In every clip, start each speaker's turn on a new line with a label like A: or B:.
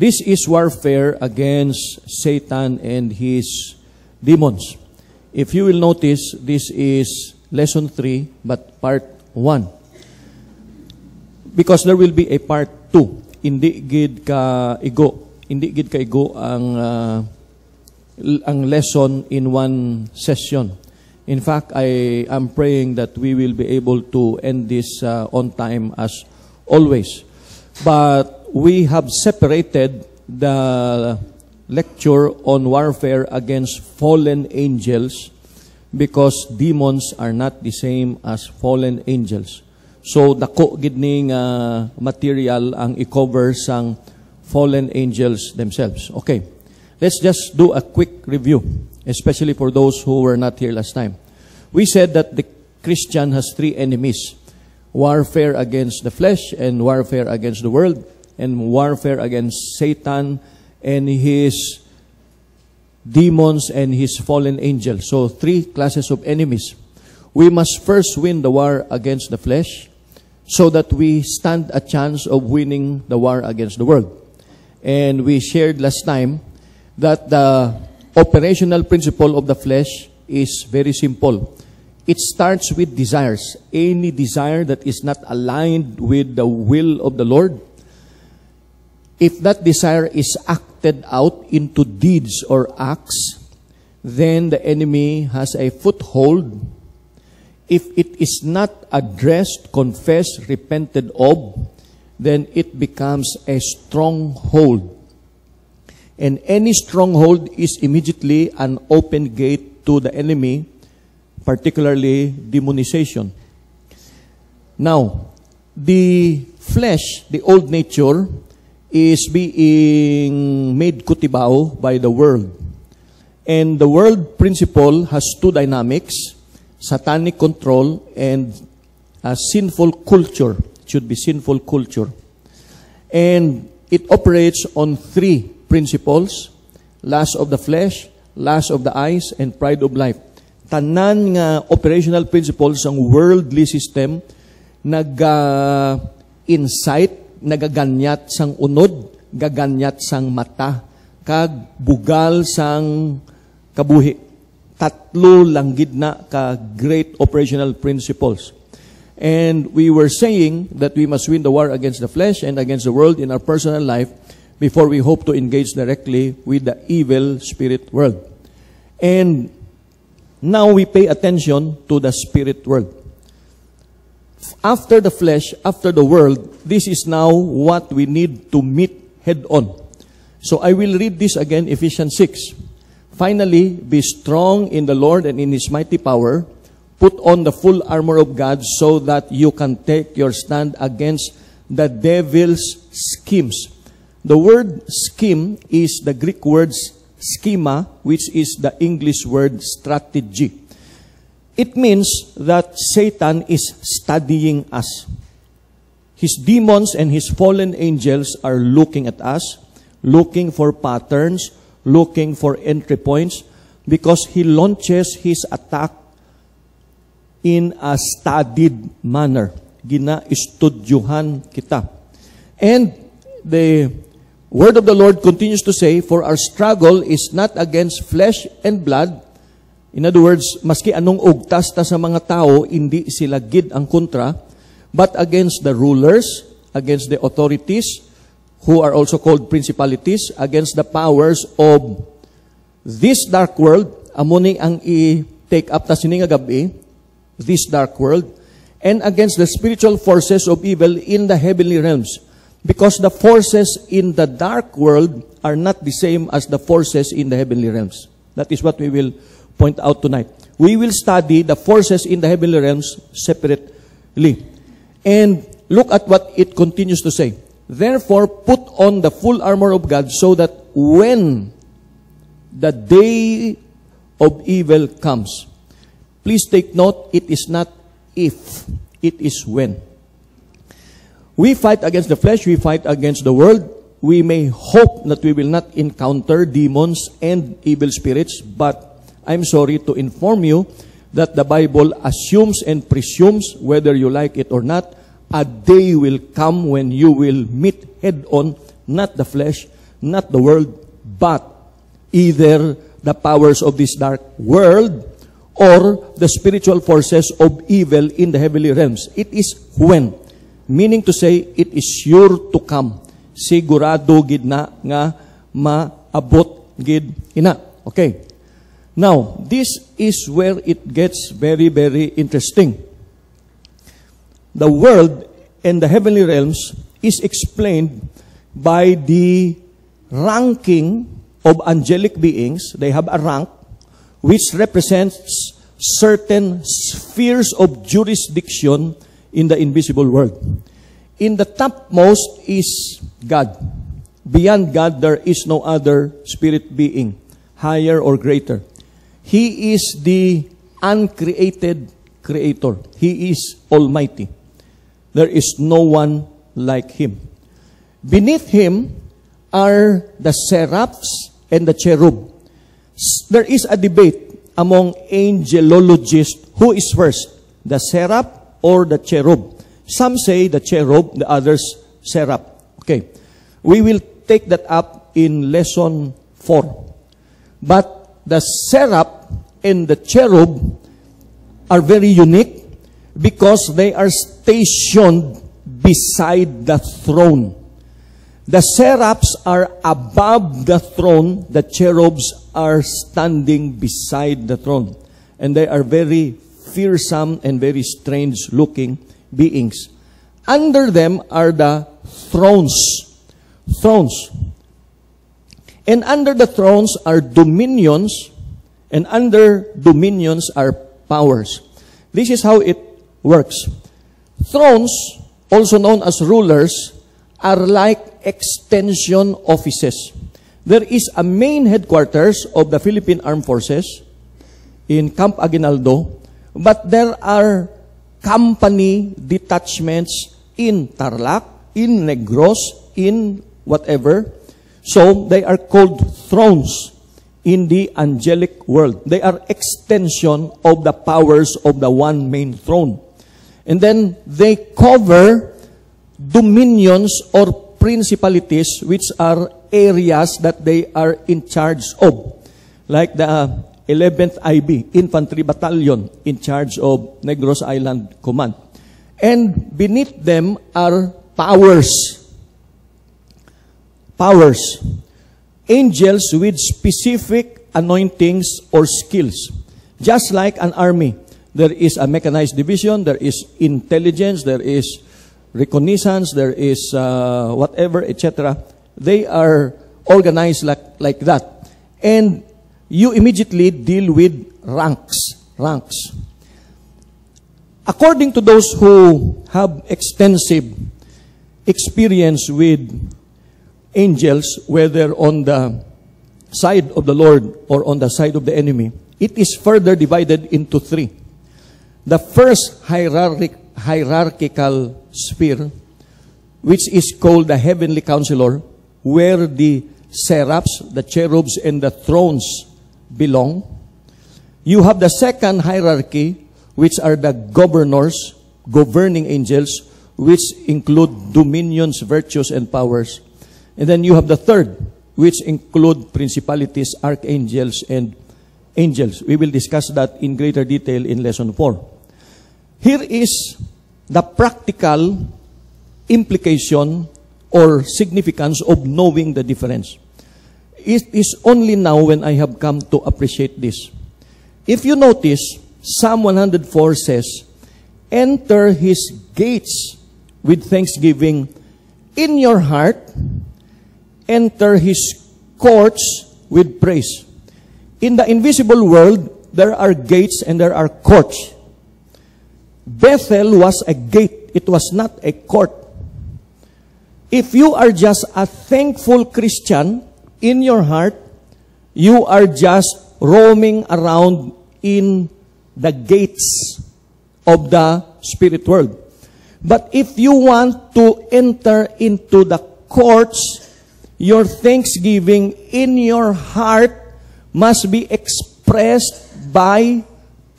A: This is warfare against Satan and his demons. If you will notice, this is lesson 3, but part 1. Because there will be a part 2. Hindi gid ka igo. Hindi gid ka igo ang uh, ang lesson in one session. In fact, I am praying that we will be able to end this uh, on time as always. But we have separated the lecture on warfare against fallen angels because demons are not the same as fallen angels. So dako gid uh, material ang i-cover sang fallen angels themselves. Okay. Let's just do a quick review, especially for those who were not here last time. We said that the Christian has three enemies. Warfare against the flesh and warfare against the world and warfare against Satan and his demons and his fallen angels. So three classes of enemies. We must first win the war against the flesh so that we stand a chance of winning the war against the world. And we shared last time that the operational principle of the flesh is very simple. It starts with desires. Any desire that is not aligned with the will of the Lord, if that desire is acted out into deeds or acts, then the enemy has a foothold. If it is not addressed, confessed, repented of, then it becomes a stronghold and any stronghold is immediately an open gate to the enemy, particularly demonization. Now, the flesh, the old nature, is being made kutibao by the world. And the world principle has two dynamics, satanic control and a sinful culture. It should be sinful culture. And it operates on three principles, lust of the flesh, lust of the eyes, and pride of life. Tanan nga operational principles ang worldly system nag-insight, nagaganyat sang unod, gaganyat sang mata, kag bugal sang kabuhi. Tatlo lang gid na ka great operational principles. And we were saying that we must win the war against the flesh and against the world in our personal life before we hope to engage directly with the evil spirit world. And now we pay attention to the spirit world. After the flesh, after the world, this is now what we need to meet head on. So I will read this again, Ephesians 6. Finally, be strong in the Lord and in His mighty power. Put on the full armor of God so that you can take your stand against the devil's schemes. The word scheme is the Greek word schema, which is the English word strategy. It means that Satan is studying us. His demons and his fallen angels are looking at us, looking for patterns, looking for entry points, because he launches his attack in a studied manner. Gina-estudyuhan kita. And the word of the Lord continues to say, For our struggle is not against flesh and blood. In other words, maski anong ugtas ta sa mga tao, hindi sila gid ang kontra, but against the rulers, against the authorities, who are also called principalities, against the powers of this dark world, amuni ang i-take up ta sininga gabi, this dark world, and against the spiritual forces of evil in the heavenly realms. Because the forces in the dark world are not the same as the forces in the heavenly realms. That is what we will point out tonight. We will study the forces in the heavenly realms separately. And look at what it continues to say. Therefore, put on the full armor of God so that when the day of evil comes, please take note, it is not if, it is when. We fight against the flesh, we fight against the world. We may hope that we will not encounter demons and evil spirits, but I'm sorry to inform you that the Bible assumes and presumes, whether you like it or not, a day will come when you will meet head on, not the flesh, not the world, but either the powers of this dark world or the spiritual forces of evil in the heavenly realms. It is when. Meaning to say, it is sure to come. Sigurado gid na nga maabot gid ina. Okay. Now, this is where it gets very, very interesting. The world and the heavenly realms is explained by the ranking of angelic beings. They have a rank which represents certain spheres of jurisdiction in the invisible world. In the topmost is God. Beyond God, there is no other spirit being, higher or greater. He is the uncreated creator. He is almighty. There is no one like him. Beneath him are the seraphs and the cherub. There is a debate among angelologists who is first, the seraph or the cherub. Some say the cherub, the others seraph. Okay. We will take that up in lesson 4. But the seraph and the cherub are very unique because they are stationed beside the throne. The seraphs are above the throne, the cherubs are standing beside the throne. And they are very fearsome and very strange looking beings. Under them are the thrones. Thrones. And under the thrones are dominions, and under dominions are powers. This is how it works. Thrones, also known as rulers, are like extension offices. There is a main headquarters of the Philippine Armed Forces in Camp Aguinaldo, but there are company detachments in Tarlac, in Negros, in whatever. So they are called thrones in the angelic world. They are extension of the powers of the one main throne. And then they cover dominions or principalities which are areas that they are in charge of. Like the 11th IB, Infantry Battalion, in charge of Negros Island Command. And beneath them are powers. Powers. Angels with specific anointings or skills. Just like an army. There is a mechanized division, there is intelligence, there is reconnaissance, there is uh, whatever, etc. They are organized like, like that. And you immediately deal with ranks. Ranks. According to those who have extensive experience with angels, whether on the side of the Lord or on the side of the enemy, it is further divided into three. The first hierarchic, hierarchical sphere, which is called the heavenly counselor, where the seraphs, the cherubs, and the thrones belong. You have the second hierarchy, which are the governors, governing angels, which include dominions, virtues, and powers. And then you have the third, which include principalities, archangels, and angels. We will discuss that in greater detail in lesson 4. Here is the practical implication or significance of knowing the difference. It is only now when I have come to appreciate this. If you notice, Psalm 104 says, Enter his gates with thanksgiving in your heart, enter his courts with praise. In the invisible world, there are gates and there are courts. Bethel was a gate. It was not a court. If you are just a thankful Christian in your heart, you are just roaming around in the gates of the spirit world. But if you want to enter into the courts, your thanksgiving in your heart must be expressed by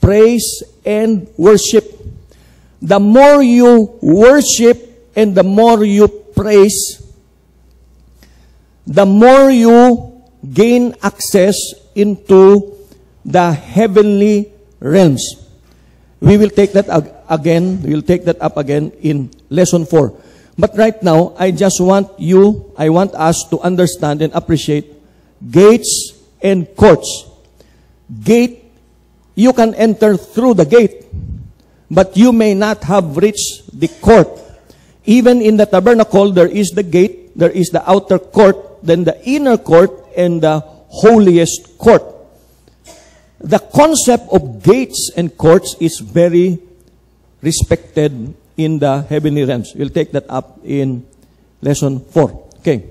A: praise and worship the more you worship and the more you praise, the more you gain access into the heavenly realms. We will take that again, we will take that up again in lesson 4. But right now, I just want you, I want us to understand and appreciate gates and courts. Gate, you can enter through the gate, but you may not have reached the court. Even in the tabernacle, there is the gate, there is the outer court, then the inner court, and the holiest court. The concept of gates and courts is very respected in the heavenly realms. We'll take that up in lesson 4. Okay.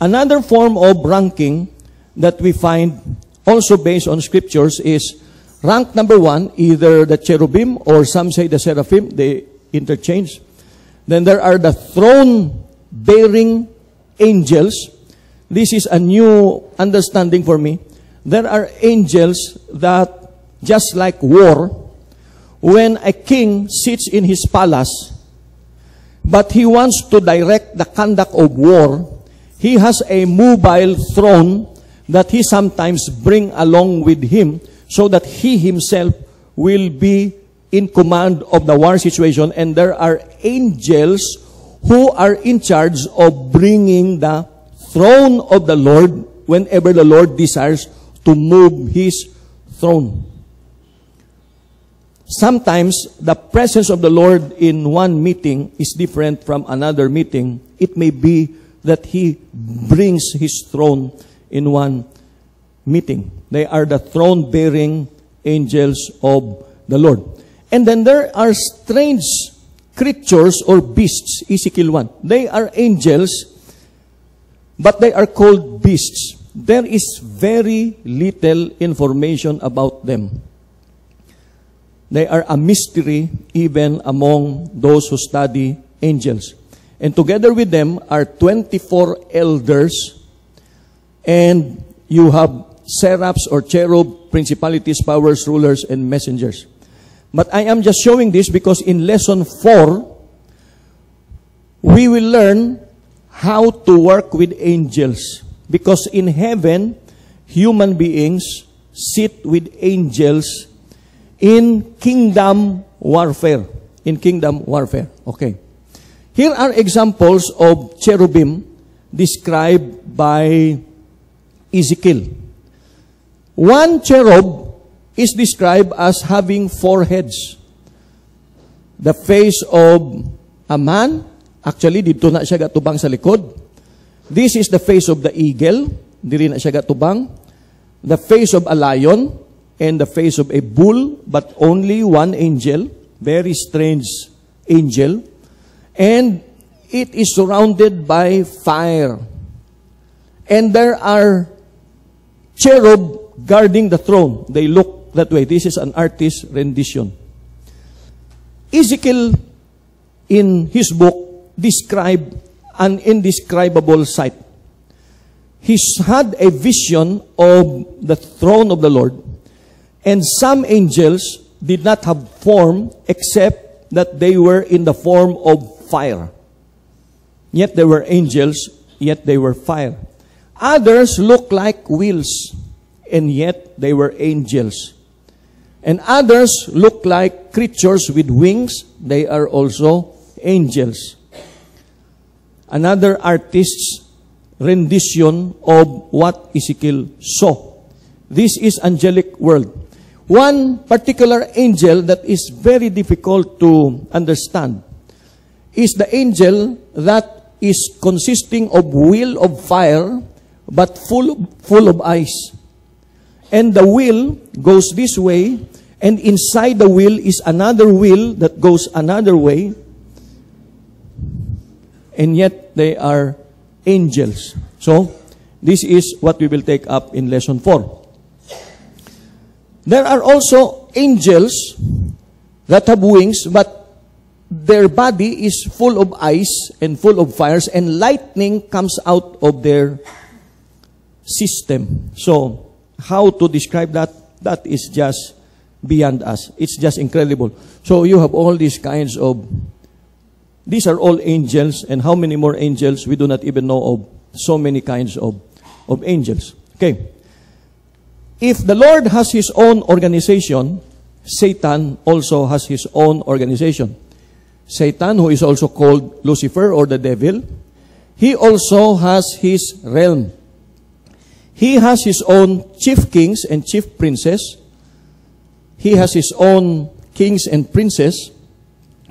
A: Another form of ranking that we find also based on scriptures is rank number one, either the cherubim or some say the seraphim, they interchange. Then there are the throne bearing angels. This is a new understanding for me. There are angels that, just like war, when a king sits in his palace, but he wants to direct the conduct of war, he has a mobile throne that he sometimes bring along with him so that he himself will be in command of the war situation and there are angels who are in charge of bringing the throne of the Lord whenever the Lord desires to move his throne. Sometimes the presence of the Lord in one meeting is different from another meeting. It may be that he brings his throne in one meeting. They are the throne bearing angels of the Lord. And then there are strange creatures or beasts, Ezekiel 1. They are angels, but they are called beasts. There is very little information about them. They are a mystery even among those who study angels. And together with them are 24 elders, and you have seraphs or cherub, principalities, powers, rulers, and messengers. But I am just showing this because in lesson 4, we will learn how to work with angels. Because in heaven, human beings sit with angels in kingdom warfare. In kingdom warfare. Okay. Here are examples of cherubim described by Ezekiel. One cherub is described as having four heads. The face of a man, actually dito na siya gatubang sa likod. This is the face of the eagle, diri na siya gatubang. The face of a lion and the face of a bull, but only one angel, very strange angel. And it is surrounded by fire. And there are cherub guarding the throne. They look that way. This is an artist's rendition. Ezekiel, in his book, described an indescribable sight. He had a vision of the throne of the Lord, and some angels did not have form except that they were in the form of fire. Yet they were angels, yet they were fire. Others looked like wheels and yet they were angels. And others look like creatures with wings, they are also angels. Another artist's rendition of what Ezekiel saw. This is angelic world. One particular angel that is very difficult to understand is the angel that is consisting of wheel of fire but full, full of ice. And the wheel goes this way, and inside the wheel is another wheel that goes another way. And yet they are angels. So, this is what we will take up in lesson 4. There are also angels that have wings, but their body is full of ice and full of fires, and lightning comes out of their system. So, how to describe that, that is just beyond us. It's just incredible. So you have all these kinds of, these are all angels, and how many more angels we do not even know of. so many kinds of, of angels. Okay. If the Lord has His own organization, Satan also has his own organization. Satan, who is also called Lucifer or the devil, he also has his realm. He has his own chief kings and chief princes. He has his own kings and princes,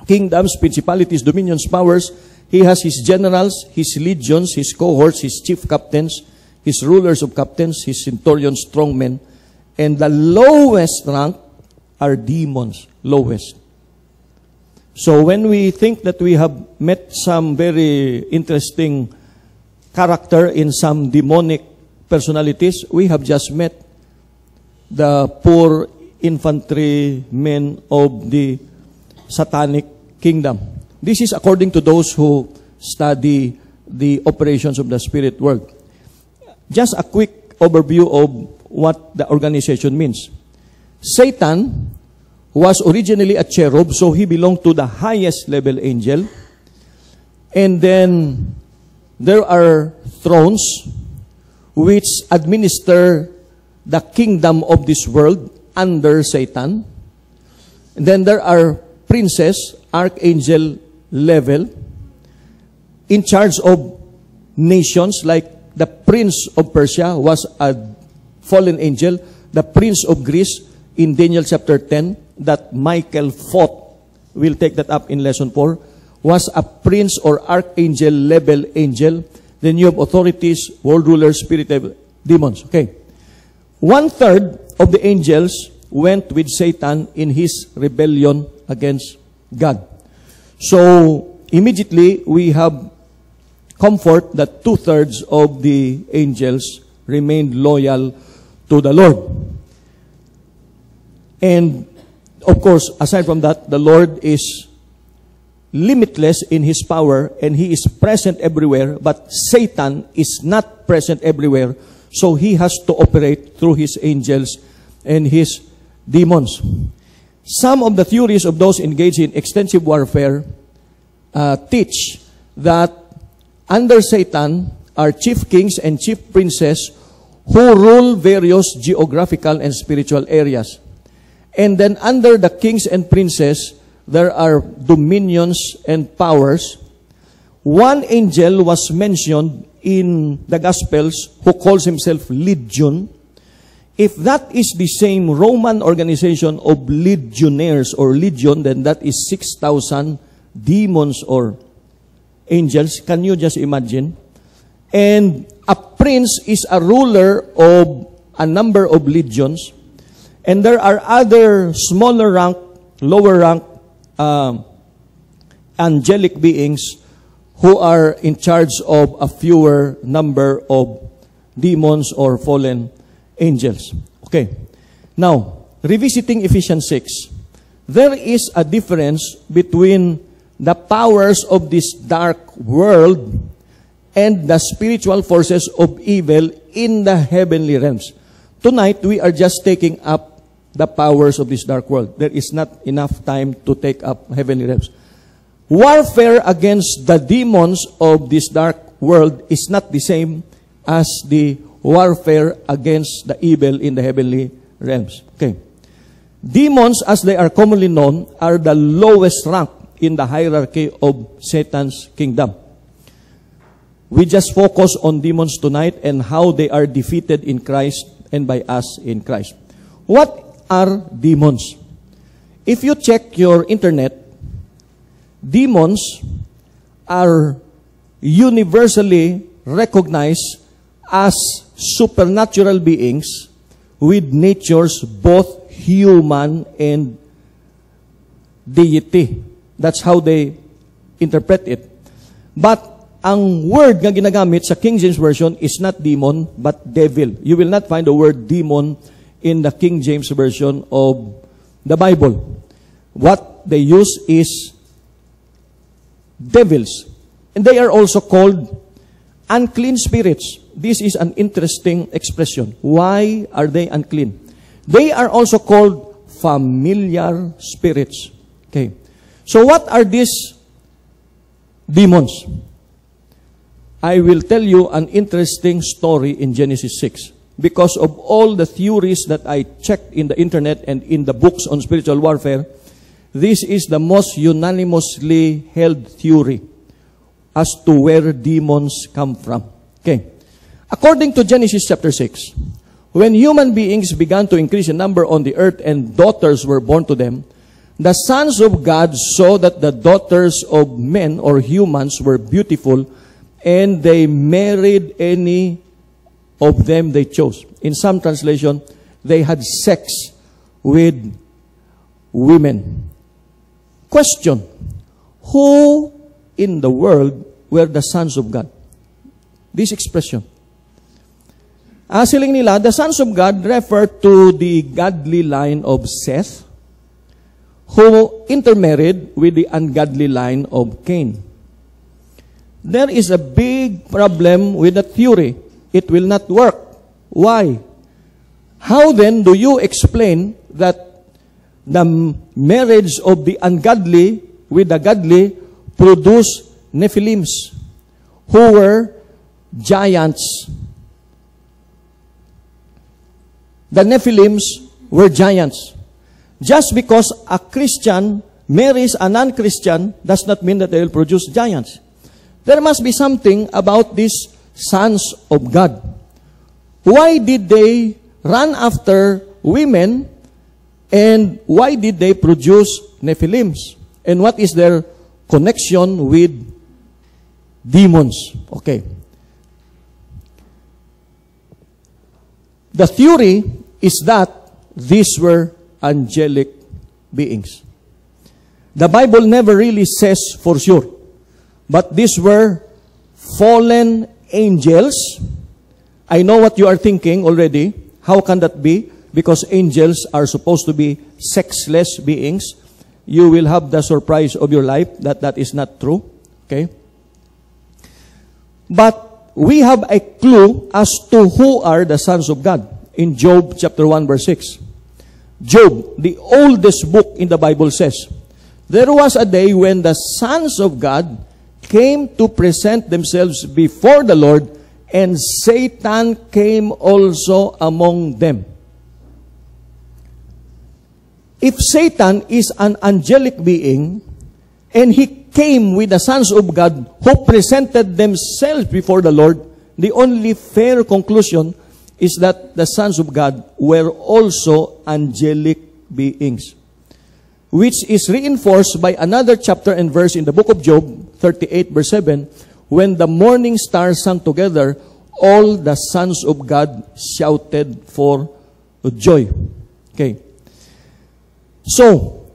A: kingdoms, principalities, dominions, powers. He has his generals, his legions, his cohorts, his chief captains, his rulers of captains, his centurions, strongmen, and the lowest rank are demons, lowest. So when we think that we have met some very interesting character in some demonic personalities, we have just met the poor infantry men of the satanic kingdom. This is according to those who study the operations of the spirit world. Just a quick overview of what the organization means. Satan was originally a cherub, so he belonged to the highest level angel. And then there are thrones which administer the kingdom of this world under Satan. And then there are princes, archangel level, in charge of nations like the prince of Persia was a fallen angel, the prince of Greece in Daniel chapter 10 that Michael fought, we'll take that up in lesson 4, was a prince or archangel level angel. Then you have authorities, world rulers, spirit demons. Okay. One third of the angels went with Satan in his rebellion against God. So, immediately we have comfort that two thirds of the angels remained loyal to the Lord. And of course, aside from that, the Lord is limitless in His power and He is present everywhere, but Satan is not present everywhere. So He has to operate through His angels and His demons. Some of the theories of those engaged in extensive warfare uh, teach that under Satan are chief kings and chief princes who rule various geographical and spiritual areas. And then under the kings and princes, there are dominions and powers. One angel was mentioned in the Gospels who calls himself Legion. If that is the same Roman organization of legionnaires or legion, then that is 6,000 demons or angels. Can you just imagine? And a prince is a ruler of a number of legions. And there are other smaller rank, lower rank uh, angelic beings who are in charge of a fewer number of demons or fallen angels. Okay. Now, revisiting Ephesians 6, there is a difference between the powers of this dark world and the spiritual forces of evil in the heavenly realms. Tonight, we are just taking up the powers of this dark world. There is not enough time to take up heavenly realms. Warfare against the demons of this dark world is not the same as the warfare against the evil in the heavenly realms. Okay. Demons, as they are commonly known, are the lowest rank in the hierarchy of Satan's kingdom. We just focus on demons tonight and how they are defeated in Christ and by us in Christ. What are demons. If you check your internet, demons are universally recognized as supernatural beings with natures both human and deity. That's how they interpret it. But ang word nga ginagamit sa King James Version is not demon, but devil. You will not find the word demon in the King James Version of the Bible. What they use is devils. And they are also called unclean spirits. This is an interesting expression. Why are they unclean? They are also called familiar spirits. Okay. So what are these demons? I will tell you an interesting story in Genesis 6. Because of all the theories that I checked in the internet and in the books on spiritual warfare, this is the most unanimously held theory as to where demons come from. Okay. According to Genesis chapter 6, when human beings began to increase in number on the earth and daughters were born to them, the sons of God saw that the daughters of men or humans were beautiful and they married any of them they chose. In some translation, they had sex with women. Question. Who in the world were the sons of God? This expression. Ah, siling nila, the sons of God refer to the godly line of Seth, who intermarried with the ungodly line of Cain. There is a big problem with the theory it will not work. Why? How then do you explain that the marriage of the ungodly with the godly produce Nephilims, who were giants? The Nephilims were giants. Just because a Christian marries a non-Christian does not mean that they will produce giants. There must be something about these sons of God. Why did they run after women and why did they produce Nephilims? And what is their connection with demons? Okay. The theory is that these were angelic beings. The Bible never really says for sure, but these were fallen angels. I know what you are thinking already. How can that be? Because angels are supposed to be sexless beings. You will have the surprise of your life that that is not true. Okay? But we have a clue as to who are the sons of God in Job chapter 1 verse 6. Job, the oldest book in the Bible says, There was a day when the sons of God came to present themselves before the Lord, and Satan came also among them. If Satan is an angelic being, and he came with the sons of God who presented themselves before the Lord, the only fair conclusion is that the sons of God were also angelic beings which is reinforced by another chapter and verse in the book of Job, 38 verse 7, when the morning stars sang together, all the sons of God shouted for joy. Okay. So,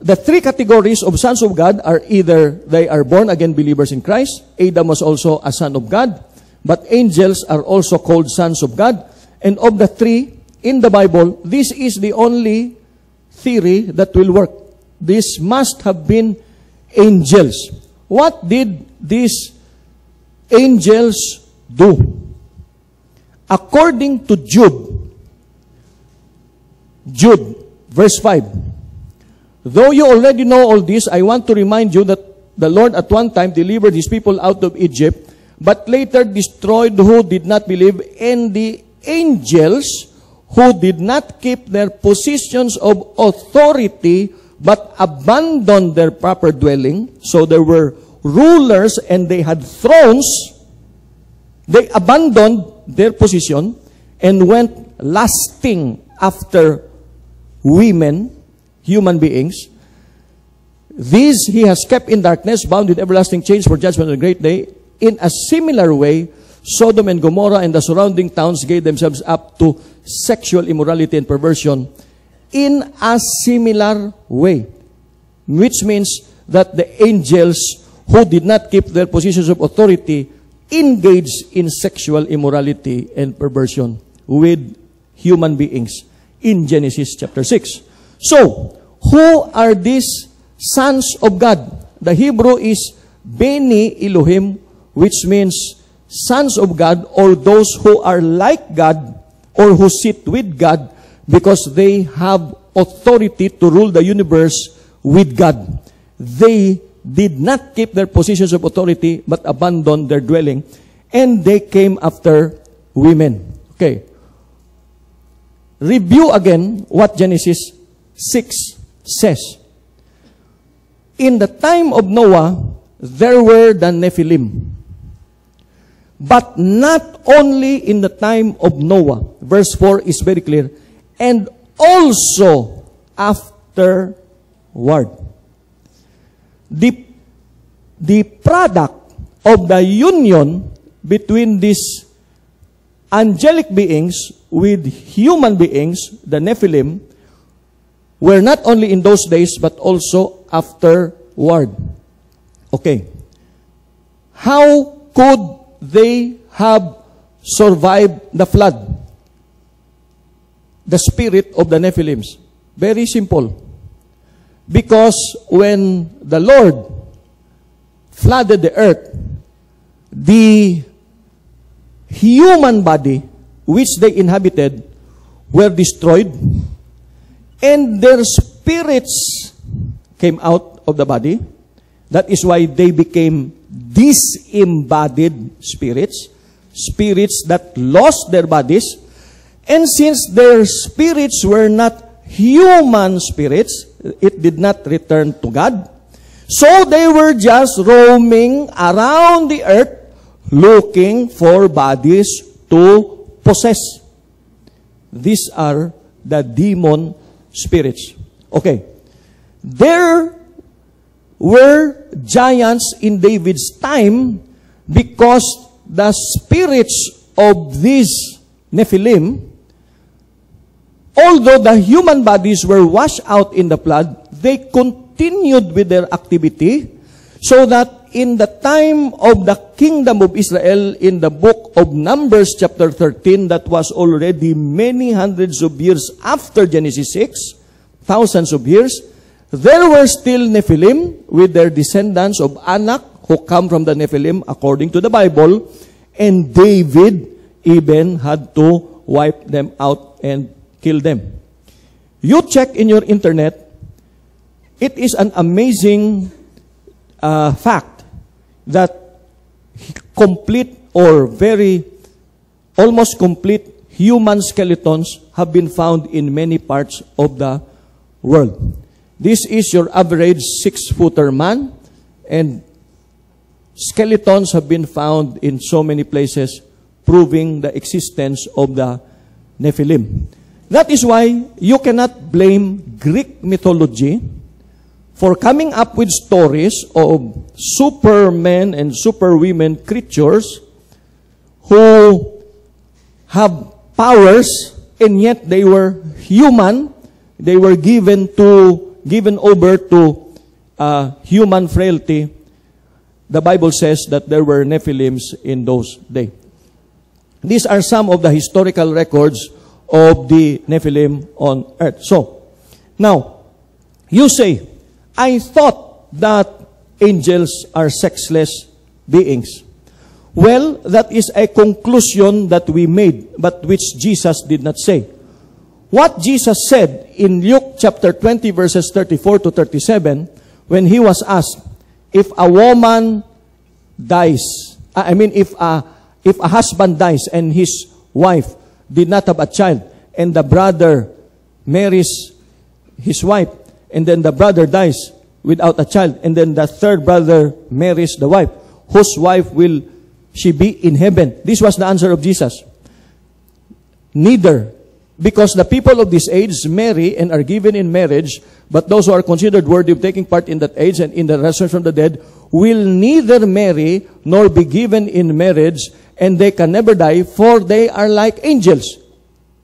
A: the three categories of sons of God are either they are born again believers in Christ, Adam was also a son of God, but angels are also called sons of God. And of the three in the Bible, this is the only theory that will work. This must have been angels. What did these angels do? According to Jude, Jude, verse 5, Though you already know all this, I want to remind you that the Lord at one time delivered his people out of Egypt, but later destroyed who did not believe, and the angels who did not keep their positions of authority but abandoned their proper dwelling. So there were rulers and they had thrones. They abandoned their position and went lasting after women, human beings. These he has kept in darkness, bound in everlasting chains for judgment on the great day. In a similar way, Sodom and Gomorrah and the surrounding towns gave themselves up to sexual immorality and perversion in a similar way. Which means that the angels who did not keep their positions of authority engaged in sexual immorality and perversion with human beings in Genesis chapter 6. So, who are these sons of God? The Hebrew is Beni Elohim, which means sons of God or those who are like God or who sit with God because they have authority to rule the universe with God. They did not keep their positions of authority, but abandoned their dwelling, and they came after women. Okay. Review again what Genesis 6 says. In the time of Noah, there were the Nephilim. But not only in the time of Noah. Verse 4 is very clear. And also afterward. The, the product of the union between these angelic beings with human beings, the Nephilim, were not only in those days but also afterward. Okay. How could they have survived the flood? The spirit of the Nephilims. Very simple. Because when the Lord flooded the earth, the human body which they inhabited were destroyed and their spirits came out of the body that is why they became disembodied spirits, spirits that lost their bodies. And since their spirits were not human spirits, it did not return to God. So they were just roaming around the earth looking for bodies to possess. These are the demon spirits. Okay. There were giants in David's time because the spirits of these Nephilim, although the human bodies were washed out in the flood, they continued with their activity so that in the time of the kingdom of Israel in the book of Numbers chapter 13 that was already many hundreds of years after Genesis 6, thousands of years, There were still Nephilim with their descendants of Anak who come from the Nephilim according to the Bible, and David even had to wipe them out and kill them. You check in your internet, it is an amazing uh, fact that complete or very almost complete human skeletons have been found in many parts of the world. This is your average six-footer man, and skeletons have been found in so many places, proving the existence of the Nephilim. That is why you cannot blame Greek mythology for coming up with stories of supermen and superwomen creatures who have powers and yet they were human. They were given to given over to uh, human frailty, the Bible says that there were Nephilims in those days. These are some of the historical records of the Nephilim on earth. So, now, you say, I thought that angels are sexless beings. Well, that is a conclusion that we made, but which Jesus did not say. What Jesus said in Luke chapter 20 verses 34 to 37 when he was asked if a woman dies, I mean if a, if a husband dies and his wife did not have a child and the brother marries his wife and then the brother dies without a child and then the third brother marries the wife, whose wife will she be in heaven? This was the answer of Jesus. Neither Because the people of this age marry and are given in marriage, but those who are considered worthy of taking part in that age and in the resurrection from the dead will neither marry nor be given in marriage, and they can never die, for they are like angels.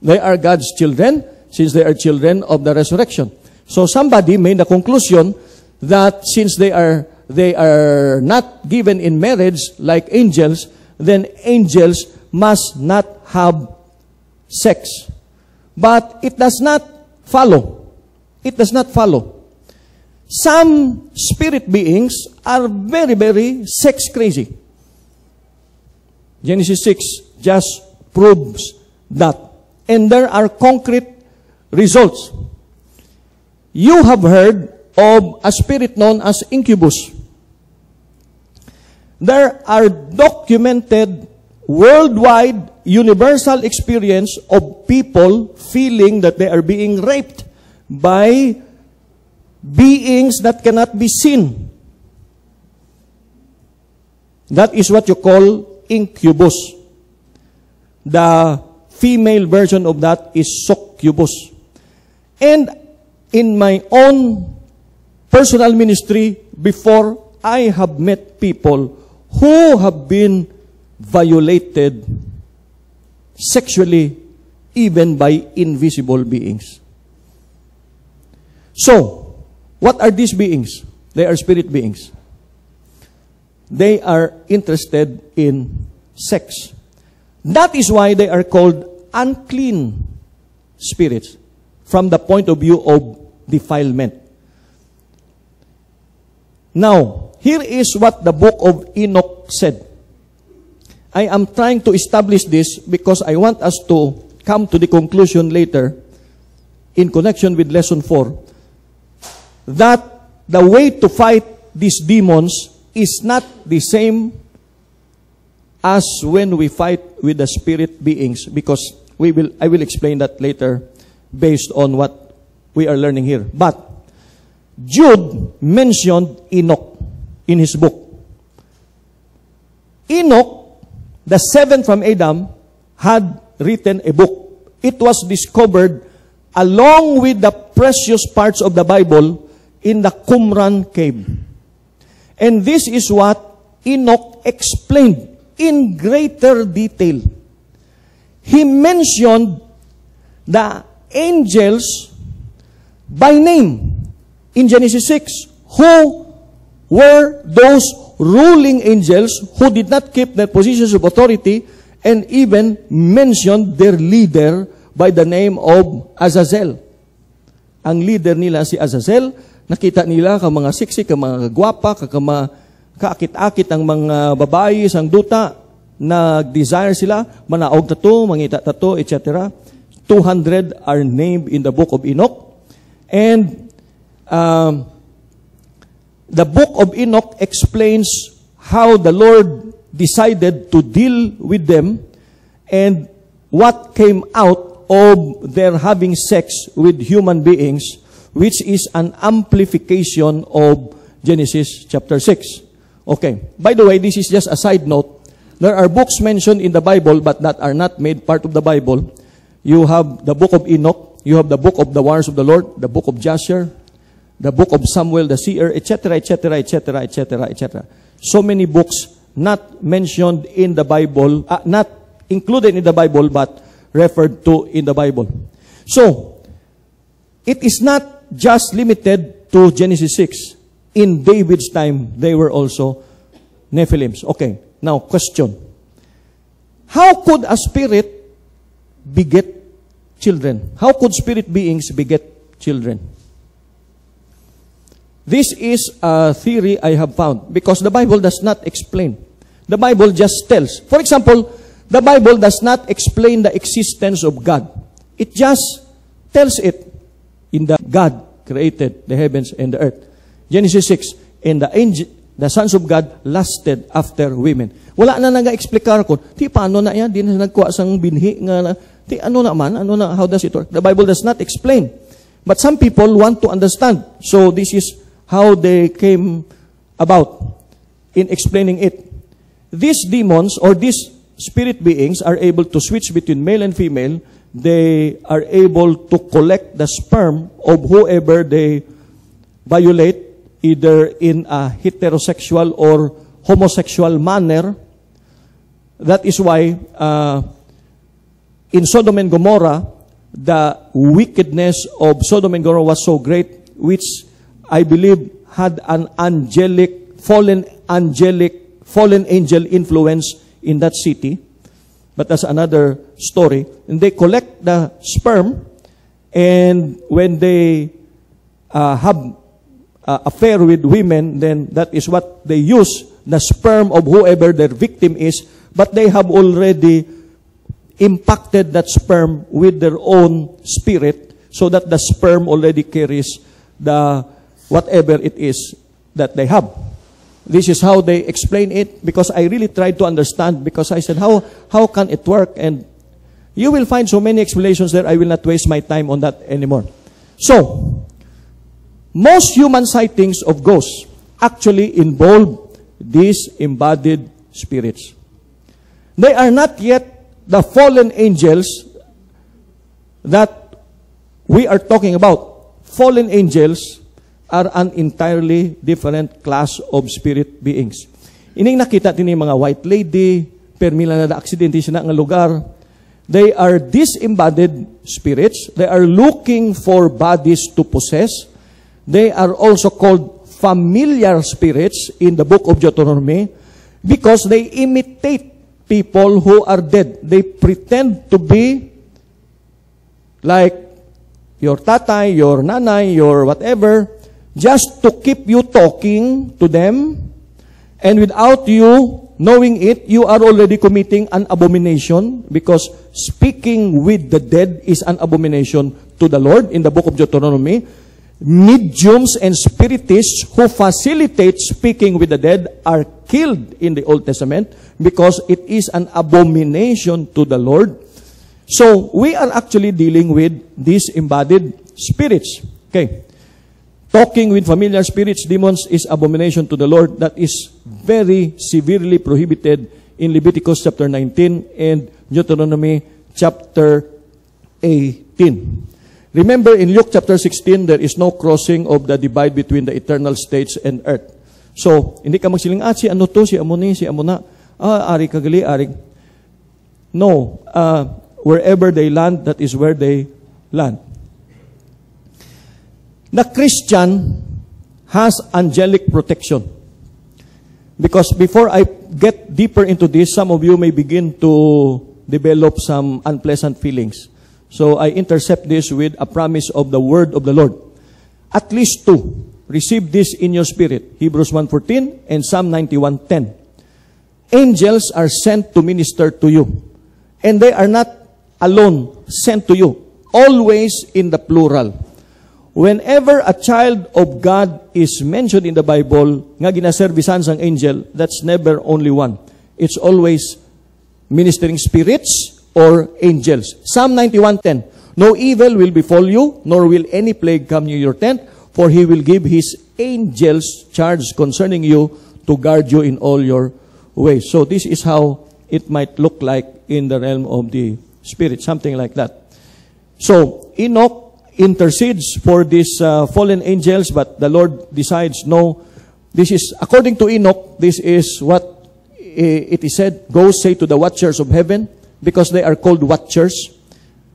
A: They are God's children, since they are children of the resurrection. So somebody made the conclusion that since they are they are not given in marriage like angels, then angels must not have sex. But it does not follow. It does not follow. Some spirit beings are very, very sex crazy. Genesis 6 just proves that. And there are concrete results. You have heard of a spirit known as incubus. there are documented worldwide universal experience of people feeling that they are being raped by beings that cannot be seen. That is what you call incubus. The female version of that is succubus. And in my own personal ministry, before I have met people who have been violated sexually even by invisible beings. So, what are these beings? They are spirit beings. They are interested in sex. That is why they are called unclean spirits from the point of view of defilement. Now, here is what the book of Enoch said. I am trying to establish this because I want us to come to the conclusion later in connection with lesson 4 that the way to fight these demons is not the same as when we fight with the spirit beings because we will I will explain that later based on what we are learning here. But Jude mentioned Enoch in his book. Enoch, the seventh from Adam, had written a book. It was discovered along with the precious parts of the Bible in the Qumran cave. And this is what Enoch explained in greater detail. He mentioned the angels by name in Genesis 6 who were those ruling angels who did not keep their positions of authority and even mentioned their leader by the name of Azazel. Ang leader nila si Azazel, nakita nila ka mga siksi, ka mga gwapa, ka, ka kaakit-akit ang mga babae sang duta, nag-desire sila, manaog tato, mangita tato, etc. 200 are named in the book of Enoch. And um, the book of Enoch explains how the Lord decided to deal with them and what came out of their having sex with human beings, which is an amplification of Genesis chapter 6. Okay. By the way, this is just a side note. There are books mentioned in the Bible but that are not made part of the Bible. You have the book of Enoch, you have the book of the wars of the Lord, the book of Jasher, the book of Samuel the seer, etc., etc., etc., etc., etc. So many books not mentioned in the Bible, uh, not included in the Bible, but referred to in the Bible. So, it is not just limited to Genesis 6. In David's time, they were also Nephilims. Okay, now question. How could a spirit beget children? How could spirit beings beget children? This is a theory I have found because the Bible does not explain. The Bible just tells. For example, the Bible does not explain the existence of God. It just tells it in the God created the heavens and the earth. Genesis 6, and the angel, the sons of God lasted after women. Wala na naga-explikar ko, ti paano na yan, di na nagkuha sang binhi nga na, ti ano na man, ano na, how does it work? The Bible does not explain. But some people want to understand. So this is how they came about in explaining it. These demons or these spirit beings are able to switch between male and female. They are able to collect the sperm of whoever they violate, either in a heterosexual or homosexual manner. That is why uh, in Sodom and Gomorrah, the wickedness of Sodom and Gomorrah was so great, which I believe had an angelic, fallen angelic, fallen angel influence in that city. But that's another story. And they collect the sperm, and when they uh, have uh, affair with women, then that is what they use, the sperm of whoever their victim is, but they have already impacted that sperm with their own spirit so that the sperm already carries the whatever it is that they have. This is how they explain it because I really tried to understand because I said, how, how can it work? And you will find so many explanations there. I will not waste my time on that anymore. So, most human sightings of ghosts actually involve these embodied spirits. They are not yet the fallen angels that we are talking about. Fallen angels are an entirely different class of spirit beings. Ining nakita tini mga white lady, permila na aksidente siya nga lugar. They are disembodied spirits. They are looking for bodies to possess. They are also called familiar spirits in the book of Deuteronomy because they imitate people who are dead. They pretend to be like your tatay, your nanay, your whatever, just to keep you talking to them, and without you knowing it, you are already committing an abomination because speaking with the dead is an abomination to the Lord in the book of Deuteronomy. Mediums and spiritists who facilitate speaking with the dead are killed in the Old Testament because it is an abomination to the Lord. So, we are actually dealing with these embodied spirits. Okay. Talking with familiar spirits, demons is abomination to the Lord. That is very severely prohibited in Leviticus chapter 19 and Deuteronomy chapter 18. Remember in Luke chapter 16, there is no crossing of the divide between the eternal states and earth. So, hindi ka magsiling, ah, si ano to, si amo ni, si amo na. Ah, ari kagali, ari. No, uh, wherever they land, that is where they land. The Christian has angelic protection. Because before I get deeper into this, some of you may begin to develop some unpleasant feelings. So I intercept this with a promise of the word of the Lord. At least two. Receive this in your spirit. Hebrews 1.14 and Psalm 91.10. Angels are sent to minister to you. And they are not alone sent to you. Always in the plural. Whenever a child of God is mentioned in the Bible, nga ginaservisan sang angel, that's never only one. It's always ministering spirits or angels. Psalm 91.10, No evil will befall you, nor will any plague come near your tent, for he will give his angels charge concerning you to guard you in all your ways. So this is how it might look like in the realm of the spirit, something like that. So Enoch intercedes for these uh, fallen angels, but the Lord decides, no, this is, according to Enoch, this is what it is said, go say to the watchers of heaven, because they are called watchers,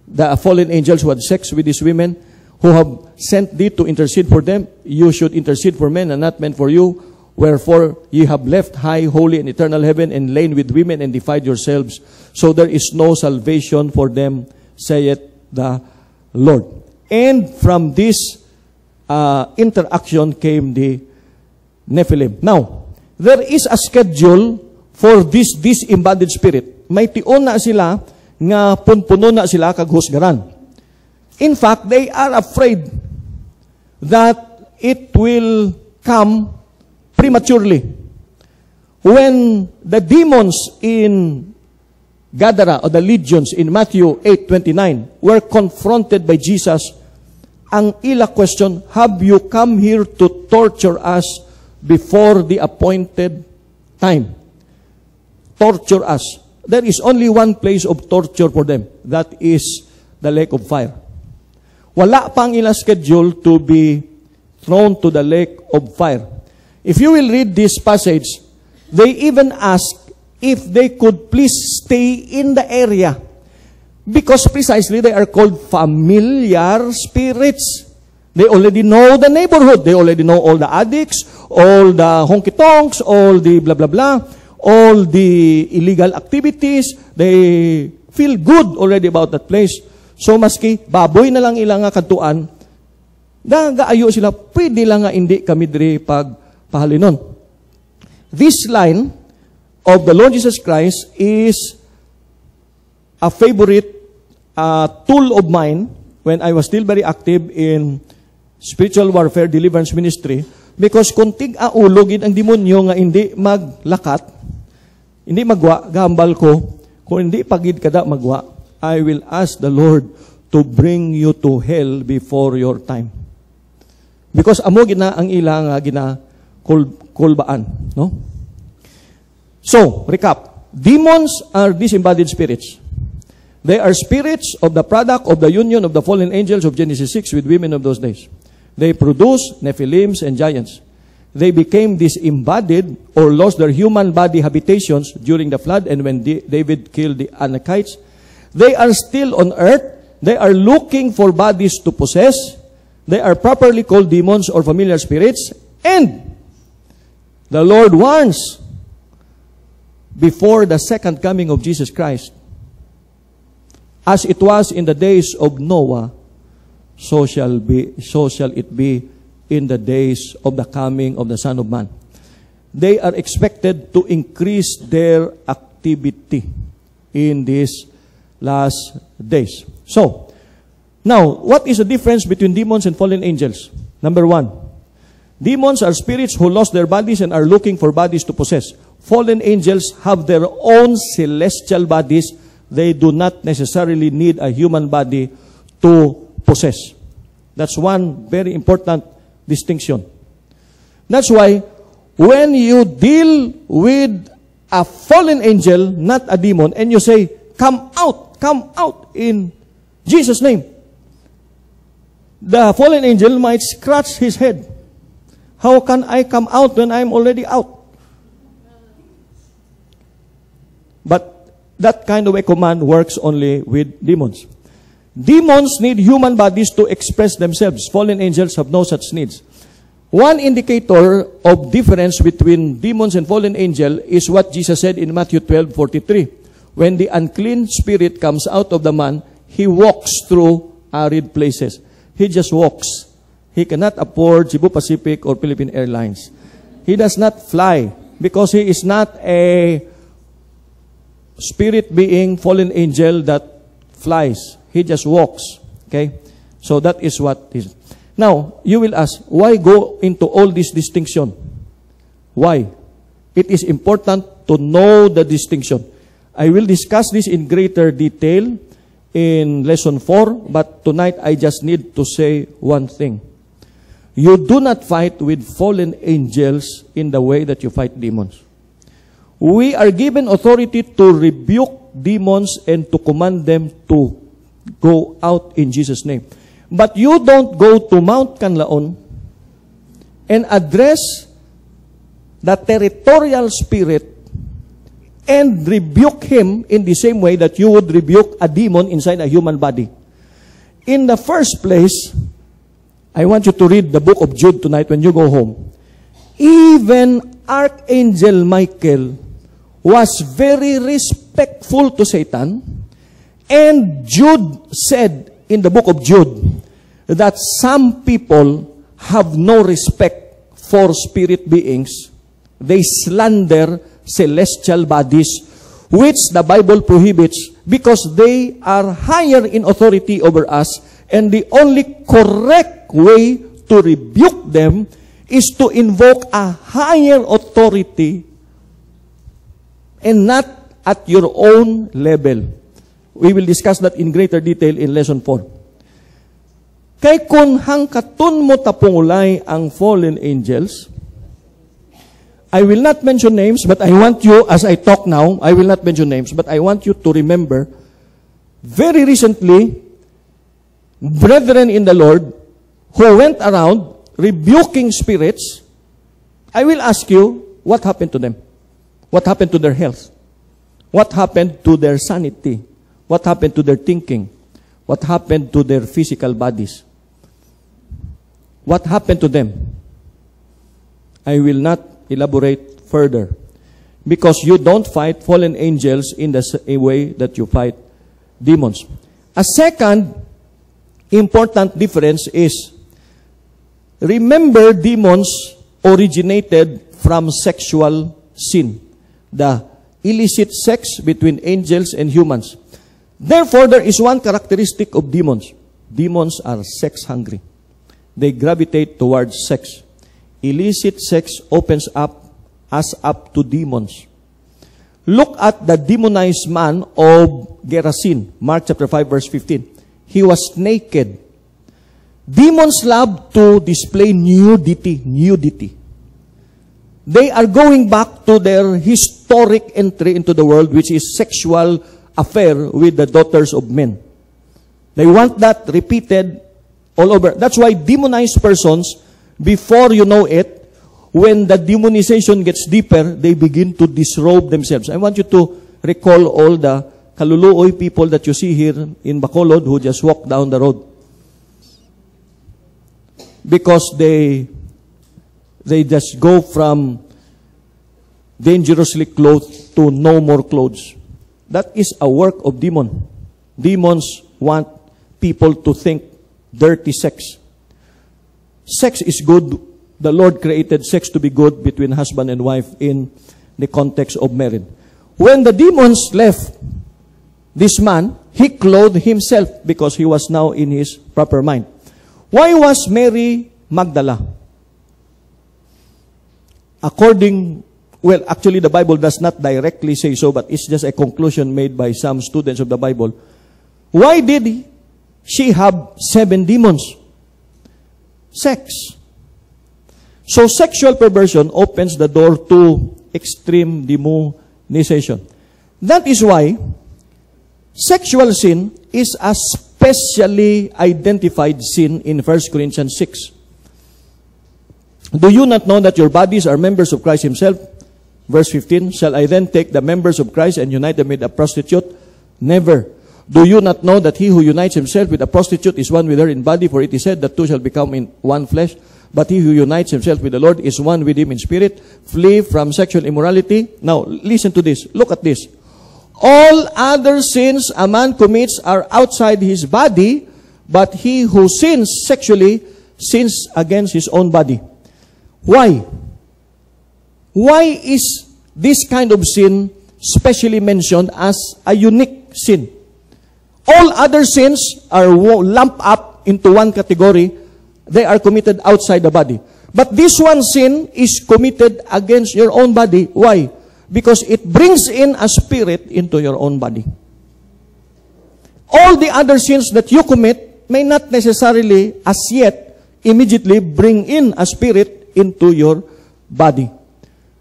A: the fallen angels who had sex with these women, who have sent thee to intercede for them, you should intercede for men and not men for you. Wherefore ye have left high, holy, and eternal heaven, and lain with women and defied yourselves. So there is no salvation for them, saith the Lord. And from this uh, interaction came the Nephilim. Now, there is a schedule for this disembodied spirit. May tion na sila nga punpuno na sila kag husgaran. In fact, they are afraid that it will come prematurely. When the demons in Gadara or the legions in Matthew 8:29 were confronted by Jesus, ang ila question, have you come here to torture us before the appointed time? Torture us. There is only one place of torture for them. That is the lake of fire. Wala pang ila schedule to be thrown to the lake of fire. If you will read this passage, they even ask if they could please stay in the area. Because precisely they are called familiar spirits. They already know the neighborhood. They already know all the addicts, all the honky-tonks, all the blah, blah, blah, all the illegal activities. They feel good already about that place. So maski baboy na lang ilang katuan, gaayo sila, pwede lang nga hindi kami diri pag pahalinon. This line of the Lord Jesus Christ is a favorite uh, tool of mine when I was still very active in spiritual warfare deliverance ministry Because kung tig-aulo gid ang demonyo nga hindi maglakat, hindi magwa, gambal ko, kung hindi pagid kada magwa, I will ask the Lord to bring you to hell before your time. Because amo gina ang ila nga gina kul, kulbaan, no? So, recap. Demons are disembodied spirits. They are spirits of the product of the union of the fallen angels of Genesis 6 with women of those days. They produce Nephilims and giants. They became disembodied or lost their human body habitations during the flood and when David killed the Anakites. They are still on earth. They are looking for bodies to possess. They are properly called demons or familiar spirits. And the Lord warns before the second coming of Jesus Christ as it was in the days of Noah, so shall be so shall it be in the days of the coming of the Son of Man. They are expected to increase their activity in these last days. So, now, what is the difference between demons and fallen angels? Number one, demons are spirits who lost their bodies and are looking for bodies to possess. Fallen angels have their own celestial bodies they do not necessarily need a human body to possess. That's one very important distinction. That's why when you deal with a fallen angel, not a demon, and you say, come out, come out in Jesus' name, the fallen angel might scratch his head. How can I come out when I'm already out? But that kind of a command works only with demons. Demons need human bodies to express themselves. Fallen angels have no such needs. One indicator of difference between demons and fallen angel is what Jesus said in Matthew 12, 43. When the unclean spirit comes out of the man, he walks through arid places. He just walks. He cannot afford Cebu Pacific or Philippine Airlines. He does not fly because he is not a spirit being, fallen angel that flies. He just walks. Okay? So that is what is. Now, you will ask, why go into all this distinction? Why? It is important to know the distinction. I will discuss this in greater detail in lesson 4, but tonight I just need to say one thing. You do not fight with fallen angels in the way that you fight demons. We are given authority to rebuke demons and to command them to go out in Jesus' name. But you don't go to Mount Canlaon and address the territorial spirit and rebuke him in the same way that you would rebuke a demon inside a human body. In the first place, I want you to read the book of Jude tonight when you go home. Even Archangel Michael was very respectful to Satan. And Jude said in the book of Jude that some people have no respect for spirit beings. They slander celestial bodies, which the Bible prohibits because they are higher in authority over us. And the only correct way to rebuke them is to invoke a higher authority and not at your own level. We will discuss that in greater detail in lesson 4. Kay kun hangkaton mo tapungulay ang fallen angels, I will not mention names, but I want you, as I talk now, I will not mention names, but I want you to remember, very recently, brethren in the Lord, who went around rebuking spirits, I will ask you, what happened to them? What happened to their health? What happened to their sanity? What happened to their thinking? What happened to their physical bodies? What happened to them? I will not elaborate further. Because you don't fight fallen angels in the way that you fight demons. A second important difference is remember demons originated from sexual sin the illicit sex between angels and humans. Therefore, there is one characteristic of demons. Demons are sex hungry. They gravitate towards sex. illicit sex opens up us up to demons. Look at the demonized man of Gerasin, Mark chapter 5 verse 15. He was naked. Demons love to display nudity, nudity. They are going back to their historic entry into the world, which is sexual affair with the daughters of men. They want that repeated all over. That's why demonized persons, before you know it, when the demonization gets deeper, they begin to disrobe themselves. I want you to recall all the kaluluoy people that you see here in Bacolod who just walk down the road. Because they they just go from dangerously clothed to no more clothes. That is a work of demon. Demons want people to think dirty sex. Sex is good. The Lord created sex to be good between husband and wife in the context of marriage. When the demons left this man, he clothed himself because he was now in his proper mind. Why was Mary Magdala? According, well, actually the Bible does not directly say so, but it's just a conclusion made by some students of the Bible. Why did she have seven demons? Sex. So sexual perversion opens the door to extreme demonization. That is why sexual sin is a specially identified sin in 1 Corinthians 6. Do you not know that your bodies are members of Christ himself? Verse 15, Shall I then take the members of Christ and unite them with a prostitute? Never. Do you not know that he who unites himself with a prostitute is one with her in body? For it is said that two shall become in one flesh. But he who unites himself with the Lord is one with him in spirit. Flee from sexual immorality. Now, listen to this. Look at this. All other sins a man commits are outside his body, but he who sins sexually sins against his own body. Why? Why is this kind of sin specially mentioned as a unique sin? All other sins are lumped up into one category. They are committed outside the body. But this one sin is committed against your own body. Why? Because it brings in a spirit into your own body. All the other sins that you commit may not necessarily, as yet, immediately bring in a spirit into your body.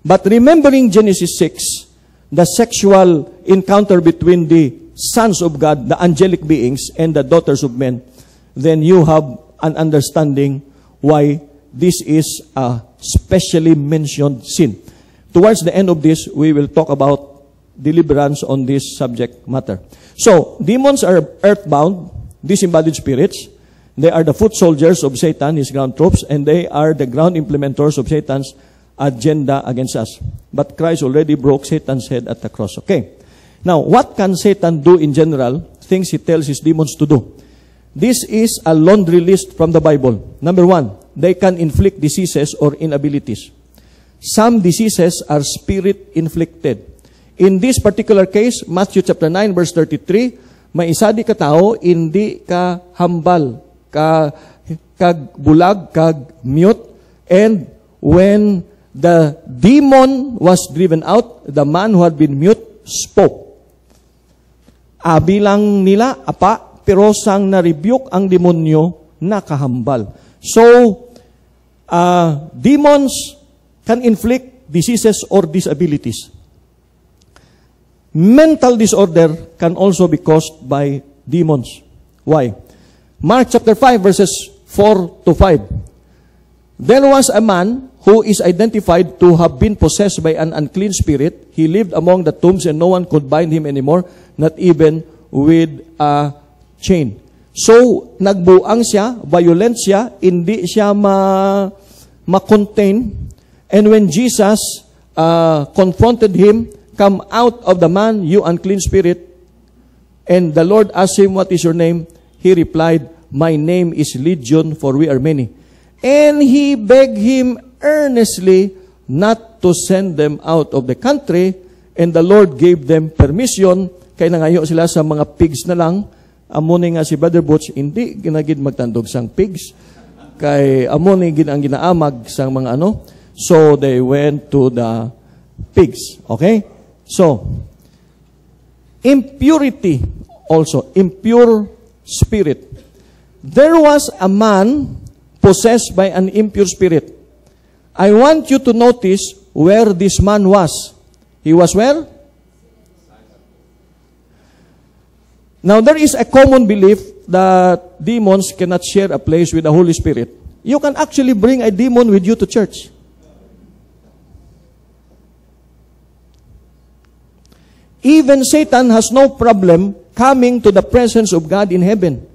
A: But remembering Genesis 6, the sexual encounter between the sons of God, the angelic beings, and the daughters of men, then you have an understanding why this is a specially mentioned sin. Towards the end of this, we will talk about deliverance on this subject matter. So, demons are earthbound, disembodied spirits. They are the foot soldiers of Satan, his ground troops, and they are the ground implementers of Satan's agenda against us. But Christ already broke Satan's head at the cross. Okay. Now, what can Satan do in general? Things he tells his demons to do. This is a laundry list from the Bible. Number one, they can inflict diseases or inabilities. Some diseases are spirit inflicted. In this particular case, Matthew chapter 9 verse 33, may isa di ka tao, hindi ka hambal ka, kag bulag, kag mute. And when the demon was driven out, the man who had been mute spoke. Abilang nila, apa, pero sang na-rebuke ang demonyo, nakahambal. So, uh, demons can inflict diseases or disabilities. Mental disorder can also be caused by demons. Why? Mark chapter 5 verses 4 to 5. There was a man who is identified to have been possessed by an unclean spirit. He lived among the tombs and no one could bind him anymore, not even with a chain. So, nagbuang siya, violent siya, hindi siya ma, ma-contain. And when Jesus uh, confronted him, come out of the man, you unclean spirit. And the Lord asked him, what is your name? He replied, My name is Legion, for we are many. And he begged him earnestly not to send them out of the country, and the Lord gave them permission, kaya nangayo sila sa mga pigs na lang, amo nga si Brother Butch, hindi ginagid magtandog sang pigs. kay amo ni ang ginaamag sa mga ano. So they went to the pigs. Okay? So, impurity also, impure spirit. There was a man possessed by an impure spirit. I want you to notice where this man was. He was where? Now, there is a common belief that demons cannot share a place with the Holy Spirit. You can actually bring a demon with you to church. Even Satan has no problem coming to the presence of God in heaven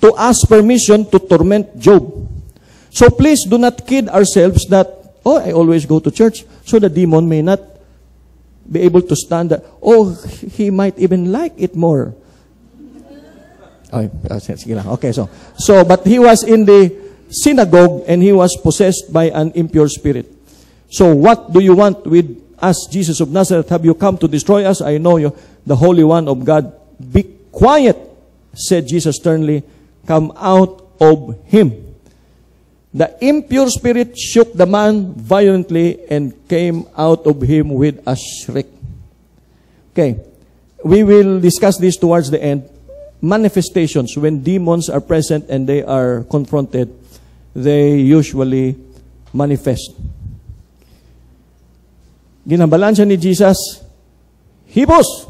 A: to ask permission to torment Job. So please do not kid ourselves that, oh, I always go to church, so the demon may not be able to stand that. Oh, he might even like it more. Lang. Okay, so, so, but he was in the synagogue and he was possessed by an impure spirit. So what do you want with us, Jesus of Nazareth? Have you come to destroy us? I know you, the Holy One of God. Be quiet, said Jesus sternly. Come out of him. The impure spirit shook the man violently and came out of him with a shriek. Okay, we will discuss this towards the end manifestations, when demons are present and they are confronted, they usually manifest. Ginabalan siya ni Jesus, Hibos!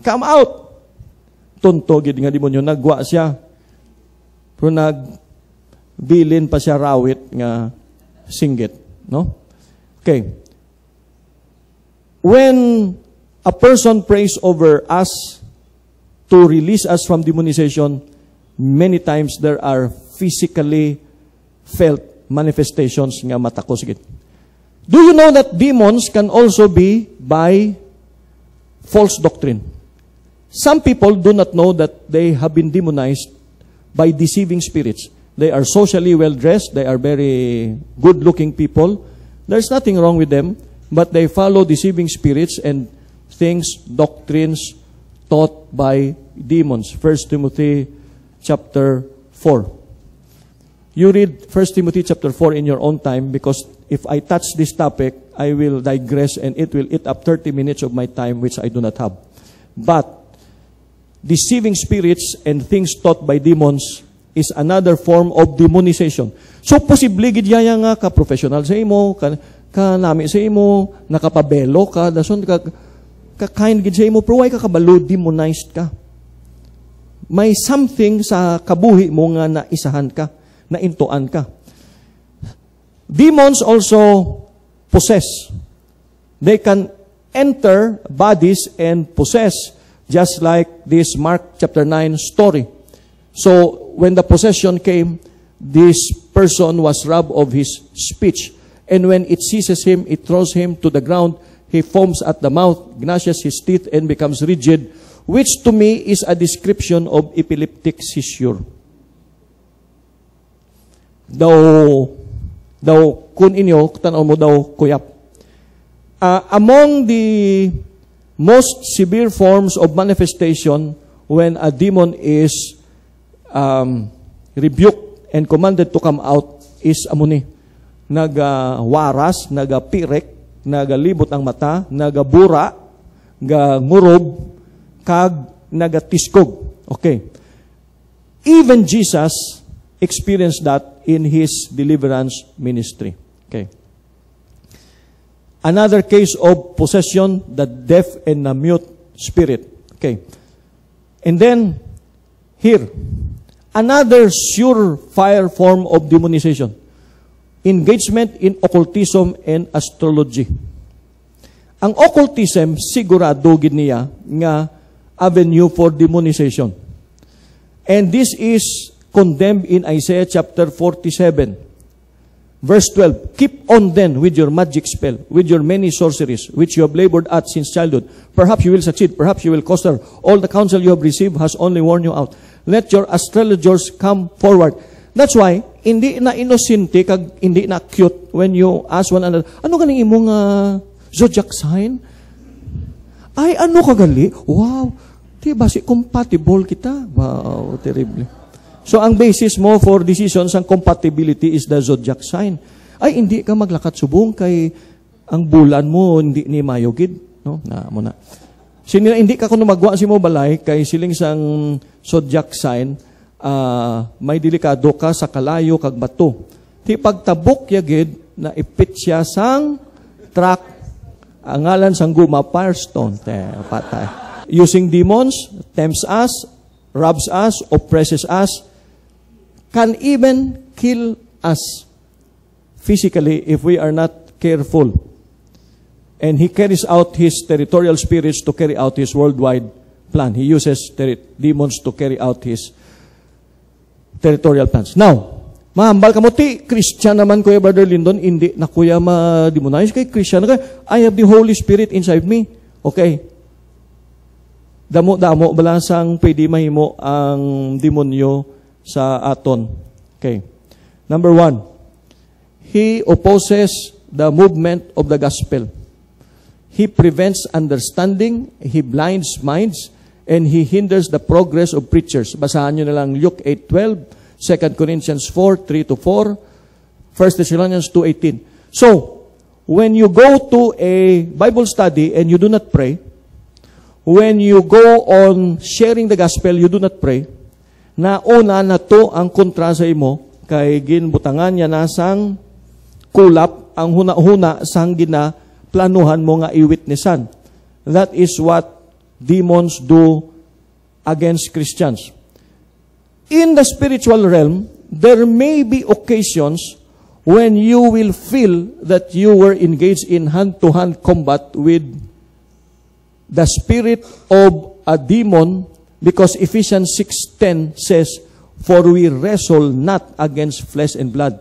A: Come out! Tunto, gid nga demonyo, nagwa siya. Pero nagbilin pa siya rawit nga singgit. No? Okay. When a person prays over us, to release us from demonization, many times there are physically felt manifestations nga matakos gid. Do you know that demons can also be by false doctrine? Some people do not know that they have been demonized by deceiving spirits. They are socially well dressed, they are very good looking people. There's nothing wrong with them, but they follow deceiving spirits and things, doctrines, taught by demons. 1 Timothy chapter 4. You read 1 Timothy chapter 4 in your own time because if I touch this topic, I will digress and it will eat up 30 minutes of my time which I do not have. But deceiving spirits and things taught by demons is another form of demonization. So posible gid yaya nga ka professional sa imo, ka, ka nami sa imo, nakapabelo ka, dason ka kakain gid sa imo pero why ka kabalo demonized ka? May something sa kabuhi mo nga naisahan ka naintuan ka. Demons also possess. They can enter bodies and possess just like this Mark chapter 9 story. So when the possession came this person was robbed of his speech and when it seizes him it throws him to the ground He foams at the mouth, gnashes his teeth, and becomes rigid, which to me is a description of epileptic seizure. Daw, daw, kun inyo, tanaw mo daw, kuyap. Uh, among the most severe forms of manifestation when a demon is um, rebuked and commanded to come out is amuni. Nagawaras, nagapirek, nagalibot ang mata, nagabura, ga ngurob, kag nagatiskog. Okay. Even Jesus experienced that in his deliverance ministry. Okay. Another case of possession, the deaf and the mute spirit. Okay. And then, here, another surefire form of demonization engagement in occultism and astrology. Ang occultism, sigurado niya nga avenue for demonization. And this is condemned in Isaiah chapter 47. Verse 12, Keep on then with your magic spell, with your many sorceries, which you have labored at since childhood. Perhaps you will succeed, perhaps you will coster. All the counsel you have received has only worn you out. Let your astrologers come forward. That's why, hindi na innocente, kag hindi na cute when you ask one another, ano ganing imong uh, zodiac sign? Ay, ano kagali? Wow, di ba si compatible kita? Wow, terrible. So ang basis mo for decisions ang compatibility is the zodiac sign. Ay hindi ka maglakat subong kay ang bulan mo hindi ni mayogid, no? Na mo na. Sinila hindi ka kuno magwa si mo balay kay siling sang zodiac sign ah, may delikado ka sa kalayo kag bato. Ti pagtabok yagid na ipit siya sang truck ang ngalan sang guma firestone te patay. Using demons tempts us, robs us, oppresses us, can even kill us physically if we are not careful. And he carries out his territorial spirits to carry out his worldwide plan. He uses demons to carry out his territorial plans. Now, mahambal ka mo, ti, Christian naman, Kuya Brother Lindon, hindi na kuya ma-demonize kay Christian ka. I have the Holy Spirit inside me. Okay. Damo-damo, balasang pwede mahimo ang demonyo sa aton. Okay. Number one, he opposes the movement of the gospel. He prevents understanding, he blinds minds, and he hinders the progress of preachers. Basahan nyo na lang Luke 8.12, 2 Corinthians 4, 3 to 4, 1 Thessalonians 2.18. So, when you go to a Bible study and you do not pray, when you go on sharing the gospel, you do not pray, na una na to ang kontra sa imo, kay ginbutangan niya nasang kulap ang huna-huna sang gina planuhan mo nga i-witnessan. That is what demons do against Christians. In the spiritual realm, there may be occasions when you will feel that you were engaged in hand-to-hand combat with the spirit of a demon because Ephesians 6:10 says, "For we wrestle not against flesh and blood,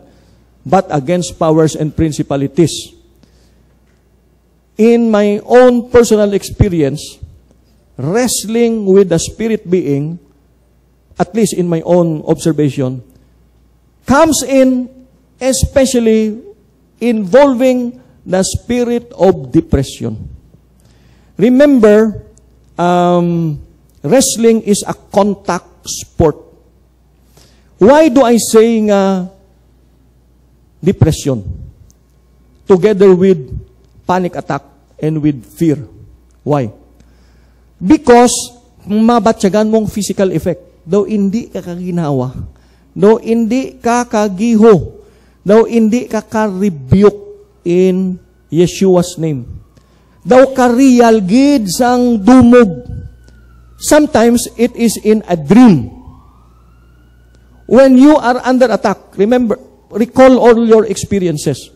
A: but against powers and principalities." In my own personal experience, wrestling with the spirit being, at least in my own observation, comes in especially involving the spirit of depression. Remember, um, wrestling is a contact sport. Why do I say nga depression? Together with panic attack and with fear. Why? Because mabatyagan mong physical effect. Daw hindi ka kaginawa. Daw hindi ka kagiho. Daw hindi ka ka-rebuke in Yeshua's name. Daw ka real gid sang dumog. Sometimes it is in a dream. When you are under attack, remember, recall all your experiences.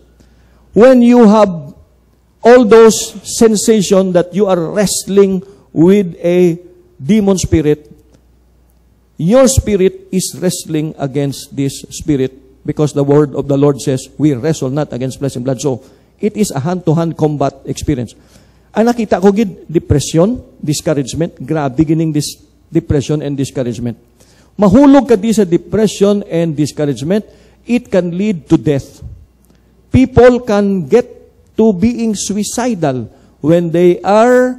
A: When you have all those sensation that you are wrestling with a demon spirit, your spirit is wrestling against this spirit because the word of the Lord says, we wrestle not against flesh and blood. So, it is a hand-to-hand combat experience. Ang nakita ko gid, depression, discouragement, grabe gining this depression and discouragement. Mahulog ka di sa depression and discouragement, it can lead to death. People can get to being suicidal when they are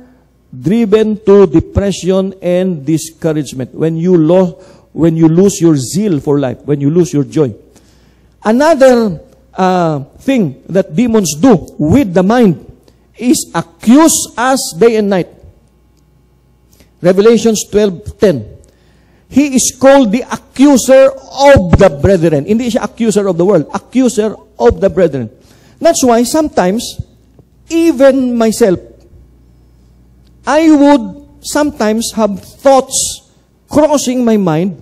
A: driven to depression and discouragement. When you lo- when you lose your zeal for life, when you lose your joy. Another uh, thing that demons do with the mind is accuse us day and night. Revelations 12:10. He is called the accuser of the brethren. Hindi siya accuser of the world, accuser of the brethren. That's why sometimes, even myself, I would sometimes have thoughts crossing my mind,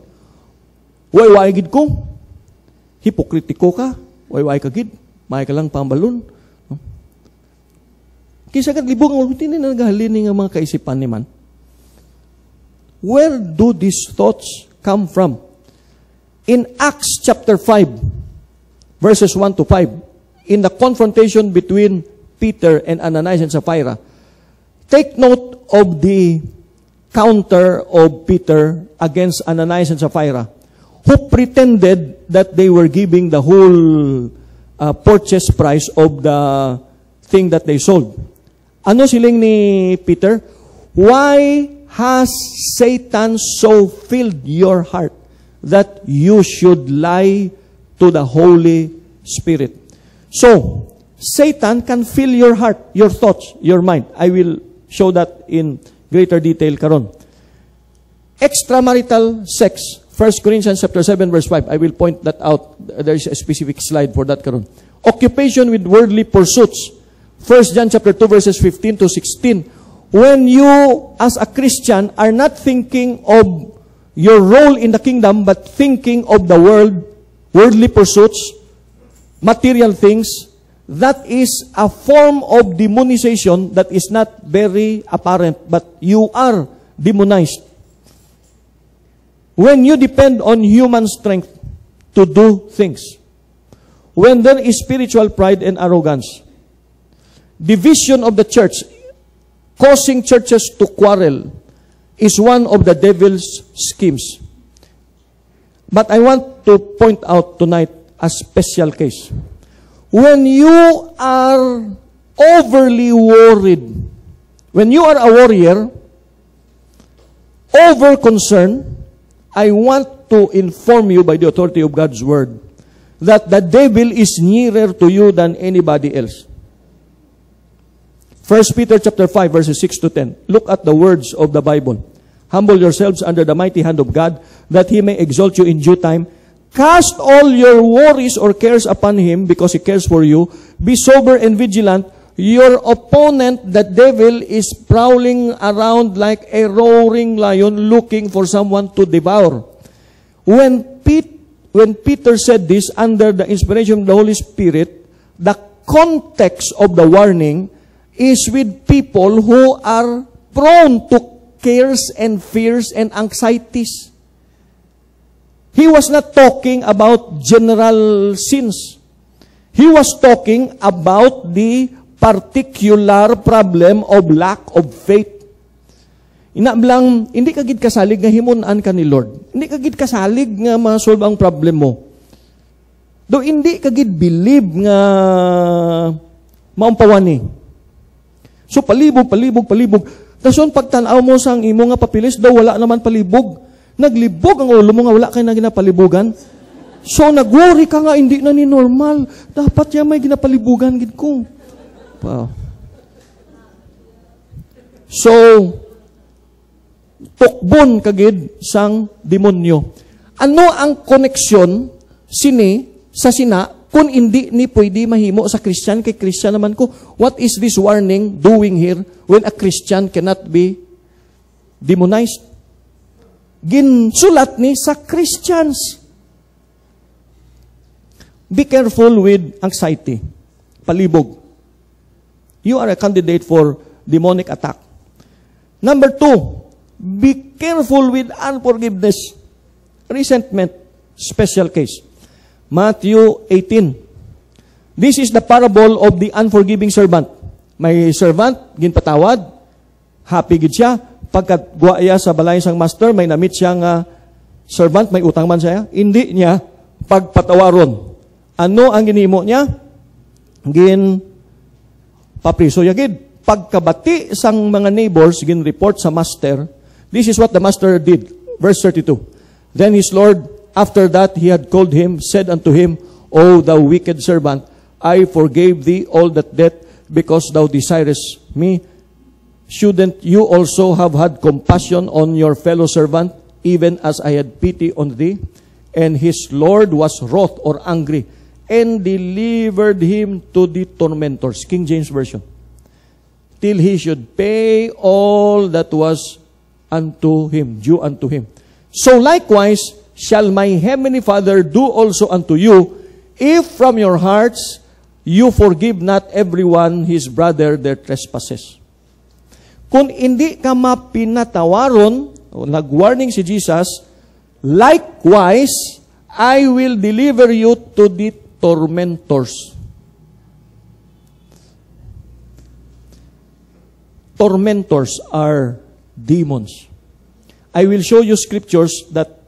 A: way gid ko, hipokritiko ka, way ka gid, may ka lang pambalon. Kisa ka libong ang hindi na naghalin nga mga kaisipan ni man. Where do these thoughts come from? In Acts chapter 5, verses 1 to 5, in the confrontation between Peter and Ananias and Sapphira, take note of the counter of Peter against Ananias and Sapphira, who pretended that they were giving the whole uh, purchase price of the thing that they sold. Ano siling ni Peter? Why has Satan so filled your heart that you should lie to the Holy Spirit. So, Satan can fill your heart, your thoughts, your mind. I will show that in greater detail karon. Extramarital sex. 1 Corinthians chapter 7 verse 5. I will point that out. There is a specific slide for that karon. Occupation with worldly pursuits. 1 John chapter 2 verses 15 to 16. When you as a Christian are not thinking of your role in the kingdom but thinking of the world, worldly pursuits, material things, that is a form of demonization that is not very apparent, but you are demonized. When you depend on human strength to do things, when there is spiritual pride and arrogance, division of the church, causing churches to quarrel, is one of the devil's schemes. But I want to point out tonight a special case. When you are overly worried, when you are a warrior, over concerned, I want to inform you by the authority of God's word that the devil is nearer to you than anybody else. 1 Peter chapter 5 verses 6 to 10. Look at the words of the Bible. Humble yourselves under the mighty hand of God that he may exalt you in due time Cast all your worries or cares upon Him because He cares for you. Be sober and vigilant. Your opponent, the devil, is prowling around like a roaring lion looking for someone to devour. When, Pete, when Peter said this under the inspiration of the Holy Spirit, the context of the warning is with people who are prone to cares and fears and anxieties. He was not talking about general sins. He was talking about the particular problem of lack of faith. Inablang, hindi kagid kasalig nga himunan ka ni Lord. Hindi kagid kasalig nga masolve ang problem mo. Do hindi kagid believe nga maumpawani. So palibog, palibog, palibog. Dason pagtanaw mo sang imo nga papilis, daw wala naman palibog. Naglibog ang ulo mo nga wala kay na ginapalibugan. So nagworry ka nga hindi na ni normal. Dapat ya may ginapalibugan gid ko. Wow. So tukbon kagid sang demonyo. Ano ang koneksyon sini sa sina kung hindi ni pwede mahimo sa Christian kay Christian naman ko what is this warning doing here when a Christian cannot be demonized ginsulat ni sa Christians. Be careful with anxiety, palibog. You are a candidate for demonic attack. Number two, be careful with unforgiveness, resentment, special case. Matthew 18. This is the parable of the unforgiving servant. May servant, ginpatawad, happy gid siya, pagkat guaya sa balay sang master, may namit siyang uh, servant, may utang man siya, hindi niya pagpatawaron. Ano ang ginimo niya? Gin papriso yagid. Pagkabati sang mga neighbors, gin report sa master, this is what the master did. Verse 32. Then his Lord, after that he had called him, said unto him, O thou wicked servant, I forgave thee all that debt because thou desirest me, Shouldn't you also have had compassion on your fellow servant, even as I had pity on thee? And his Lord was wroth or angry, and delivered him to the tormentors. King James Version. Till he should pay all that was unto him, due unto him. So likewise shall my heavenly Father do also unto you, if from your hearts you forgive not everyone his brother their trespasses. Kung hindi ka mapinatawaron, nag-warning si Jesus, likewise, I will deliver you to the tormentors. Tormentors are demons. I will show you scriptures that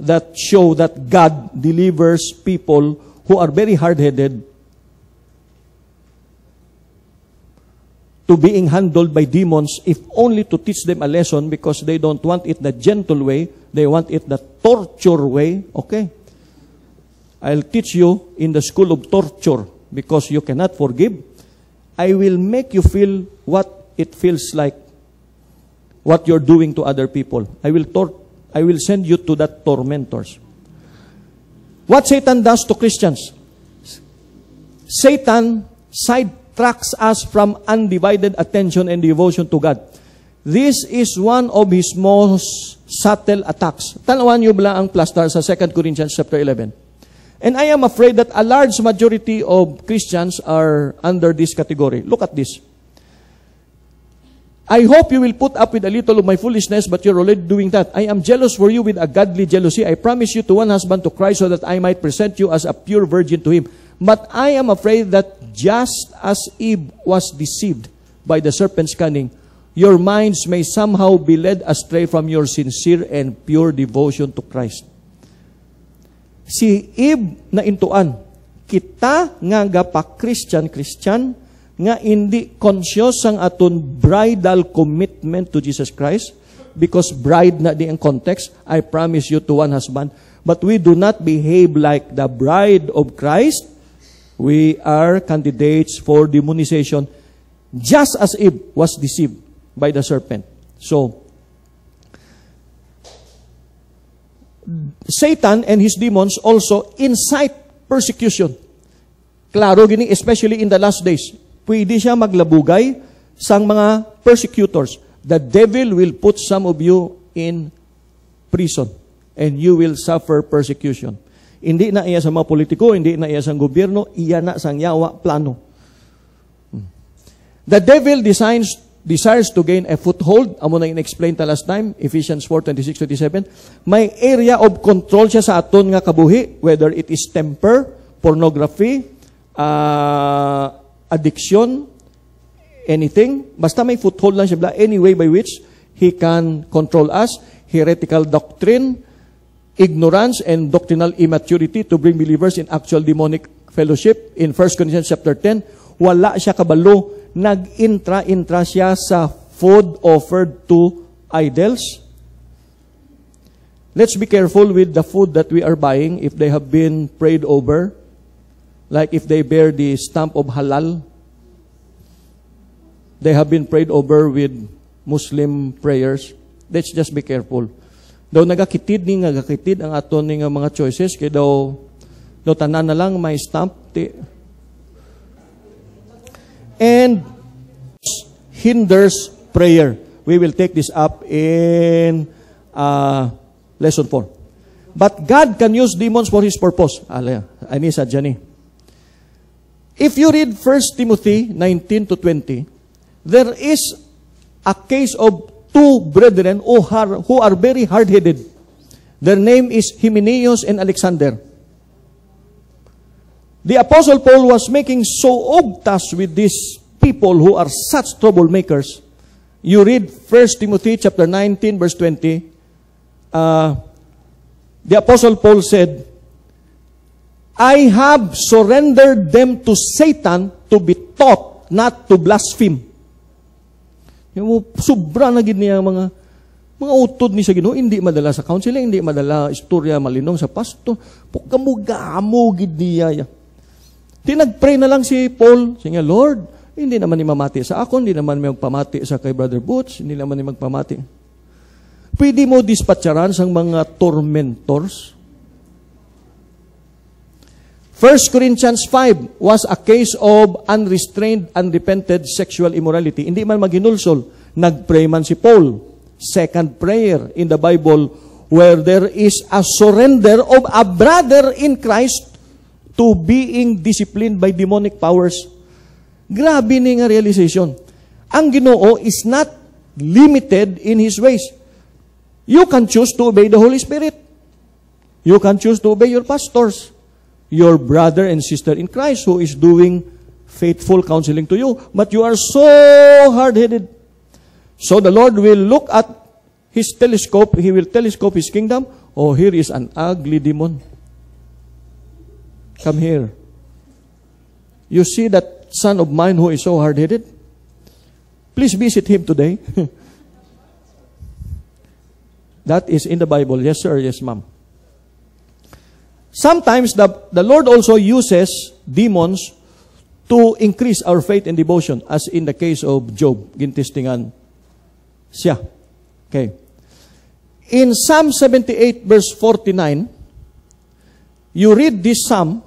A: that show that God delivers people who are very hard-headed to being handled by demons if only to teach them a lesson because they don't want it the gentle way, They want it the torture way. Okay. I'll teach you in the school of torture because you cannot forgive. I will make you feel what it feels like, what you're doing to other people. I will tor- I will send you to that tormentors. What Satan does to Christians? Satan sidetracks us from undivided attention and devotion to God. This is one of his most subtle attacks. Tanawan niyo ba ang plaster sa 2 Corinthians chapter 11? And I am afraid that a large majority of Christians are under this category. Look at this. I hope you will put up with a little of my foolishness, but you're already doing that. I am jealous for you with a godly jealousy. I promise you to one husband to Christ so that I might present you as a pure virgin to him. But I am afraid that just as Eve was deceived by the serpent's cunning, your minds may somehow be led astray from your sincere and pure devotion to Christ. Si Eve na intuan, kita nga gapa Christian, Christian, nga hindi conscious ang aton bridal commitment to Jesus Christ because bride na di ang context I promise you to one husband but we do not behave like the bride of Christ we are candidates for demonization just as Eve was deceived by the serpent so Satan and his demons also incite persecution klaro gini especially in the last days pwede siya maglabugay sang mga persecutors. The devil will put some of you in prison and you will suffer persecution. Hindi na iya sa mga politiko, hindi na iya sa gobyerno, iya na sang yawa plano. Hmm. The devil designs, desires to gain a foothold. Amo na in-explain ta last time, Ephesians 4, 26, 27. May area of control siya sa aton nga kabuhi, whether it is temper, pornography, uh, addiction, anything, basta may foothold lang siya, any way by which he can control us, heretical doctrine, ignorance, and doctrinal immaturity to bring believers in actual demonic fellowship. In 1 Corinthians chapter 10, wala siya kabalo, nag-intra-intra siya sa food offered to idols. Let's be careful with the food that we are buying if they have been prayed over like if they bear the stamp of halal, they have been prayed over with Muslim prayers. Let's just be careful. Daw nagakitid ni nagakitid ang aton ni mga choices kay daw daw tanan na lang may stamp ti and hinders prayer. We will take this up in uh, lesson 4. But God can use demons for His purpose. Alaya, ani sa Jani. If you read 1 Timothy 19 to 20, there is a case of two brethren who are, who are very hard-headed. Their name is Hymenaeus and Alexander. The Apostle Paul was making so obtas with these people who are such troublemakers. You read 1 Timothy chapter 19 verse 20. Uh, the Apostle Paul said, I have surrendered them to Satan to be taught not to blaspheme. Yung sobra na gid niya mga mga utod ni sa Ginoo hindi madala sa counseling, hindi madala istorya malinong sa pasto. Pukamugamo gid niya. Tinagpray na lang si Paul, siya Lord, hindi naman ni mamati sa ako, hindi naman may magpamati sa kay Brother Boots, hindi naman ni magpamati. Pwede mo dispatcharan sang mga tormentors 1 Corinthians 5 was a case of unrestrained, unrepented sexual immorality. Hindi man maghinulsol. Nagpray man si Paul. Second prayer in the Bible where there is a surrender of a brother in Christ to being disciplined by demonic powers. Grabe ni nga realization. Ang ginoo is not limited in His ways. You can choose to obey the Holy Spirit. You can choose to obey your pastors your brother and sister in Christ who is doing faithful counseling to you, but you are so hard-headed. So the Lord will look at His telescope, He will telescope His kingdom. Oh, here is an ugly demon. Come here. You see that son of mine who is so hard-headed? Please visit him today. That is in the Bible. Yes, sir. Yes, ma'am. Sometimes the, the Lord also uses demons to increase our faith and devotion, as in the case of Job. Gintistingan siya. Okay. In Psalm 78 verse 49, you read this psalm,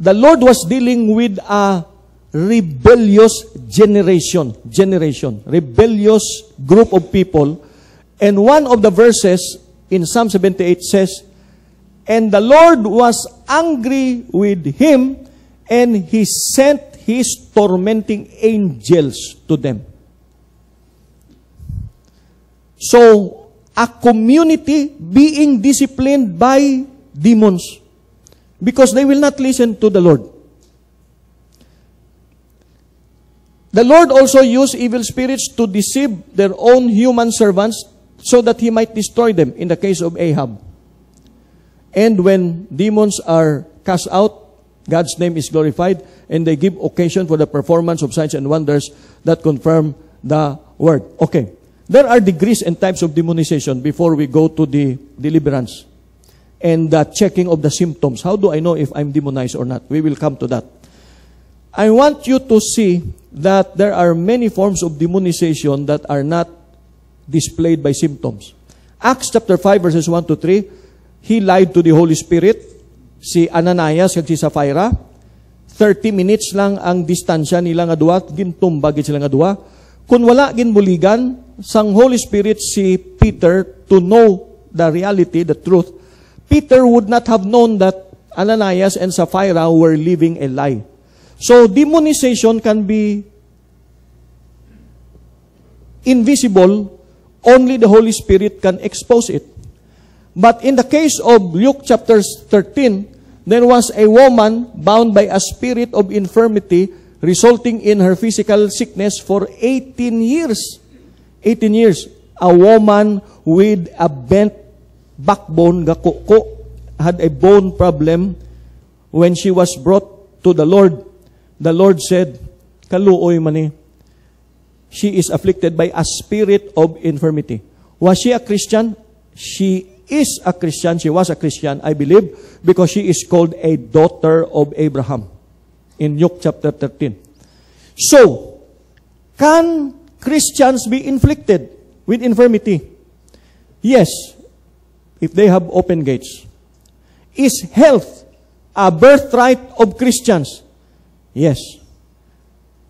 A: the Lord was dealing with a rebellious generation, generation, rebellious group of people. And one of the verses in Psalm 78 says, And the Lord was angry with him, and he sent his tormenting angels to them. So, a community being disciplined by demons because they will not listen to the Lord. The Lord also used evil spirits to deceive their own human servants so that he might destroy them in the case of Ahab. And when demons are cast out, God's name is glorified and they give occasion for the performance of signs and wonders that confirm the word. Okay. There are degrees and types of demonization before we go to the deliverance and the checking of the symptoms. How do I know if I'm demonized or not? We will come to that. I want you to see that there are many forms of demonization that are not displayed by symptoms. Acts chapter 5 verses 1 to 3, he lied to the Holy Spirit. Si Ananias kag si Sapphira, 30 minutes lang ang distansya nila nga duwa, gintumbag sila nga duwa. Kung wala ginbuligan, sang Holy Spirit si Peter to know the reality, the truth, Peter would not have known that Ananias and Sapphira were living a lie. So demonization can be invisible, only the Holy Spirit can expose it. But in the case of Luke chapter 13, there was a woman bound by a spirit of infirmity resulting in her physical sickness for 18 years. 18 years. A woman with a bent backbone, gakuko, had a bone problem when she was brought to the Lord. The Lord said, Kaluoy mani, she is afflicted by a spirit of infirmity. Was she a Christian? She is a Christian. She was a Christian, I believe, because she is called a daughter of Abraham in Luke chapter 13. So, can Christians be inflicted with infirmity? Yes, if they have open gates. Is health a birthright of Christians? Yes.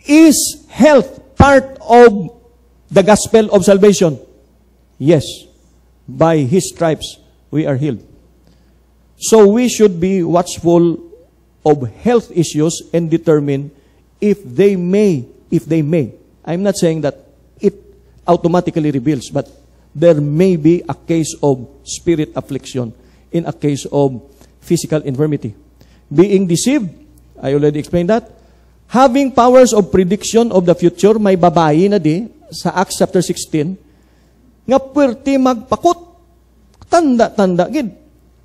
A: Is health part of the gospel of salvation? Yes. By His stripes, we are healed. So we should be watchful of health issues and determine if they may, if they may. I'm not saying that it automatically reveals, but there may be a case of spirit affliction in a case of physical infirmity. Being deceived, I already explained that. Having powers of prediction of the future, may babayi na di sa Acts chapter 16, nga pwerte magpakot. Tanda-tanda, gid.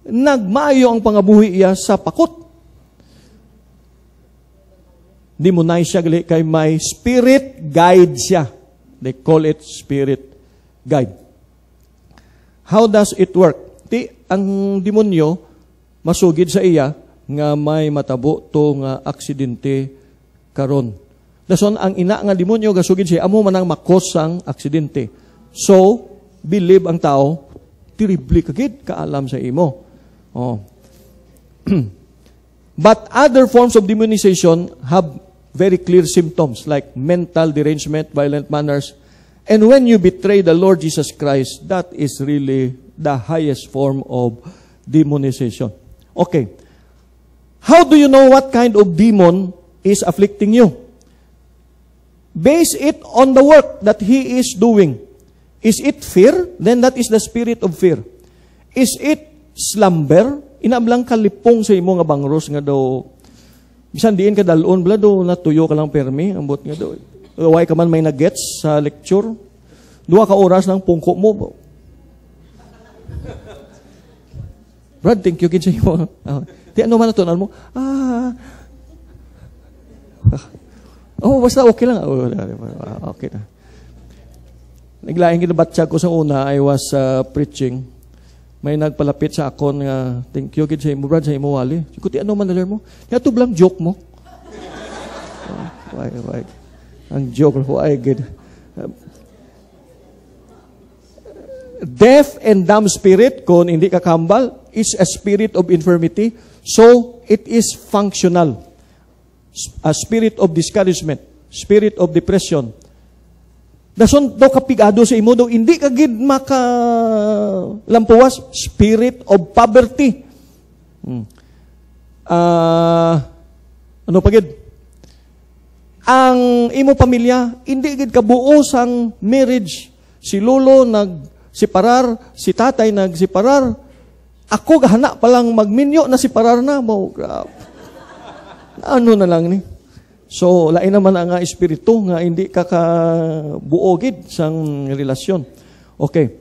A: Nagmayo ang pangabuhi iya sa pakot. Demonize siya gali kay may spirit guide siya. They call it spirit guide. How does it work? Ti, ang demonyo, masugid sa iya, nga may matabo to nga aksidente karon. Dason ang ina nga demonyo gasugid siya amo man ang makos sang aksidente. So, believe ang tao, terribly kagid kaalam sa imo. Oh. But other forms of demonization have very clear symptoms like mental derangement, violent manners. And when you betray the Lord Jesus Christ, that is really the highest form of demonization. Okay. How do you know what kind of demon is afflicting you? Base it on the work that he is doing. Is it fear? Then that is the spirit of fear. Is it slumber? Inablang kalipong sa imo nga bangros nga daw Bisan diin ka dalon bla do natuyo ka lang permi ambot nga do. Way ka man may nagets sa lecture. Duha ka oras lang pungko mo. Brad, thank you kid sa iyo. Uh, di ano man natunan mo? Ah. Oh, basta okay lang. Oh, okay na. Naglaing ginabatsyag ko sa una, I was uh, preaching. May nagpalapit sa akon nga, thank you, gid sa imo, brad, sa imo wali. Sikuti, ano man nalir mo? Kaya ito lang joke mo. why, why? Ang joke, why, gid. deaf and dumb spirit, kung hindi ka kambal, is a spirit of infirmity. So, it is functional. A spirit of discouragement, spirit of depression. Dason daw kapigado sa imo daw, hindi ka gid maka lampuwas, spirit of poverty. Hmm. Uh, ano pa gid? Ang imo pamilya, hindi gid kabuo sang marriage. Si lolo nag siparar, si tatay nagsiparar. Ako gahana pa lang magminyo na siparar na mo. Ano na lang ni? So, lain naman ang nga espiritu nga hindi ka kabuogid sang relasyon. Okay.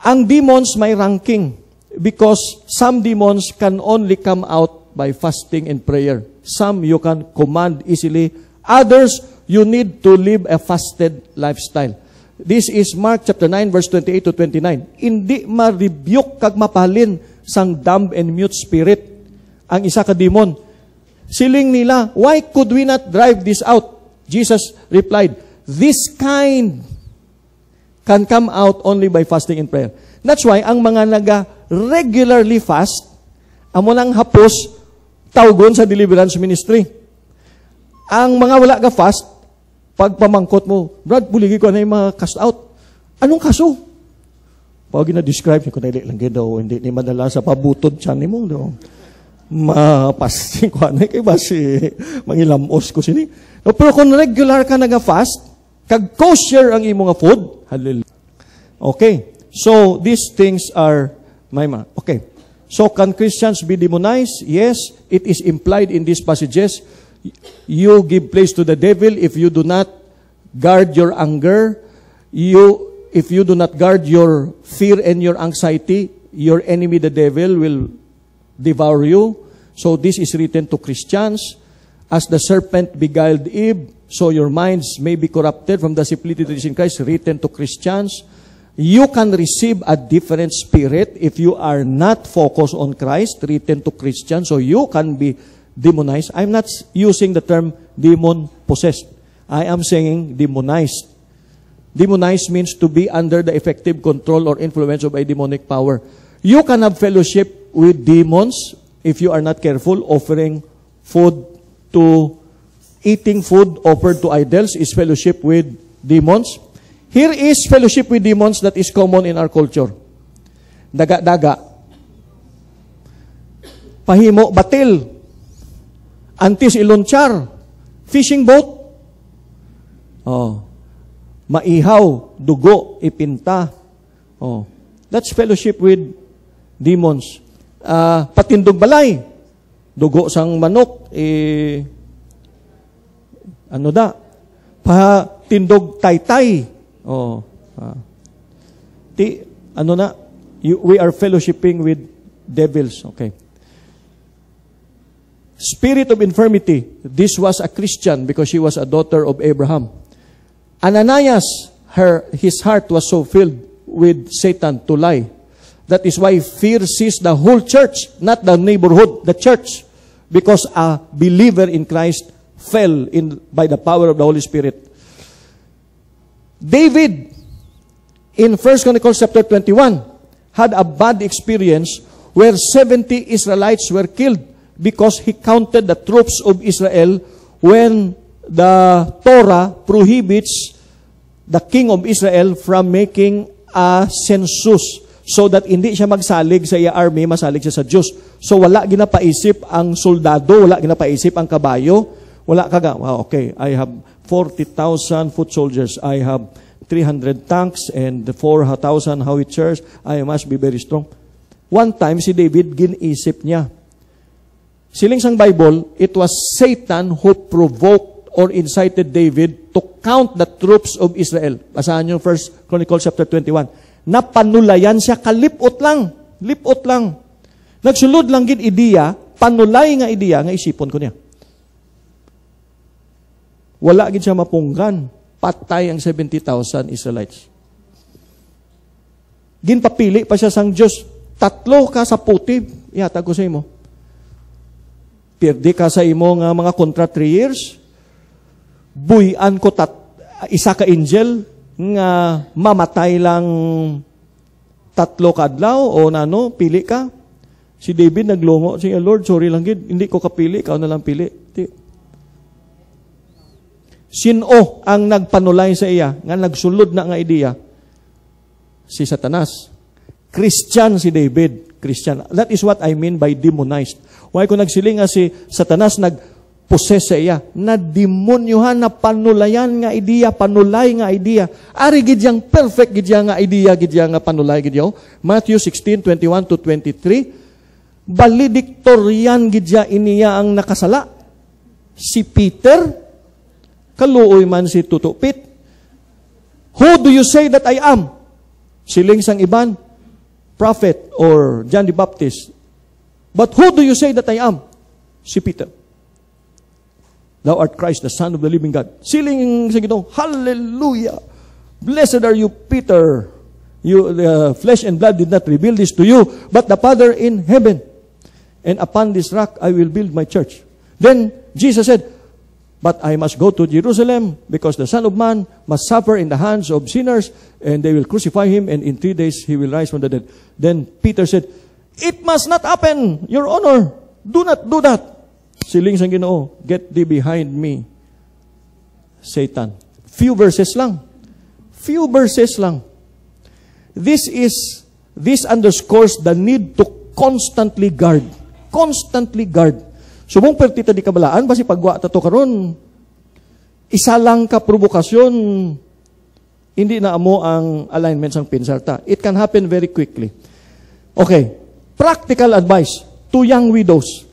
A: Ang demons may ranking because some demons can only come out by fasting and prayer. Some you can command easily. Others, you need to live a fasted lifestyle. This is Mark chapter 9 verse 28 to 29. Hindi ma-rebuke kag mapalin sang dumb and mute spirit ang isa ka demon. Siling nila, why could we not drive this out? Jesus replied, this kind can come out only by fasting and prayer. That's why ang mga naga regularly fast, amo nang hapos tawgon sa deliverance ministry. Ang mga wala ka fast, pag pamangkot mo, Brad, buligi ko na yung mga cast out. Anong kaso? Pag gina-describe ko, hindi lang daw, hindi ni madala sa pabutod siya ni mo. Daw. Mapasting ko na, kay ba si mangilamos ko sini. No, pero kung regular ka naga-fast, kag kosher ang imo nga food, hallelujah. Okay. So, these things are, my ma. Okay. So, can Christians be demonized? Yes, it is implied in these passages you give place to the devil if you do not guard your anger. You, if you do not guard your fear and your anxiety, your enemy, the devil, will devour you. So this is written to Christians. As the serpent beguiled Eve, so your minds may be corrupted from the simplicity in Christ, written to Christians. You can receive a different spirit if you are not focused on Christ, written to Christians. So you can be demonized. I'm not using the term demon possessed. I am saying demonized. Demonized means to be under the effective control or influence of a demonic power. You can have fellowship with demons if you are not careful. Offering food to eating food offered to idols is fellowship with demons. Here is fellowship with demons that is common in our culture. Daga-daga. Pahimo, batil. Antis ilonchar. Fishing boat. Oh. Maihaw, dugo, ipinta. Oh. That's fellowship with demons. Uh, patindog balay. Dugo sang manok. Eh, ano da? Patindog taytay. Oh. Uh, ti, ano na? You, we are fellowshipping with devils. Okay. Spirit of infirmity. This was a Christian because she was a daughter of Abraham. Ananias, her, his heart was so filled with Satan to lie. That is why fear seized the whole church, not the neighborhood, the church. Because a believer in Christ fell in, by the power of the Holy Spirit. David, in 1 Chronicles chapter 21, had a bad experience where 70 Israelites were killed because he counted the troops of Israel when the Torah prohibits the king of Israel from making a census so that hindi siya magsalig sa iya army, masalig siya sa Diyos. So wala ginapaisip ang soldado, wala ginapaisip ang kabayo, wala kaga, wow, okay, I have 40,000 foot soldiers, I have 300 tanks and 4,000 howitzers, I must be very strong. One time, si David, ginisip niya, Siling sang Bible, it was Satan who provoked or incited David to count the troops of Israel. Basahan niyo 1 Chronicles chapter 21. Napanulayan siya, kalipot lang. Lipot lang. Nagsulod lang gid ideya, panulay nga ideya nga isipon ko niya. Wala gid siya mapunggan. patay ang 70,000 Israelites. Ginpapili pa siya sang Diyos. Tatlo ka sa puti. Yata ko sa imo. Pirdi ka sa imo nga mga kontra 3 years. Buyan ko tat, isa ka angel nga mamatay lang tatlo kadlaw o nano, pili ka. Si David naglungo, siya, Lord, sorry lang gid, hindi ko kapili, ikaw na lang pili. Di. Sino ang nagpanulay sa iya, nga nagsulod na nga ideya? Si Satanas. Christian si David. Christian. That is what I mean by demonized. Why ko nagsiling nga si Satanas nagposes sa iya? Na demonyohan na panulayan nga ideya, panulay nga ideya. Ari gid yang perfect gid nga ideya, gid nga panulay gid Matthew 16:21 to 23. Valedictorian gid iniya ang nakasala. Si Peter Kaluoy man si tutupit. Who do you say that I am? Siling sang iban, prophet or John the Baptist. But who do you say that I am? Si Peter. Thou art Christ, the Son of the living God. Siling sa Ginoo, Hallelujah! Blessed are you, Peter. You, the flesh and blood did not reveal this to you, but the Father in heaven. And upon this rock I will build my church. Then Jesus said, But I must go to Jerusalem because the Son of Man must suffer in the hands of sinners and they will crucify him and in three days he will rise from the dead. Then Peter said, It must not happen, Your Honor. Do not do that. Siling sang ginoo, get thee behind me, Satan. Few verses lang. Few verses lang. This is, this underscores the need to constantly guard. Constantly guard Subong pertita di kabalaan, basi pagwa tato karon isa lang ka provokasyon, hindi na amo ang alignment sang pinsalta. It can happen very quickly. Okay, practical advice to young widows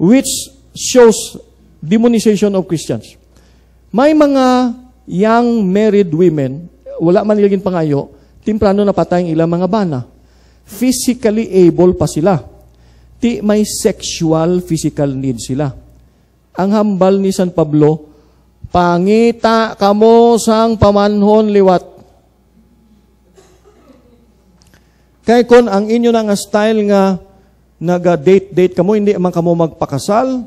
A: which shows demonization of Christians. May mga young married women, wala man nilagin pangayo, timprano napatay ang ilang mga bana. Physically able pa sila Ti may sexual physical need sila. Ang hambal ni San Pablo, pangita kamo sang pamanhon liwat. Kay kon ang inyo na nga style nga naga-date-date kamo, hindi man kamo magpakasal,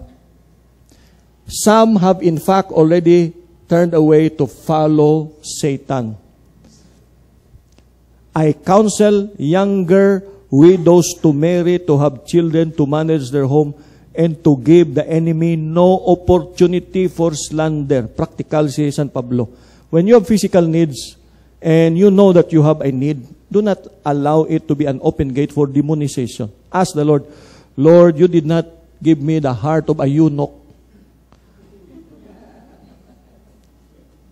A: some have in fact already turned away to follow Satan. I counsel younger widows to marry, to have children, to manage their home, and to give the enemy no opportunity for slander. Practical si San Pablo. When you have physical needs, and you know that you have a need, do not allow it to be an open gate for demonization. Ask the Lord, Lord, you did not give me the heart of a eunuch.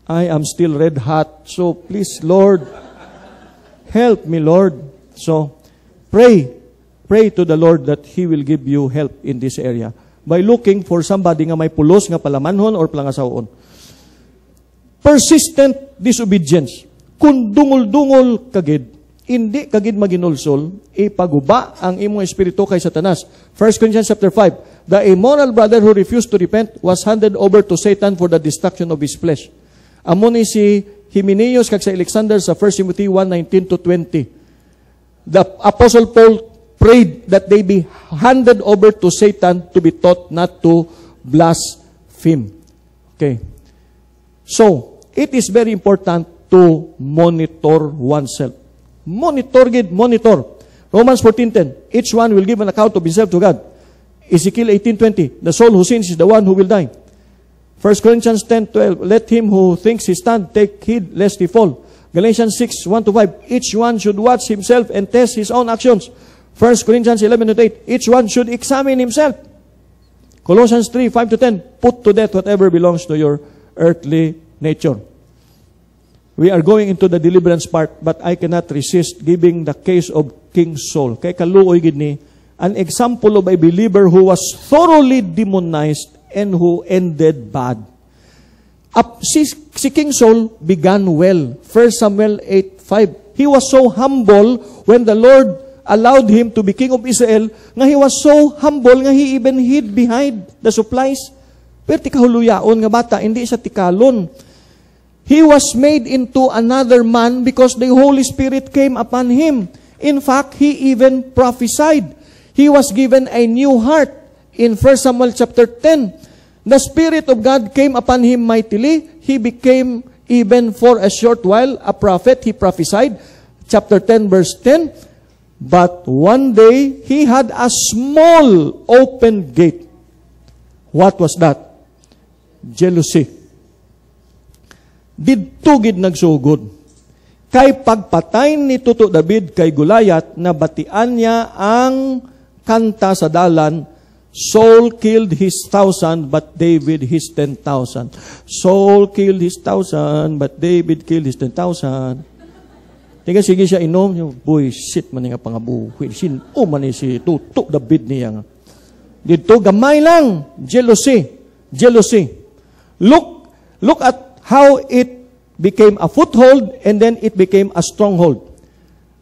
A: I am still red hot. So please, Lord, help me, Lord. So, Pray. Pray to the Lord that He will give you help in this area by looking for somebody nga may pulos nga palamanhon or palangasaon. Persistent disobedience. Kung dungol-dungol kagid, hindi kagid maginulsol, ipaguba ang imong espiritu kay Satanas. 1 Corinthians chapter 5, The immoral brother who refused to repent was handed over to Satan for the destruction of his flesh. Amo si Himeneus kag sa Alexander sa 1 Timothy 1:19 to 20 the Apostle Paul prayed that they be handed over to Satan to be taught not to blaspheme. Okay. So, it is very important to monitor oneself. Monitor, monitor. Romans 14.10, each one will give an account of himself to God. Ezekiel 18.20, the soul who sins is the one who will die. 1 Corinthians 10.12, let him who thinks he stand take heed lest he fall. Galatians 6, 1 to 5. Each one should watch himself and test his own actions. 1 Corinthians 11 to 8. Each one should examine himself. Colossians 3, 5 to 10. Put to death whatever belongs to your earthly nature. We are going into the deliverance part, but I cannot resist giving the case of King Saul. Kay kaluoy gid ni an example of a believer who was thoroughly demonized and who ended bad. Up, si, si King Saul began well. 1 Samuel 8:5. He was so humble when the Lord allowed him to be king of Israel, nga he was so humble nga he even hid behind the supplies. Pero tikahuluyaon nga bata, hindi siya tikalon. He was made into another man because the Holy Spirit came upon him. In fact, he even prophesied. He was given a new heart in 1 Samuel chapter 10. The Spirit of God came upon him mightily. He became even for a short while a prophet. He prophesied. Chapter 10 verse 10. But one day, he had a small open gate. What was that? Jealousy. Didto gid nagsugod. Kay pagpatay ni Tuto David kay Gulayat, nabatian niya ang kanta sa dalan, Saul killed his thousand, but David his ten thousand. Saul killed his thousand, but David killed his ten thousand. Tingnan sige siya inom, boy, shit man nga pangabuhi. Sin, oh man ni si Tuto David niya nga. Dito, gamay lang. Jealousy. Jealousy. Look, look at how it became a foothold and then it became a stronghold.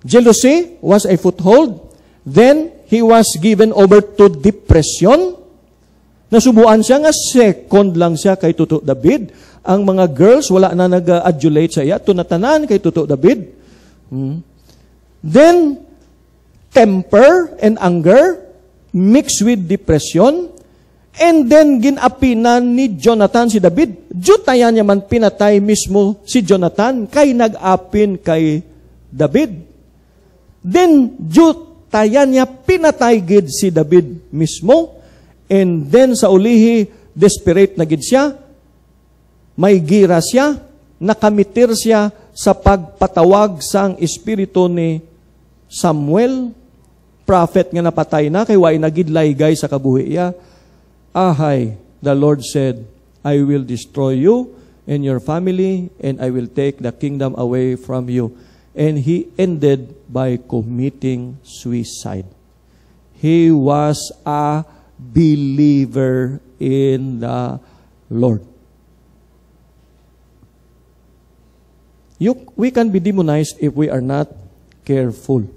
A: Jealousy was a foothold. Then, he was given over to depression. Nasubuan siya nga second lang siya kay Tuto David. Ang mga girls, wala na nag-adulate sa iya. Tunatanan kay Tuto David. Hmm. Then, temper and anger mixed with depression. And then, ginapinan ni Jonathan si David. Jutayan niya man pinatay mismo si Jonathan kay nag-apin kay David. Then, jutayan niya pinatay gid si David mismo. And then, sa ulihi, desperate na gid siya. May gira siya. Nakamitir siya sa pagpatawag sang espiritu ni Samuel. Prophet nga napatay na, kay way nagidlay guys sa kabuhi iya. Ahay, the Lord said, I will destroy you and your family, and I will take the kingdom away from you. And he ended by committing suicide. He was a believer in the Lord. You, we can be demonized if we are not careful.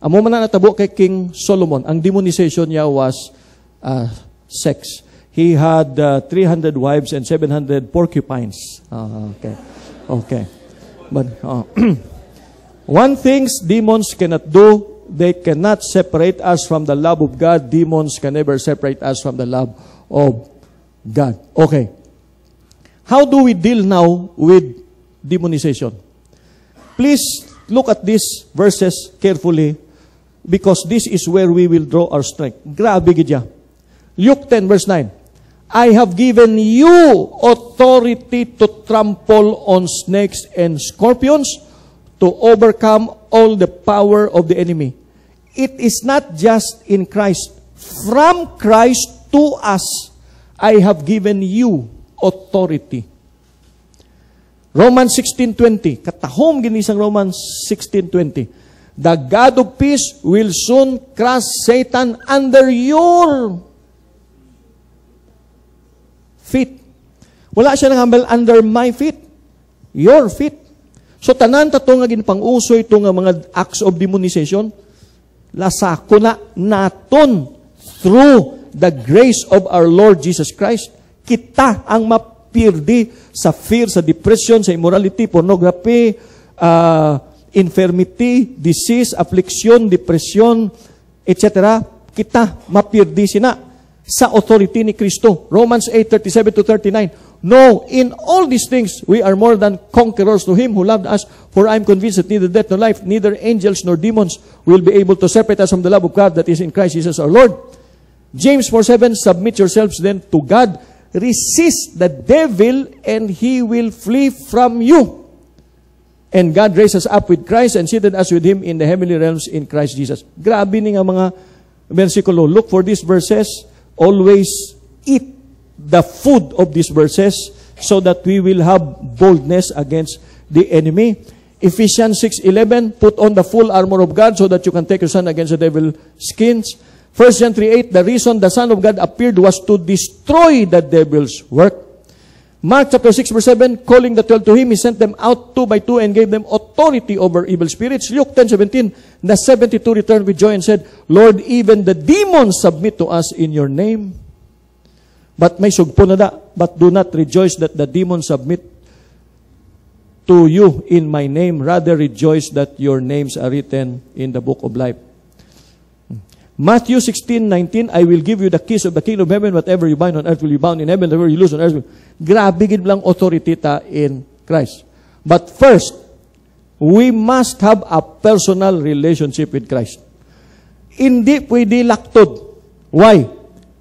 A: Amo man na natabo kay King Solomon, ang demonization niya was uh, sex. He had uh, 300 wives and 700 porcupines. Uh, okay. Okay. But uh, one things demons cannot do, they cannot separate us from the love of God. Demons can never separate us from the love of God. Okay. How do we deal now with demonization? Please look at these verses carefully because this is where we will draw our strength. Grabe gidya. Luke 10 verse 9. I have given you authority to trample on snakes and scorpions to overcome all the power of the enemy. It is not just in Christ. From Christ to us, I have given you authority. Romans 16.20. Katahom ginisang Romans 16.20. The God of peace will soon crush Satan under your feet. Wala siya nang humble under my feet. Your feet. So tanan ta nga ginpang-uso ito nga mga acts of demonization. Lasako na naton through the grace of our Lord Jesus Christ. Kita ang mapirdi sa fear, sa depression, sa immorality, pornography, uh, infirmity, disease, affliction, depression, etc. Kita mapirdi sina sa authority ni Kristo. Romans 8:37 to 39. No, in all these things we are more than conquerors to him who loved us, for I am convinced that neither death nor life, neither angels nor demons will be able to separate us from the love of God that is in Christ Jesus our Lord. James 4:7 Submit yourselves then to God, resist the devil and he will flee from you. And God raised us up with Christ and seated us with him in the heavenly realms in Christ Jesus. Grabe ni nga mga versikulo. Look for these verses always eat the food of these verses so that we will have boldness against the enemy. Ephesians 6.11, put on the full armor of God so that you can take your son against the devil's skins. 1 John 3.8, the reason the Son of God appeared was to destroy the devil's work. Mark chapter 6 verse 7, calling the twelve to him, he sent them out two by two and gave them authority over evil spirits. Luke 10, 17, the 72 returned with joy and said, Lord, even the demons submit to us in your name. But may sugpo na da, but do not rejoice that the demons submit to you in my name. Rather rejoice that your names are written in the book of life. Matthew 16, 19, I will give you the keys of the kingdom of heaven. Whatever you bind on earth will be bound in heaven. Whatever you loose on earth will... Grabe gid lang authority ta in Christ. But first, we must have a personal relationship with Christ. Hindi pwede laktod. Why?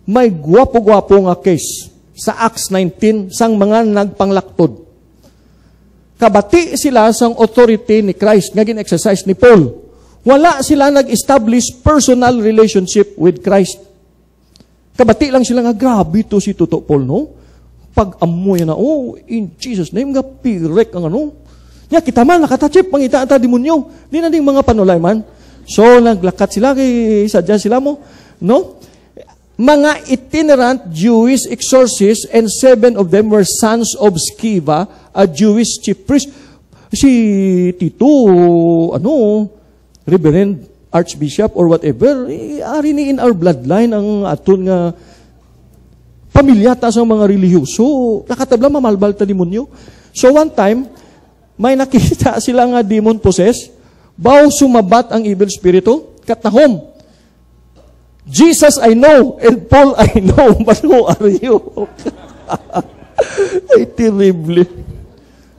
A: May gwapo-gwapo nga case sa Acts 19 sang mga nagpanglaktod. Kabati sila sang authority ni Christ nga gin-exercise ni Paul. Wala sila nag-establish personal relationship with Christ. Kabati lang sila nga, grabe to si Tuto Paul, no? Pag amoy na, oh, in Jesus name, nga pirek ang ano. Nya, kita man, nakatachip, pangita ata demonyo. Di na mga panulay man. So, naglakat sila, kay sadya sila mo, no? Mga itinerant Jewish exorcists and seven of them were sons of Sceva, a Jewish chief priest. Si Tito, ano, Reverend Archbishop or whatever, eh, ari ni in our bloodline ang aton nga pamilya ta sa mga relihiyoso. Nakatabla mamalbal ta demonyo. So one time, may nakita sila nga demon possessed, baw sumabat ang evil spirito, katahom. Jesus I know, and Paul I know, but who are you? Ay, terrible.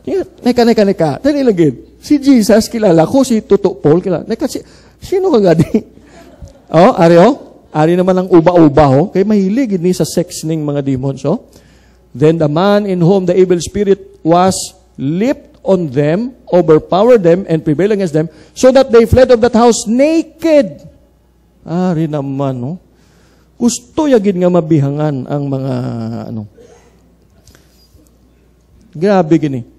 A: Yeah, neka, neka, neka. Dali lagi. Si Jesus, kilala ko. Si Tuto Paul, kilala. Neka, si, sino ka gadi? Oh, ari oh. Ari naman ang uba-uba oh. Kaya mahilig ni sa sex ning mga demons oh. Then the man in whom the evil spirit was leaped on them, overpowered them, and prevailed against them, so that they fled of that house naked. Ari naman, no? Gusto yagin nga mabihangan ang mga, ano. Grabe gini.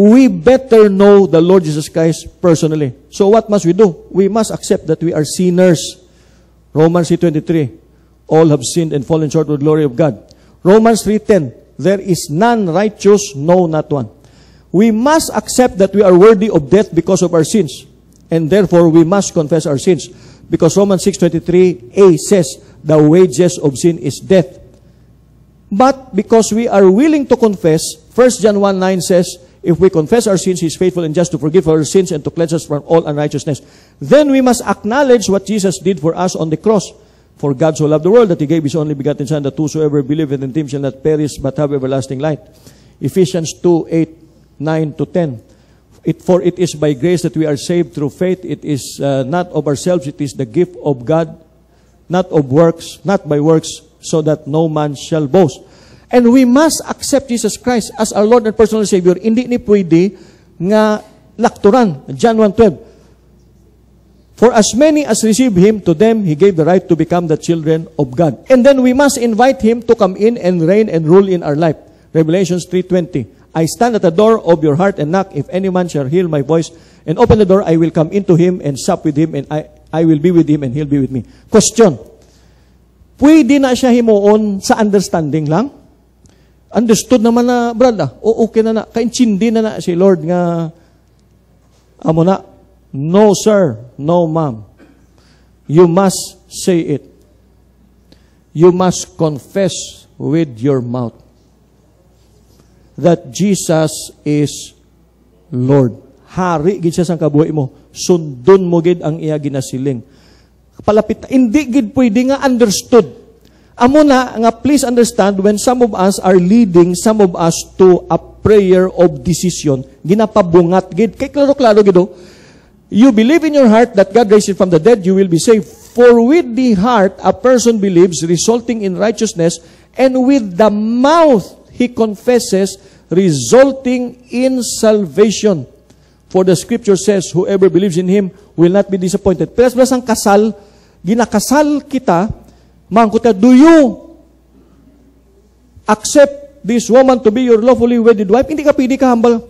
A: We better know the Lord Jesus Christ personally. So what must we do? We must accept that we are sinners. Romans 3.23, All have sinned and fallen short of the glory of God. Romans 3.10, There is none righteous, no, not one. We must accept that we are worthy of death because of our sins. And therefore, we must confess our sins. Because Romans 6.23a says, the wages of sin is death. But because we are willing to confess, 1 John 1.9 says, if we confess our sins, He is faithful and just to forgive our sins and to cleanse us from all unrighteousness. Then we must acknowledge what Jesus did for us on the cross. For God so loved the world that He gave His only begotten Son, that whosoever believeth in Him shall not perish but have everlasting life. Ephesians 2, 8, 9 to 10. It, for it is by grace that we are saved through faith. It is uh, not of ourselves, it is the gift of God, not of works, not by works, so that no man shall boast. And we must accept Jesus Christ as our Lord and personal Savior. Hindi ni pwede nga lakturan. John 1.12 For as many as receive Him, to them He gave the right to become the children of God. And then we must invite Him to come in and reign and rule in our life. Revelations 3.20 I stand at the door of your heart and knock. If any man shall hear my voice and open the door, I will come into him and sup with him and I, I will be with him and he'll be with me. Question. Pwede na siya himuon sa understanding lang? Understood naman na, brad, ah. O okay na na. Kaintindi na na si Lord nga, amo na, no sir, no ma'am. You must say it. You must confess with your mouth that Jesus is Lord. Hari gid siya sa kabuhi mo. Sundon mo gid ang iya ginasiling. Palapit hindi gid pwede nga understood. Amo na nga please understand when some of us are leading some of us to a prayer of decision, ginapabungat gid. Kay klaro-klaro gid. You believe in your heart that God raised him from the dead, you will be saved. For with the heart a person believes, resulting in righteousness, and with the mouth he confesses, resulting in salvation. For the scripture says, whoever believes in him will not be disappointed. Pero ang kasal, ginakasal kita, mangkuta, do you accept this woman to be your lawfully wedded wife? Hindi ka pwede ka hambal.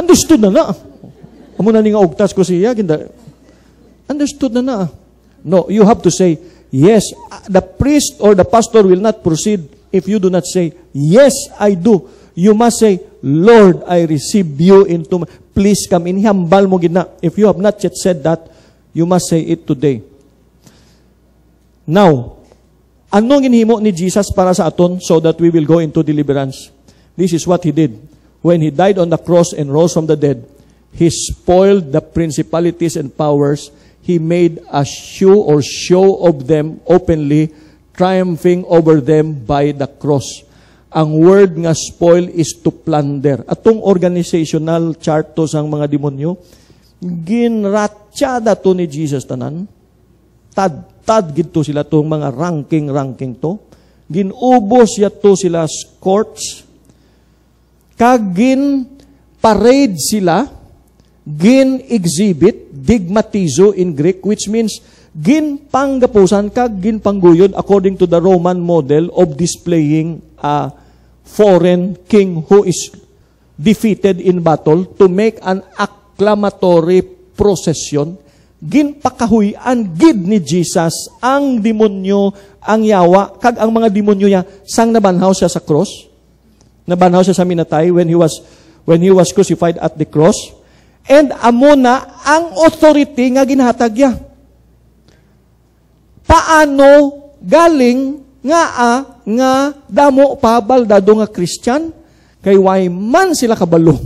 A: Understood na na. Amo na nga ugtas ko siya, ginda. Understood na na. No, you have to say, yes, the priest or the pastor will not proceed if you do not say, yes, I do. You must say, Lord, I receive you into my... Please come in. Hambal mo gina. If you have not yet said that, you must say it today. Now, anong ginhimo ni Jesus para sa aton so that we will go into deliverance? This is what He did. when he died on the cross and rose from the dead, he spoiled the principalities and powers. He made a show or show of them openly, triumphing over them by the cross. Ang word nga spoil is to plunder. Atong organizational chart to sang mga demonyo, ginratsyada to ni Jesus tanan. Tad, tad gito sila tong mga ranking-ranking to. Ginubos ya to sila courts. Kagin parade sila, gin exhibit, digmatizo in Greek, which means gin panggapusan kag gin pangguyod according to the Roman model of displaying a foreign king who is defeated in battle to make an acclamatory procession ginpakahuyan gid ni Jesus ang demonyo ang yawa kag ang mga demonyo niya sang nabanhaw siya sa cross. Nabanhaw siya sa minatay when he was when he was crucified at the cross. And amo na ang authority nga ginhatag niya. Paano galing nga a nga damo pabal dado nga Christian? Kay why man sila kabalo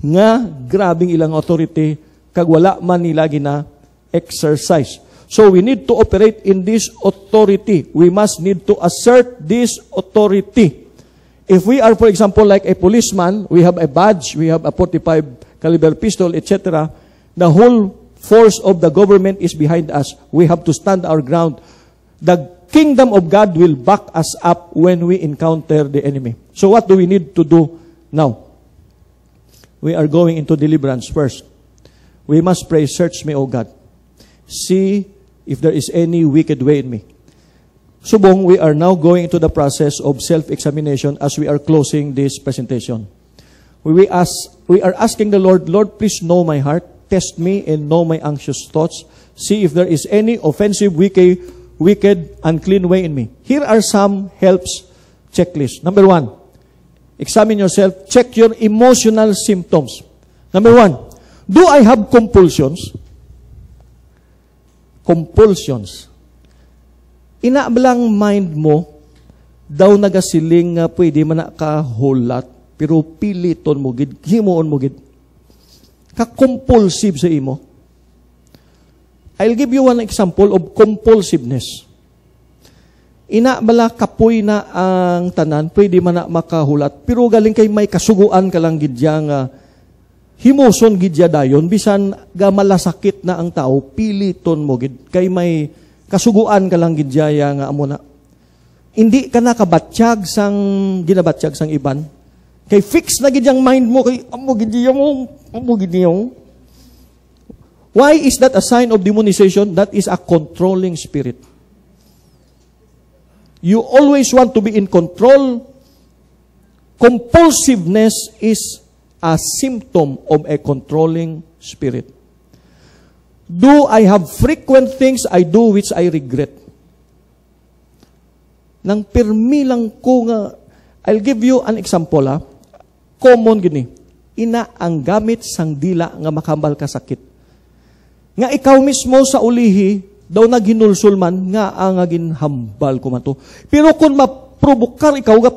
A: nga grabing ilang authority kag wala man exercise. So we need to operate in this authority. We must need to assert this authority. If we are, for example, like a policeman, we have a badge, we have a 45 caliber pistol, etc. The whole force of the government is behind us. We have to stand our ground. The kingdom of God will back us up when we encounter the enemy. So what do we need to do now? We are going into deliverance first we must pray, Search me, O God. See if there is any wicked way in me. Subong, we are now going into the process of self-examination as we are closing this presentation. We, ask, we are asking the Lord, Lord, please know my heart, test me and know my anxious thoughts. See if there is any offensive, wicked, wicked, unclean way in me. Here are some helps checklist. Number one, examine yourself, check your emotional symptoms. Number one, Do I have compulsions? Compulsions. Inaablang mind mo, daw nagasiling nga pwede man kahulat, pero piliton mo gid, himuon mo gid. Ka-compulsive sa imo. I'll give you one example of compulsiveness. Ina bala kapoy na ang tanan, pwede man na makahulat, pero galing kay may kasuguan ka lang gid nga himuson gid dayon bisan ga malasakit na ang tao piliton mo gid. Kay may kasuguan ka lang gid nga amo na. Hindi ka nakabatsyag sang ginabatsyag sang iban. Kay fix na gid ang mind mo kay amo gid mo amo gid why is that a sign of demonization? That is a controlling spirit. You always want to be in control. Compulsiveness is a symptom of a controlling spirit. Do I have frequent things I do which I regret? Nang pirmi lang ko nga, I'll give you an example ha. Common gini. Ina ang gamit sang dila nga makambal ka sakit. Nga ikaw mismo sa ulihi, daw naghinulsul man, nga ang ginhambal ko man to. Pero kung maprovokar ikaw, ga,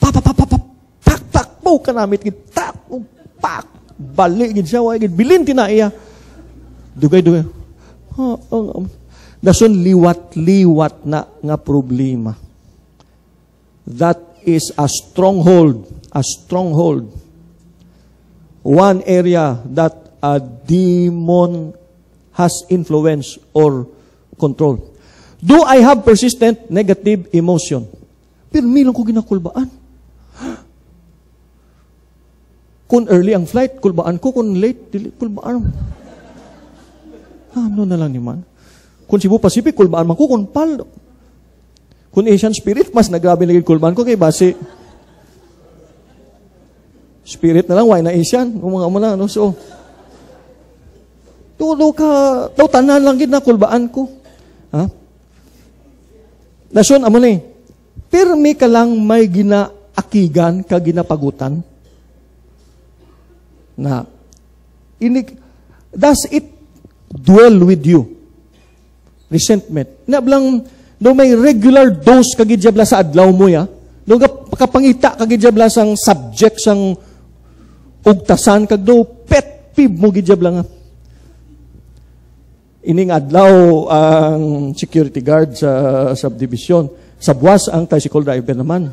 A: papapapapap, takbo ka namit, tak, pak, balik gid siya, way gid, bilin tinaiya. Dugay, dugay. Oh, oh, Dason liwat-liwat na nga problema. That is a stronghold, a stronghold. One area that a demon has influence or control. Do I have persistent negative emotion? Pero lang ko ginakulbaan. Kung early ang flight, kulbaan ko. Kung late, dili, kulbaan. Ano na lang ni man. Kung Cebu Pacific, kulbaan man ko. Kung PAL, kung Asian Spirit, mas nagrabe lagi kulbaan ko kay base. Spirit na lang, why na Asian? Kung mga muna, no? So, tulo ka, daw tanan lang na kulbaan ko. Ha? Nasyon, amo ni, pirmi ka lang may ginaakigan ka ginapagutan na inig, does it dwell with you? Resentment. Na blang, no may regular dose kagidjabla sa adlaw mo ya, no kapangita kagidjabla sang subject sang ugtasan kag do pet peeve mo gid lang. nga. Ining adlaw ang security guard sa subdivision. Sa buwas ang tricycle driver naman.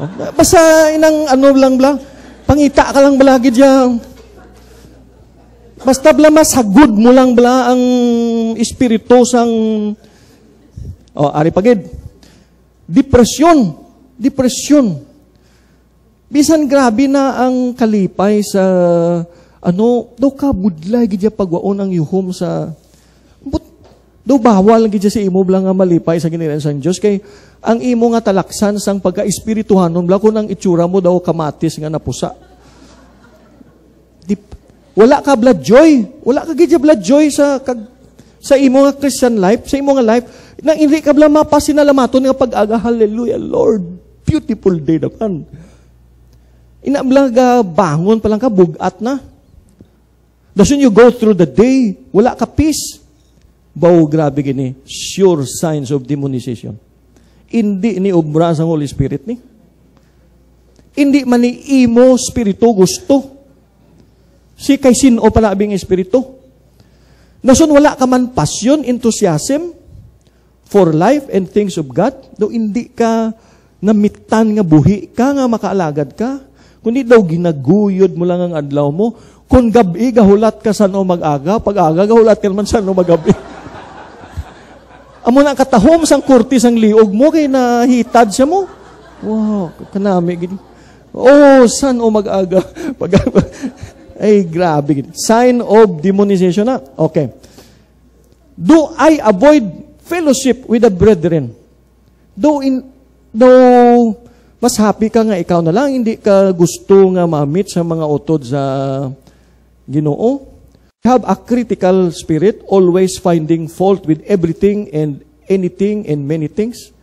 A: Oh, basta inang ano lang bla, pangita ka lang balagi diyan. Basta bla mas hagud mo lang bla ang espiritu sang Oh, ari pagid. Depresyon. Depresyon. Bisan grabe na ang kalipay sa ano, daw ka budlay gid pagwaon ang yuhom sa but daw bawal gid sa imo blang nga malipay sa ginirian sang Dios kay ang imo nga talaksan sang pagka-espirituhanon bla kun ang itsura mo daw kamatis nga napusa. Di, wala ka blood joy. Wala ka gid blood joy sa kag, sa imo nga Christian life, sa imo nga life na hindi ka bla mapasinalamaton nga pag-aga hallelujah Lord. Beautiful day naman. Inablaga bangon pa lang ka, bugat na. Doesn't you go through the day, wala ka peace. Baw, grabe gini, sure signs of demonization. Hindi ni obra sa Holy Spirit ni. Hindi man ni imo spirito gusto. Si kay sino pala abing espiritu. Nasun wala ka man passion, enthusiasm for life and things of God, do hindi ka namitan nga buhi ka nga makaalagad ka, kundi daw ginaguyod mo lang ang adlaw mo. Kung gabi, gahulat ka sa no mag-aga. Pag-aga, gahulat ka naman sa no magabi. Amo na katahom sang kurti sang liog mo kay nahitad siya mo. Wow, kanami gini. Oh, san o mag-aga? Pag ay grabe gini. Sign of demonization na. Okay. Do I avoid fellowship with the brethren? Do in though mas happy ka nga ikaw na lang, hindi ka gusto nga ma-meet sa mga utod sa Ginoo. Have a critical spirit, always finding fault with everything and anything and many things.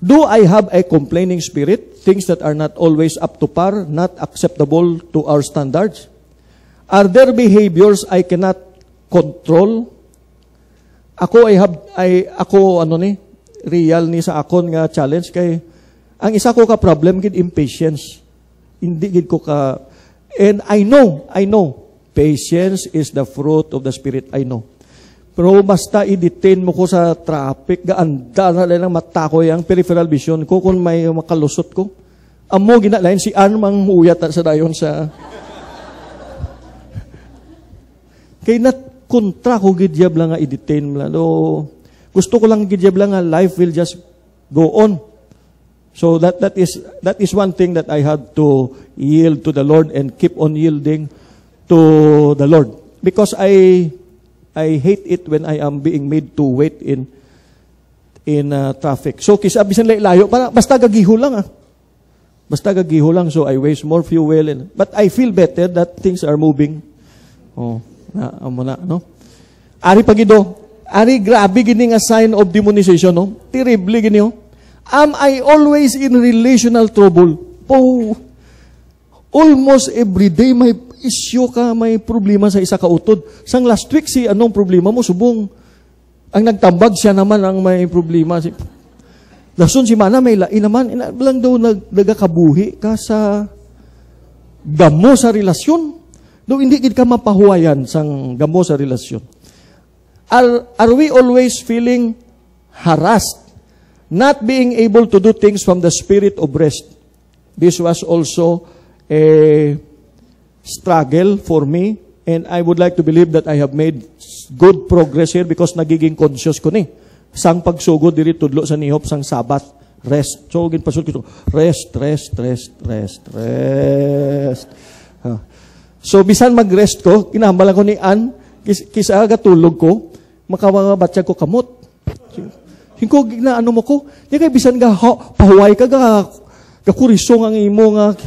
A: Do I have a complaining spirit, things that are not always up to par, not acceptable to our standards? Are there behaviors I cannot control? Ako I have I ako ano ni real ni sa akon nga challenge kay ang isa ko ka problem gid impatience. Hindi gid ko ka and I know, I know patience is the fruit of the spirit. I know. Pero basta i-detain mo ko sa traffic, gaanda na lang mata ko yung peripheral vision ko kung may makalusot ko. Amo ginalain si Ann huyat sa dayon sa Kay nat kontra ko gidyab lang nga i-detain mo lang. No, gusto ko lang gidyab lang nga life will just go on. So that that is that is one thing that I had to yield to the Lord and keep on yielding to the Lord because I I hate it when I am being made to wait in in uh, traffic. So kisa bisan layo para basta gagiho lang ah. Basta gagiho lang so I waste more fuel and but I feel better that things are moving. Oh, na amo na no. Ari pagido, ari grabe gini nga sign of demonization no. Terrible gini oh. Am I always in relational trouble? Po, almost every day may issue ka, may problema sa isa ka utod. Sang last week, si anong problema mo? Subong. Ang nagtambag siya naman ang may problema. Si, Lason si Mana may lain naman. Ina, lang daw nag, nagakabuhi ka sa gamo sa relasyon. Do hindi gid ka mapahuwayan sang gamo sa relasyon. Are, are we always feeling harassed not being able to do things from the spirit of rest. This was also a struggle for me and I would like to believe that I have made good progress here because nagiging conscious ko ni. Sang pagsugod diri tudlo sa nihop sang sabat rest. So ginpasud ko rest, rest, rest, rest, rest. Huh. So bisan mag-rest ko, kinahambal ko ni Ann, kis, kisa tulog ko, makawabatsyag ko kamot. Hingko na ano mo ko, di kay bisan ha, pahuway ka ga kakurisong ang imo nga.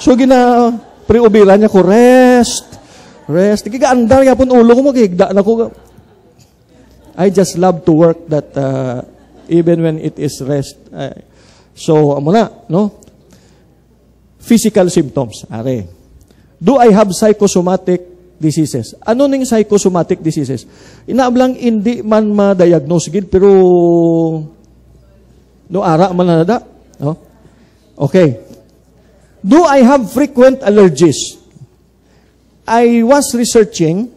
A: So gina preubira niya ko rest. Rest. Di ka andar nga pun ulo ko mo kigda na ko. I just love to work that uh, even when it is rest. Uh, so amo na, no? Physical symptoms. Are. Do I have psychosomatic diseases. Ano ning psychosomatic diseases? Inaablang hindi man ma-diagnose gid pero no ara man na da. No? Okay. Do I have frequent allergies? I was researching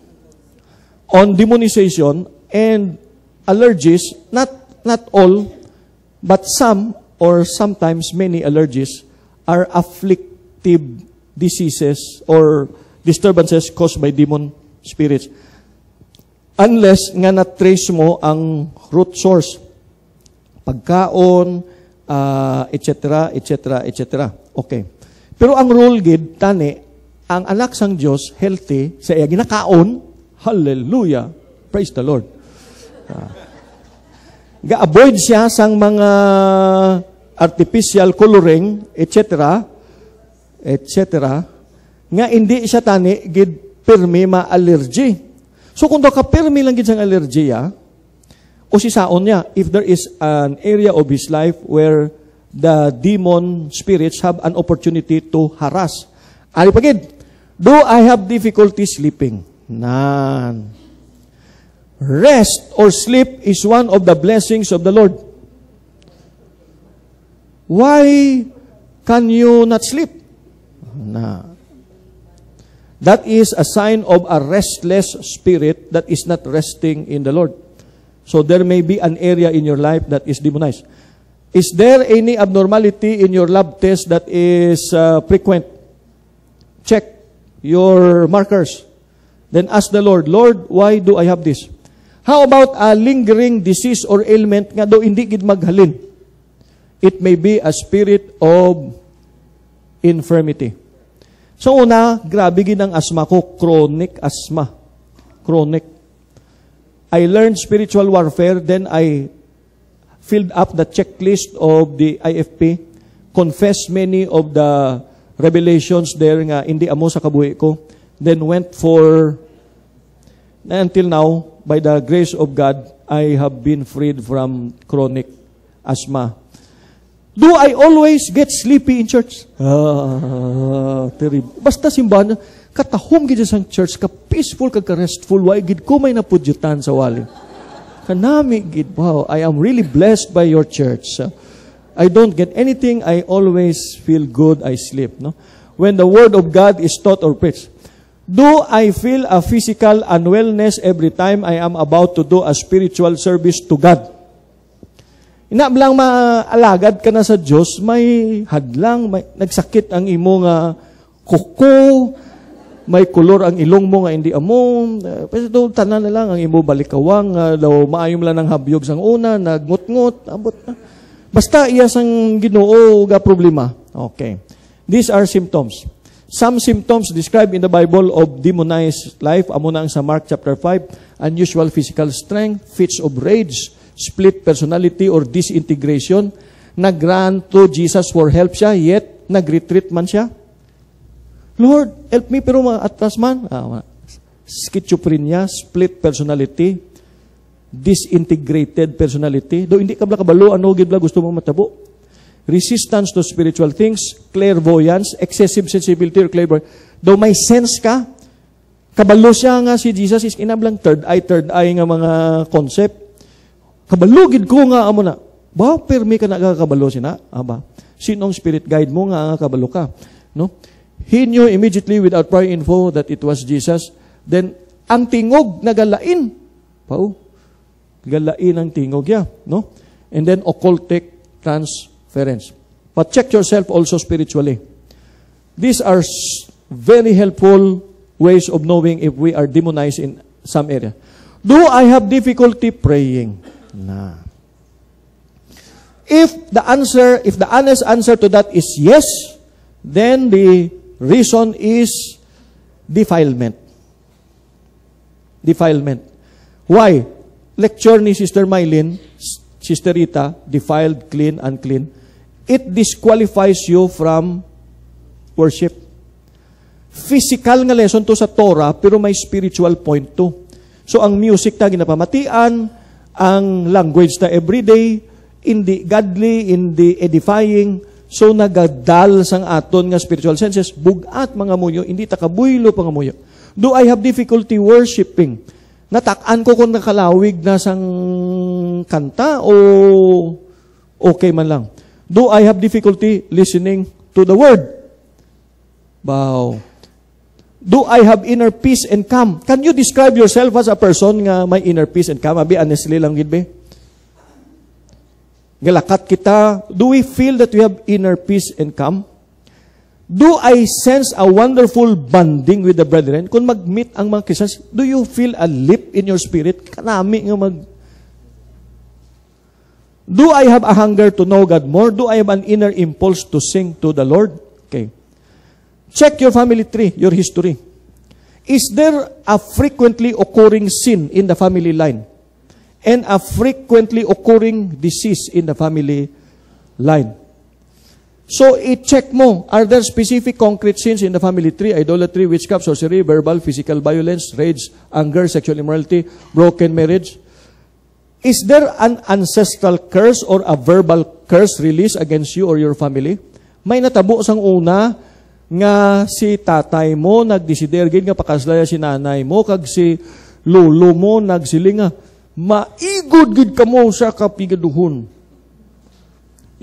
A: on demonization and allergies, not, not all, but some or sometimes many allergies are afflictive diseases or disturbances caused by demon spirits. Unless nga na-trace mo ang root source. Pagkaon, uh, etc., etc., etc. Okay. Pero ang rule gid tani ang anak sang Dios healthy sa iya ginakaon. Hallelujah. Praise the Lord. Uh, ga-avoid siya sang mga artificial coloring, etc., etc., nga hindi siya tani gid pirmi ma-allergy. So kung daw ka pirmi lang gid sang allergiya, o si saon niya, if there is an area of his life where the demon spirits have an opportunity to harass. Ari pagid, do I have difficulty sleeping? Nan. Rest or sleep is one of the blessings of the Lord. Why can you not sleep? Na. That is a sign of a restless spirit that is not resting in the Lord. So there may be an area in your life that is demonized. Is there any abnormality in your lab test that is uh, frequent? Check your markers. Then ask the Lord, Lord, why do I have this? How about a lingering disease or ailment nga do hindi gid maghalin? It may be a spirit of infirmity. So una, grabe gid ang asma ko, chronic asthma. Chronic. I learned spiritual warfare, then I filled up the checklist of the IFP, confessed many of the revelations there nga hindi amo sa kabuhi ko, then went for, until now, by the grace of God, I have been freed from chronic asthma. Do I always get sleepy in church? Ah, terrible. Basta simbahan, katahom gid sa church, ka peaceful, ka restful, why gid ko may napudyutan sa wali. Kanami gid, wow, I am really blessed by your church. I don't get anything, I always feel good, I sleep. No? When the word of God is taught or preached. Do I feel a physical unwellness every time I am about to do a spiritual service to God? Ina lang maalagad ka na sa Diyos, may hadlang, may nagsakit ang imo nga kuko, may kulor ang ilong mo nga hindi amo. Uh, pero do tanan na lang ang imo balikawang uh, daw maayom lang ng habyog sang una, nagngut-ngut, abot na. Basta iya sang Ginoo ga problema. Okay. These are symptoms. Some symptoms described in the Bible of demonized life, amo na ang sa Mark chapter 5, unusual physical strength, fits of rage, split personality or disintegration, nag-run to Jesus for help siya, yet nag-retreat man siya. Lord, help me, pero atras man. Ah, schizophrenia, split personality, disintegrated personality. Do hindi ka kabalo, ano gid gusto mo matabo? Resistance to spiritual things, clairvoyance, excessive sensibility or clairvoyance. Do may sense ka, kabalo siya nga si Jesus is inablang third eye, third eye nga mga concept. Kabalugid ko nga amo na. Ba, permi ka nakakabalo sina? Aba, sinong spirit guide mo nga kabalo ka? No? He knew immediately without prior info that it was Jesus. Then, ang tingog nagalain. Pao? Galain ang tingog ya. No? And then, occultic transference. But check yourself also spiritually. These are very helpful ways of knowing if we are demonized in some area. Do I have difficulty praying? Na. If the answer, if the honest answer to that is yes, then the reason is defilement. Defilement. Why? Lecture ni Sister Mylene, Sister Rita, defiled, clean, unclean. It disqualifies you from worship. Physical nga lesson to sa Torah, pero may spiritual point to. So ang music ta ginapamatian, ang language ta everyday, in the godly, in the edifying, so nagadal sang aton nga spiritual senses, bugat mga muyo, hindi takabuylo pa nga muyo. Do I have difficulty worshiping? Natakan ko kung nakalawig na sang kanta o okay man lang. Do I have difficulty listening to the word? Wow. Do I have inner peace and calm? Can you describe yourself as a person nga may inner peace and calm? Abi, honestly lang, gid be? Galakat kita, do we feel that we have inner peace and calm? Do I sense a wonderful bonding with the brethren? Kung mag-meet ang mga Christians, do you feel a leap in your spirit? Kanami nga mag... Do I have a hunger to know God more? Do I have an inner impulse to sing to the Lord? Okay. Check your family tree, your history. Is there a frequently occurring sin in the family line? And a frequently occurring disease in the family line? So, i-check mo, are there specific concrete sins in the family tree? Idolatry, witchcraft, sorcery, verbal, physical violence, rage, anger, sexual immorality, broken marriage? Is there an ancestral curse or a verbal curse released against you or your family? May natabo sang una nga si tatay mo nagdesider gid nga pakaslaya si nanay mo kag si lolo mo nagsilinga maigod gid kamo sa kapigaduhon.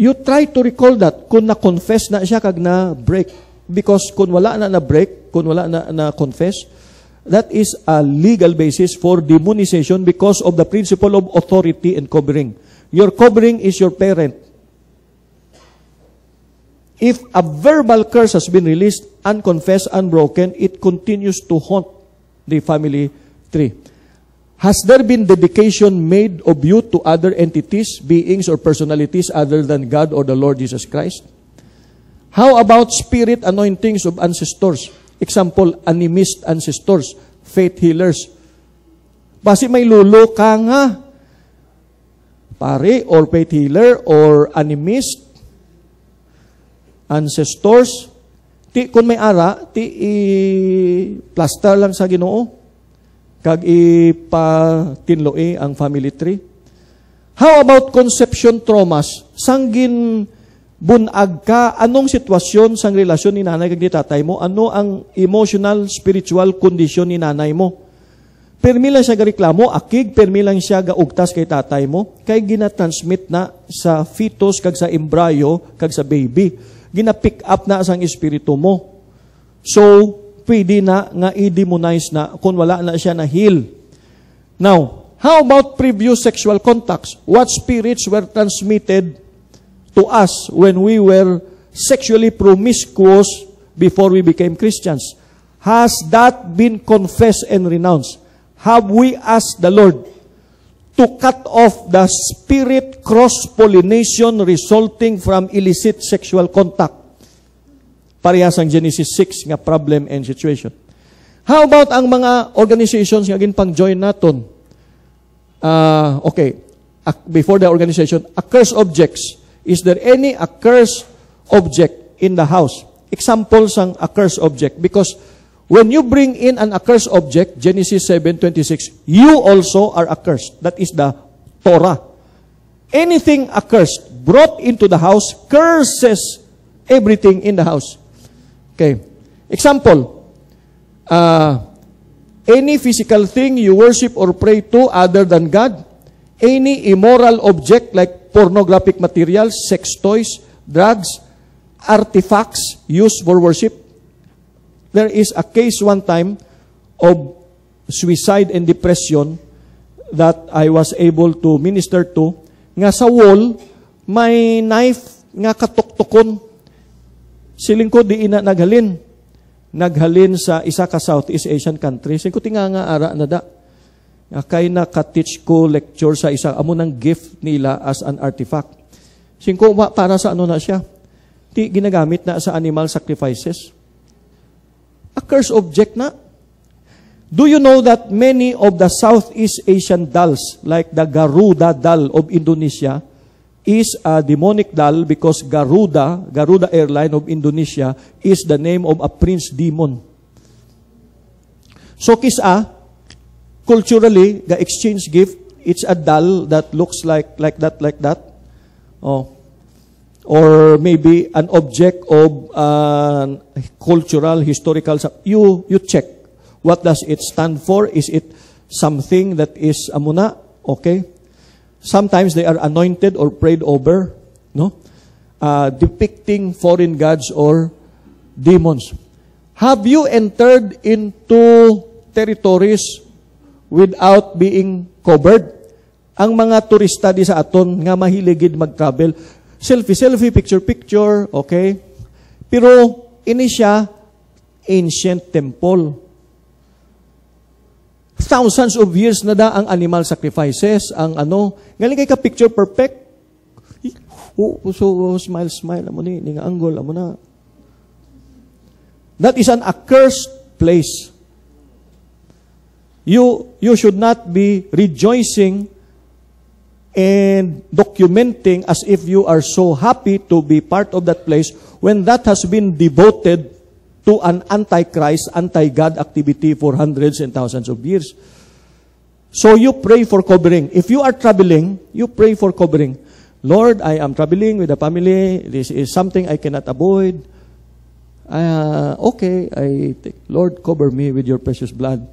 A: You try to recall that kung na-confess na siya kag na break because kung wala na na break, kung wala na na confess, that is a legal basis for demonization because of the principle of authority and covering. Your covering is your parent. If a verbal curse has been released, unconfessed, unbroken, it continues to haunt the family tree. Has there been dedication made of you to other entities, beings, or personalities other than God or the Lord Jesus Christ? How about spirit anointings of ancestors? Example, animist ancestors, faith healers. Basi may lulo ka nga, pare, or faith healer, or animist, ancestors, ti kung may ara, ti i-plaster lang sa ginoo, kag ipatinloi ang family tree. How about conception traumas? Sanggin bunag ka, anong sitwasyon sang relasyon ni nanay kag ni tatay mo? Ano ang emotional, spiritual condition ni nanay mo? Permi lang siya gareklamo, akig, permi lang siya gaugtas kay tatay mo, kay ginatransmit na sa fetus, kag sa embryo, kag sa baby gina-pick up na sang espiritu mo. So, pwede na nga i-demonize na kung wala na siya na heal. Now, how about previous sexual contacts? What spirits were transmitted to us when we were sexually promiscuous before we became Christians? Has that been confessed and renounced? Have we asked the Lord to cut off the spirit cross-pollination resulting from illicit sexual contact. Parehas ang Genesis 6 nga problem and situation. How about ang mga organizations nga pang join naton? Uh, okay, before the organization, accursed objects. Is there any accursed object in the house? Examples ang accursed object because When you bring in an accursed object, Genesis 7:26, you also are accursed. That is the Torah. Anything accursed brought into the house curses everything in the house. Okay. Example, uh, any physical thing you worship or pray to other than God, any immoral object like pornographic materials, sex toys, drugs, artifacts used for worship, There is a case one time of suicide and depression that I was able to minister to. Nga sa wall, may knife nga katuktukon. Siling ko di ina naghalin. Naghalin sa isa ka Southeast Asian country. Siling ko tinga nga ara na da. Kay naka-teach ko lecture sa isa amo ng gift nila as an artifact. Siling ko para sa ano na siya. Ti ginagamit na sa animal sacrifices a cursed object na. Do you know that many of the Southeast Asian dolls, like the Garuda doll of Indonesia, is a demonic doll because Garuda, Garuda Airline of Indonesia, is the name of a prince demon. So kisa, culturally, the exchange gift, it's a doll that looks like like that, like that. Oh, or maybe an object of uh, cultural, historical, you, you check. What does it stand for? Is it something that is amuna? Okay. Sometimes they are anointed or prayed over, no? Uh, depicting foreign gods or demons. Have you entered into territories without being covered? Ang mga turista di sa aton nga mahiligid mag-travel, selfie, selfie, picture, picture, okay? Pero ini siya ancient temple. Thousands of years na da ang animal sacrifices, ang ano, galing kay ka picture perfect. Oh, so smile, smile, amo ni, ni nga angle, amo na. That is an accursed place. You, you should not be rejoicing and documenting as if you are so happy to be part of that place when that has been devoted to an antichrist, anti-God activity for hundreds and thousands of years. So you pray for covering. If you are traveling, you pray for covering. Lord, I am traveling with a family. This is something I cannot avoid. Uh, okay, I think, Lord, cover me with your precious blood.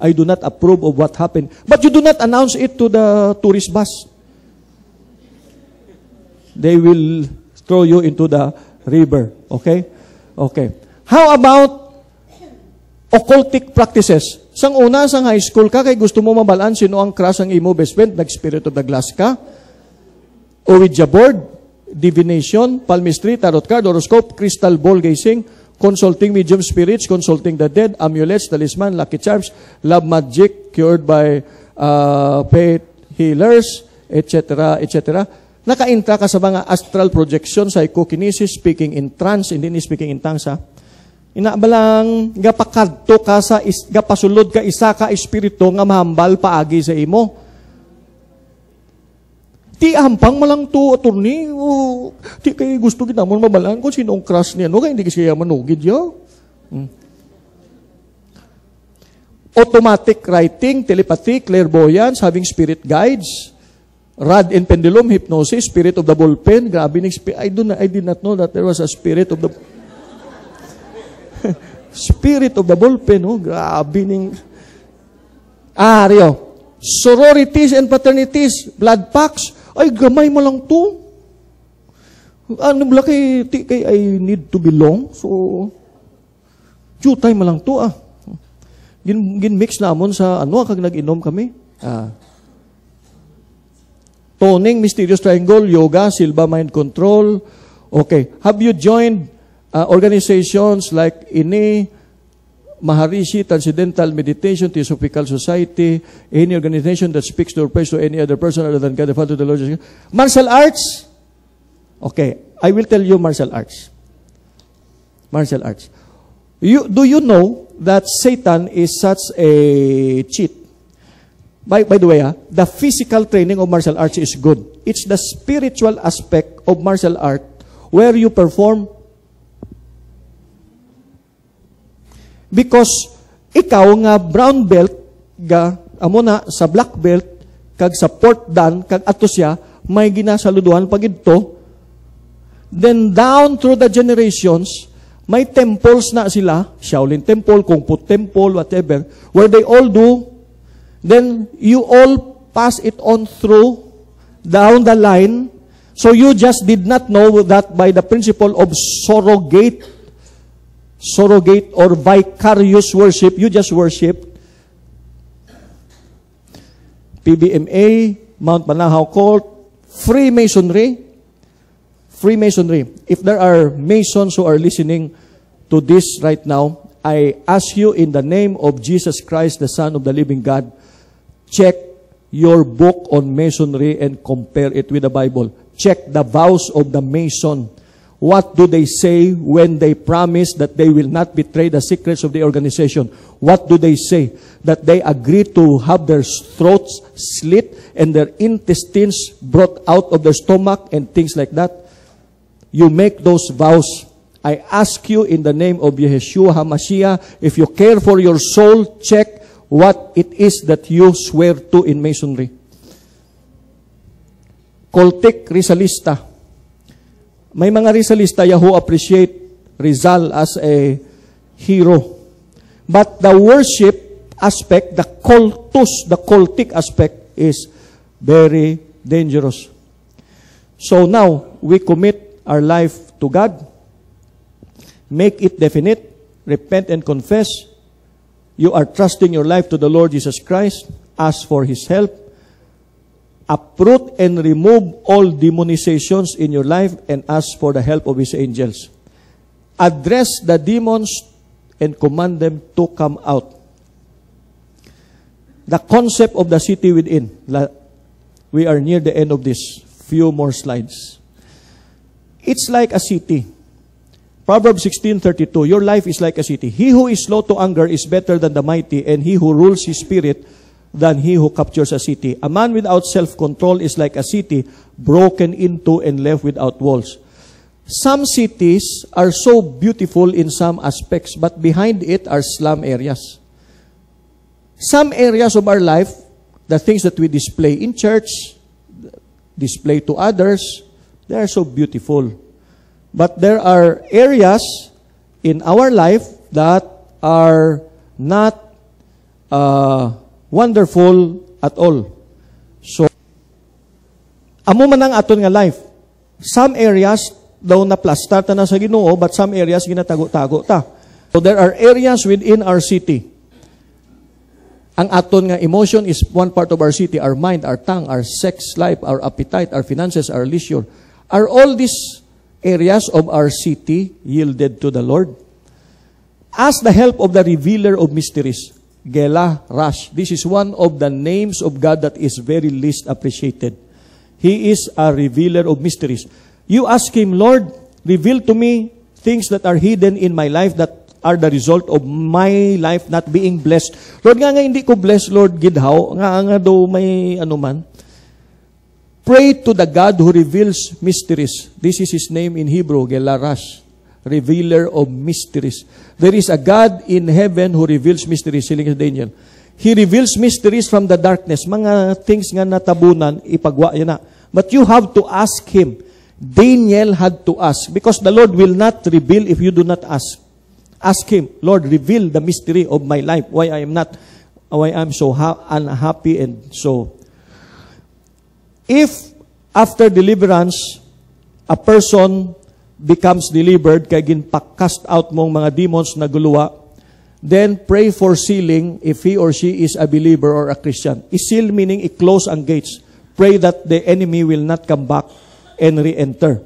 A: I do not approve of what happened. But you do not announce it to the tourist bus. They will throw you into the river. Okay? Okay. How about occultic practices? Sang una, sang high school ka, kay gusto mo mabalaan sino ang crush ang imo best friend, nag-spirit of the glass ka, Ouija board, divination, palmistry, tarot card, horoscope, crystal ball gazing, consulting medium spirits, consulting the dead, amulets, talisman, lucky charms, love magic, cured by uh, faith healers, etc., etc. Nakaintra ka sa mga astral projection, psychokinesis, speaking in trance, hindi ni speaking in tongues, ha? Inabalang gapakadto ka sa is, gapasulod ka isa ka espiritu nga mahambal paagi sa imo. Ti ampang malang to attorney. O, ti kay gusto kita mo mabalaan kung sino ang crush niya. No, kaya hindi kasi manugid ya. Hmm. Automatic writing, telepathy, clairvoyance, having spirit guides, rod and pendulum, hypnosis, spirit of the ballpen. Grabe ng I, do not, I did not know that there was a spirit of the spirit of the ballpen. Oh, grabe ng... Ah, Rio. Sororities and fraternities, blood packs, ay, gamay mo lang to. Ano ba kay, kay I need to belong? So, jutay mo lang to ah. Gin, gin mix namon sa ano kag nag-inom kami. Ah. Toning, Mysterious Triangle, Yoga, Silva Mind Control. Okay. Have you joined uh, organizations like INI, Maharishi, Transcendental Meditation, Theosophical Society, any organization that speaks to or prays to any other person other than God the Father, the Lord Jesus. Martial arts? Okay, I will tell you martial arts. Martial arts. You, do you know that Satan is such a cheat? By, by the way, ah, the physical training of martial arts is good. It's the spiritual aspect of martial art where you perform Because ikaw nga brown belt ga amo na sa black belt kag sa port dan kag ato siya may ginasaluduhan pag ito then down through the generations may temples na sila. Shaolin Temple, Kung Fu Temple, whatever where they all do. Then you all pass it on through down the line. So you just did not know that by the principle of surrogate surrogate or vicarious worship, you just worship PBMA, Mount Manahaw Court, Freemasonry, Freemasonry. If there are Masons who are listening to this right now, I ask you in the name of Jesus Christ, the Son of the living God, check your book on Masonry and compare it with the Bible. Check the vows of the Mason What do they say when they promise that they will not betray the secrets of the organization? What do they say? That they agree to have their throats slit and their intestines brought out of their stomach and things like that? You make those vows. I ask you in the name of Yeshua HaMashiach, if you care for your soul, check what it is that you swear to in masonry. Cultic Rizalista. May mga Rizalista who appreciate Rizal as a hero. But the worship aspect, the cultus, the cultic aspect is very dangerous. So now, we commit our life to God, make it definite, repent and confess, you are trusting your life to the Lord Jesus Christ, ask for His help, uproot and remove all demonizations in your life, and ask for the help of His angels. Address the demons and command them to come out. The concept of the city within. We are near the end of this. Few more slides. It's like a city. Proverbs 16:32, Your life is like a city. He who is slow to anger is better than the mighty, and he who rules his spirit than he who captures a city. A man without self-control is like a city broken into and left without walls. Some cities are so beautiful in some aspects, but behind it are slum areas. Some areas of our life, the things that we display in church, display to others, they are so beautiful. But there are areas in our life that are not uh, wonderful at all. So, amo man ang aton nga life. Some areas daw na plaster ta na sa Ginoo, but some areas ginatago-tago ta. So there are areas within our city. Ang aton nga emotion is one part of our city, our mind, our tongue, our sex life, our appetite, our finances, our leisure. Are all these areas of our city yielded to the Lord. Ask the help of the revealer of mysteries, Gela Rash. This is one of the names of God that is very least appreciated. He is a revealer of mysteries. You ask Him, Lord, reveal to me things that are hidden in my life that are the result of my life not being blessed. Lord, nga nga hindi ko blessed, Lord, gidhaw, nga nga daw may ano man. Pray to the God who reveals mysteries. This is his name in Hebrew, Gelarash, revealer of mysteries. There is a God in heaven who reveals mysteries, siling Daniel. He reveals mysteries from the darkness. Mga things nga natabunan, ipagwa yan na. But you have to ask Him. Daniel had to ask because the Lord will not reveal if you do not ask. Ask Him, Lord, reveal the mystery of my life, why I am not, why I'm so ha- unhappy and so If after deliverance, a person becomes delivered, kay ginpakast out mong mga demons na guluwa, then pray for sealing if he or she is a believer or a Christian. I-seal meaning i-close ang gates. Pray that the enemy will not come back and re-enter.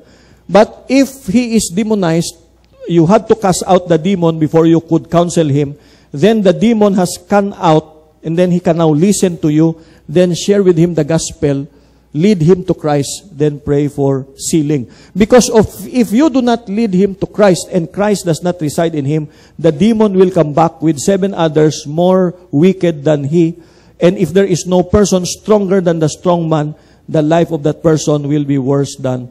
A: But if he is demonized, you had to cast out the demon before you could counsel him. Then the demon has come out, and then he can now listen to you, then share with him the gospel, lead him to Christ, then pray for sealing. Because of if you do not lead him to Christ and Christ does not reside in him, the demon will come back with seven others more wicked than he. And if there is no person stronger than the strong man, the life of that person will be worse than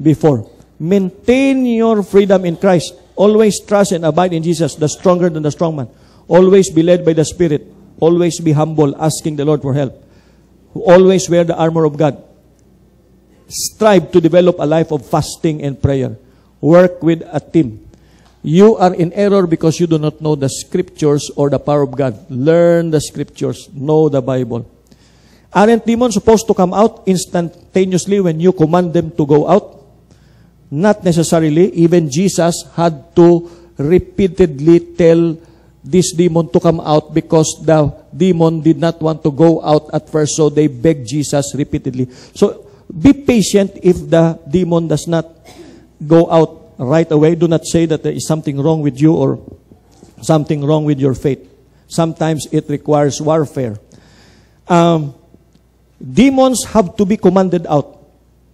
A: before. Maintain your freedom in Christ. Always trust and abide in Jesus, the stronger than the strong man. Always be led by the Spirit. Always be humble, asking the Lord for help who always wear the armor of God. Strive to develop a life of fasting and prayer. Work with a team. You are in error because you do not know the scriptures or the power of God. Learn the scriptures. Know the Bible. Aren't demons supposed to come out instantaneously when you command them to go out? Not necessarily. Even Jesus had to repeatedly tell this demon to come out because the demon did not want to go out at first, so they begged Jesus repeatedly. So be patient if the demon does not go out right away. Do not say that there is something wrong with you or something wrong with your faith. Sometimes it requires warfare. Um, demons have to be commanded out.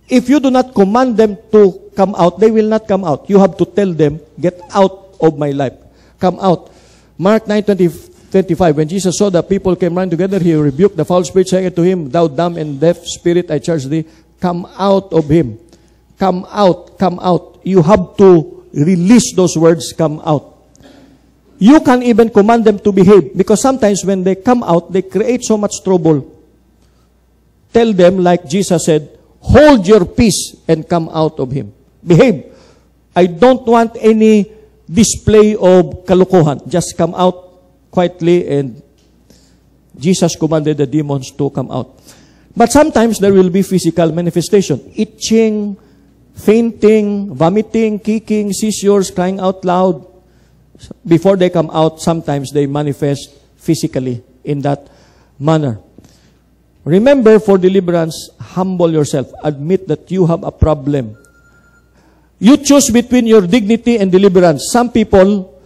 A: If you do not command them to come out, they will not come out. You have to tell them, get out of my life. Come out. Mark 9, 20, 25, when Jesus saw that people came running together, he rebuked the foul spirit, saying to him, Thou dumb and deaf spirit, I charge thee, come out of him. Come out, come out. You have to release those words, come out. You can even command them to behave because sometimes when they come out, they create so much trouble. Tell them, like Jesus said, hold your peace and come out of him. Behave. I don't want any display of kalukuhan. Just come out quietly and Jesus commanded the demons to come out. But sometimes there will be physical manifestation. Itching, fainting, vomiting, kicking, seizures, crying out loud. before they come out, sometimes they manifest physically in that manner. Remember, for deliverance, humble yourself. Admit that you have a problem. You choose between your dignity and deliverance. Some people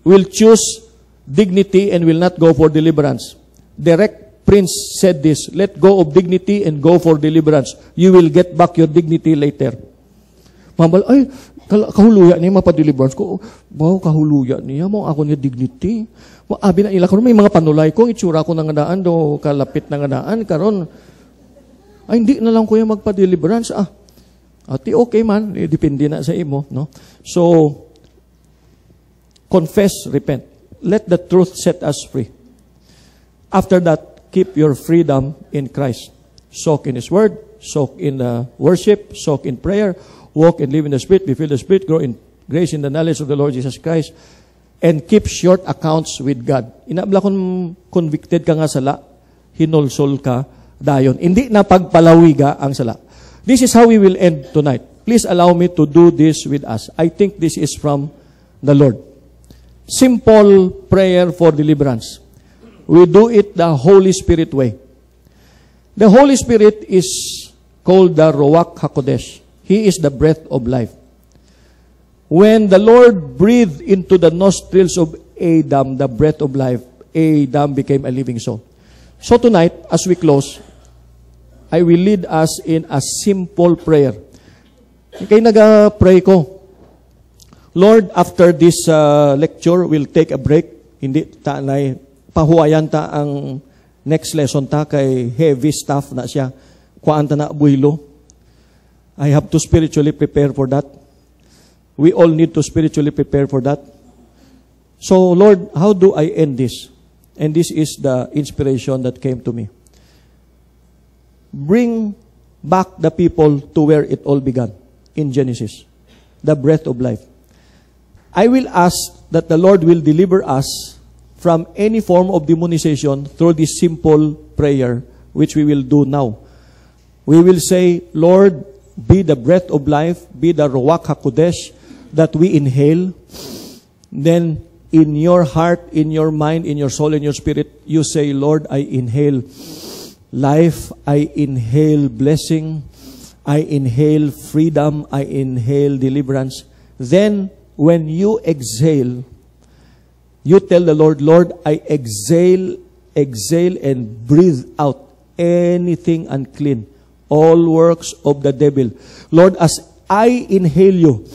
A: will choose dignity and will not go for deliverance. Direct Prince said this, let go of dignity and go for deliverance. You will get back your dignity later. Mabal, ay, kahuluya niya mapadeliverance ko. Wow, kahuluya niya mo ako niya dignity. Abi na ila karon may mga panulay ko, itsura ko nang daan do kalapit nang daan karon. Ay hindi na lang kuya magpa-deliverance ah. Ati okay man, depende na sa imo, no? So confess, repent. Let the truth set us free. After that, keep your freedom in Christ. Soak in His Word, soak in uh, worship, soak in prayer, walk and live in the Spirit, be filled the Spirit, grow in grace in the knowledge of the Lord Jesus Christ, and keep short accounts with God. Inabla kung convicted ka nga sala, hinulsol ka, dayon. Hindi na pagpalawiga ang sala. This is how we will end tonight. Please allow me to do this with us. I think this is from the Lord. Simple prayer for deliverance. We do it the Holy Spirit way. The Holy Spirit is called the Ruach HaKodesh. He is the breath of life. When the Lord breathed into the nostrils of Adam the breath of life, Adam became a living soul. So tonight, as we close, I will lead us in a simple prayer. Kaya nag-pray ko, Lord, after this uh, lecture, we'll take a break. Hindi ta na pahuayan ta ang next lesson ta kay heavy stuff na siya. Kuan ta na buhilo. I have to spiritually prepare for that. We all need to spiritually prepare for that. So, Lord, how do I end this? And this is the inspiration that came to me. Bring back the people to where it all began in Genesis. The breath of life. I will ask that the Lord will deliver us from any form of demonization through this simple prayer, which we will do now. We will say, Lord, be the breath of life, be the Ruach HaKodesh that we inhale. Then, in your heart, in your mind, in your soul, in your spirit, you say, Lord, I inhale life, I inhale blessing, I inhale freedom, I inhale deliverance. Then, when you exhale, you tell the Lord, Lord, I exhale, exhale, and breathe out anything unclean, all works of the devil. Lord, as I inhale you,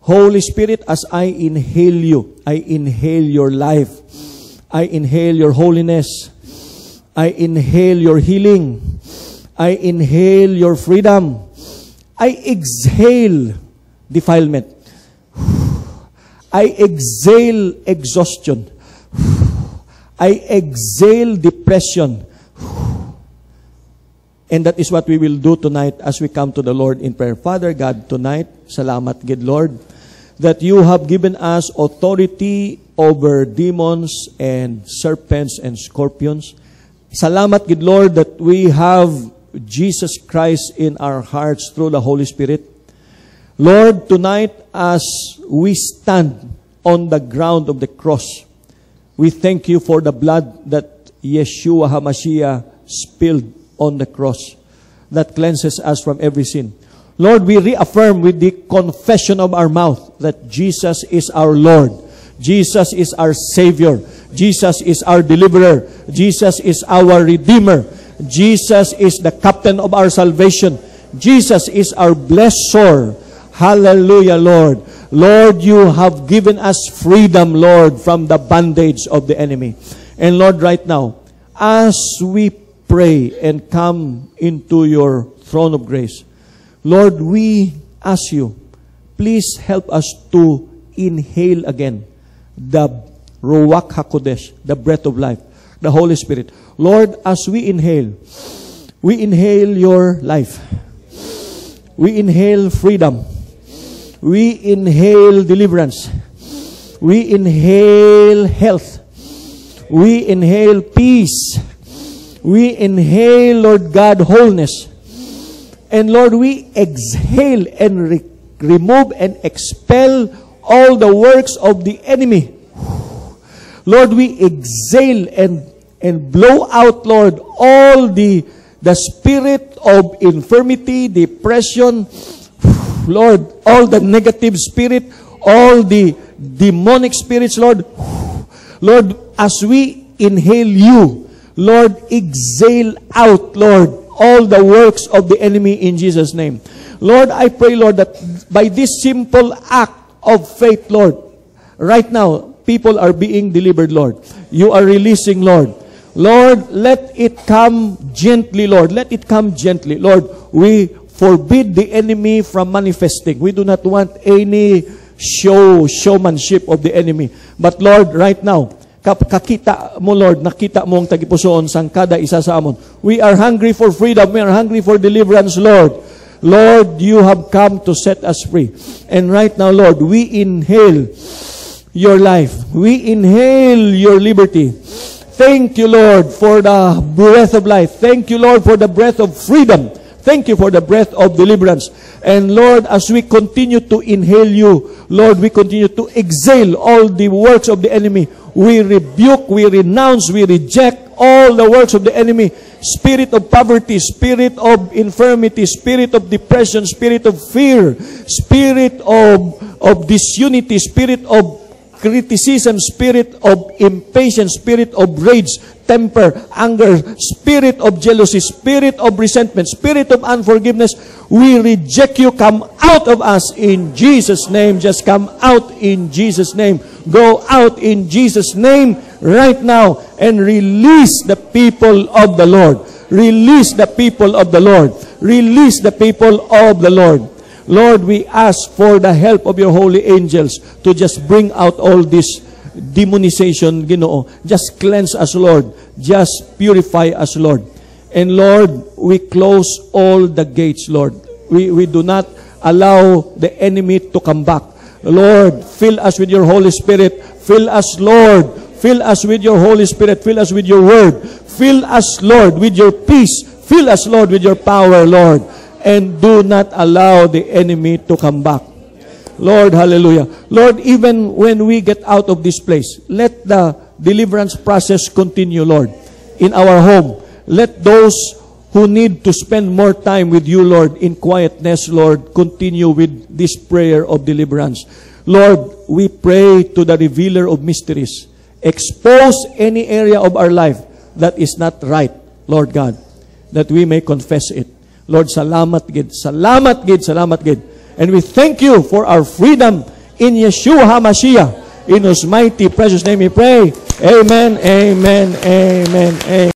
A: Holy Spirit, as I inhale you, I inhale your life, I inhale your holiness, I inhale your healing, I inhale your freedom, I exhale defilement. I exhale exhaustion. I exhale depression. And that is what we will do tonight as we come to the Lord in prayer. Father God, tonight, salamat, good Lord, that you have given us authority over demons and serpents and scorpions. Salamat, good Lord, that we have Jesus Christ in our hearts through the Holy Spirit. Lord, tonight as we stand on the ground of the cross, we thank you for the blood that Yeshua HaMashiach spilled on the cross that cleanses us from every sin. Lord, we reaffirm with the confession of our mouth that Jesus is our Lord. Jesus is our Savior. Jesus is our deliverer. Jesus is our Redeemer. Jesus is the captain of our salvation. Jesus is our blessor. Hallelujah, Lord. Lord, you have given us freedom, Lord, from the bondage of the enemy. And Lord, right now, as we pray and come into your throne of grace, Lord, we ask you, please help us to inhale again the Ruach HaKodesh, the breath of life, the Holy Spirit. Lord, as we inhale, we inhale your life. We inhale freedom. We inhale deliverance. We inhale health. We inhale peace. We inhale, Lord God, wholeness. And Lord, we exhale and re- remove and expel all the works of the enemy. Lord, we exhale and, and blow out, Lord, all the, the spirit of infirmity, depression, Lord, all the negative spirit, all the demonic spirits, Lord. Lord, as we inhale you, Lord, exhale out, Lord, all the works of the enemy in Jesus' name. Lord, I pray, Lord, that by this simple act of faith, Lord, right now, people are being delivered, Lord. You are releasing, Lord. Lord, let it come gently, Lord. Let it come gently. Lord, we forbid the enemy from manifesting. We do not want any show, showmanship of the enemy. But Lord, right now, kakita mo, Lord, nakita mo ang tagipusoon sang kada isa sa amon. We are hungry for freedom. We are hungry for deliverance, Lord. Lord, you have come to set us free. And right now, Lord, we inhale your life. We inhale your liberty. Thank you, Lord, for the breath of life. Thank you, Lord, for the breath of freedom. Thank you for the breath of deliverance. And Lord, as we continue to inhale you, Lord, we continue to exhale all the works of the enemy. We rebuke, we renounce, we reject all the works of the enemy. Spirit of poverty, spirit of infirmity, spirit of depression, spirit of fear, spirit of, of disunity, spirit of criticism, spirit of impatience, spirit of rage, temper, anger, spirit of jealousy, spirit of resentment, spirit of unforgiveness, we reject you. Come out of us in Jesus' name. Just come out in Jesus' name. Go out in Jesus' name right now and release the people of the Lord. Release the people of the Lord. Release the people of the Lord. Lord, we ask for the help of your holy angels to just bring out all this demonization, Ginoo. Just cleanse us, Lord. Just purify us, Lord. And Lord, we close all the gates, Lord. We, we do not allow the enemy to come back. Lord, fill us with your Holy Spirit. Fill us, Lord. Fill us with your Holy Spirit. Fill us with your word. Fill us, Lord, with your peace. Fill us, Lord, with your power, Lord. And do not allow the enemy to come back. Lord, hallelujah. Lord, even when we get out of this place, let the deliverance process continue, Lord, in our home. Let those who need to spend more time with you, Lord, in quietness, Lord, continue with this prayer of deliverance. Lord, we pray to the revealer of mysteries. Expose any area of our life that is not right, Lord God, that we may confess it. Lord, salamat gid, salamat gid, salamat gid. And we thank you for our freedom in Yeshua HaMashiach. In His mighty, precious name we pray. Amen, amen, amen, amen.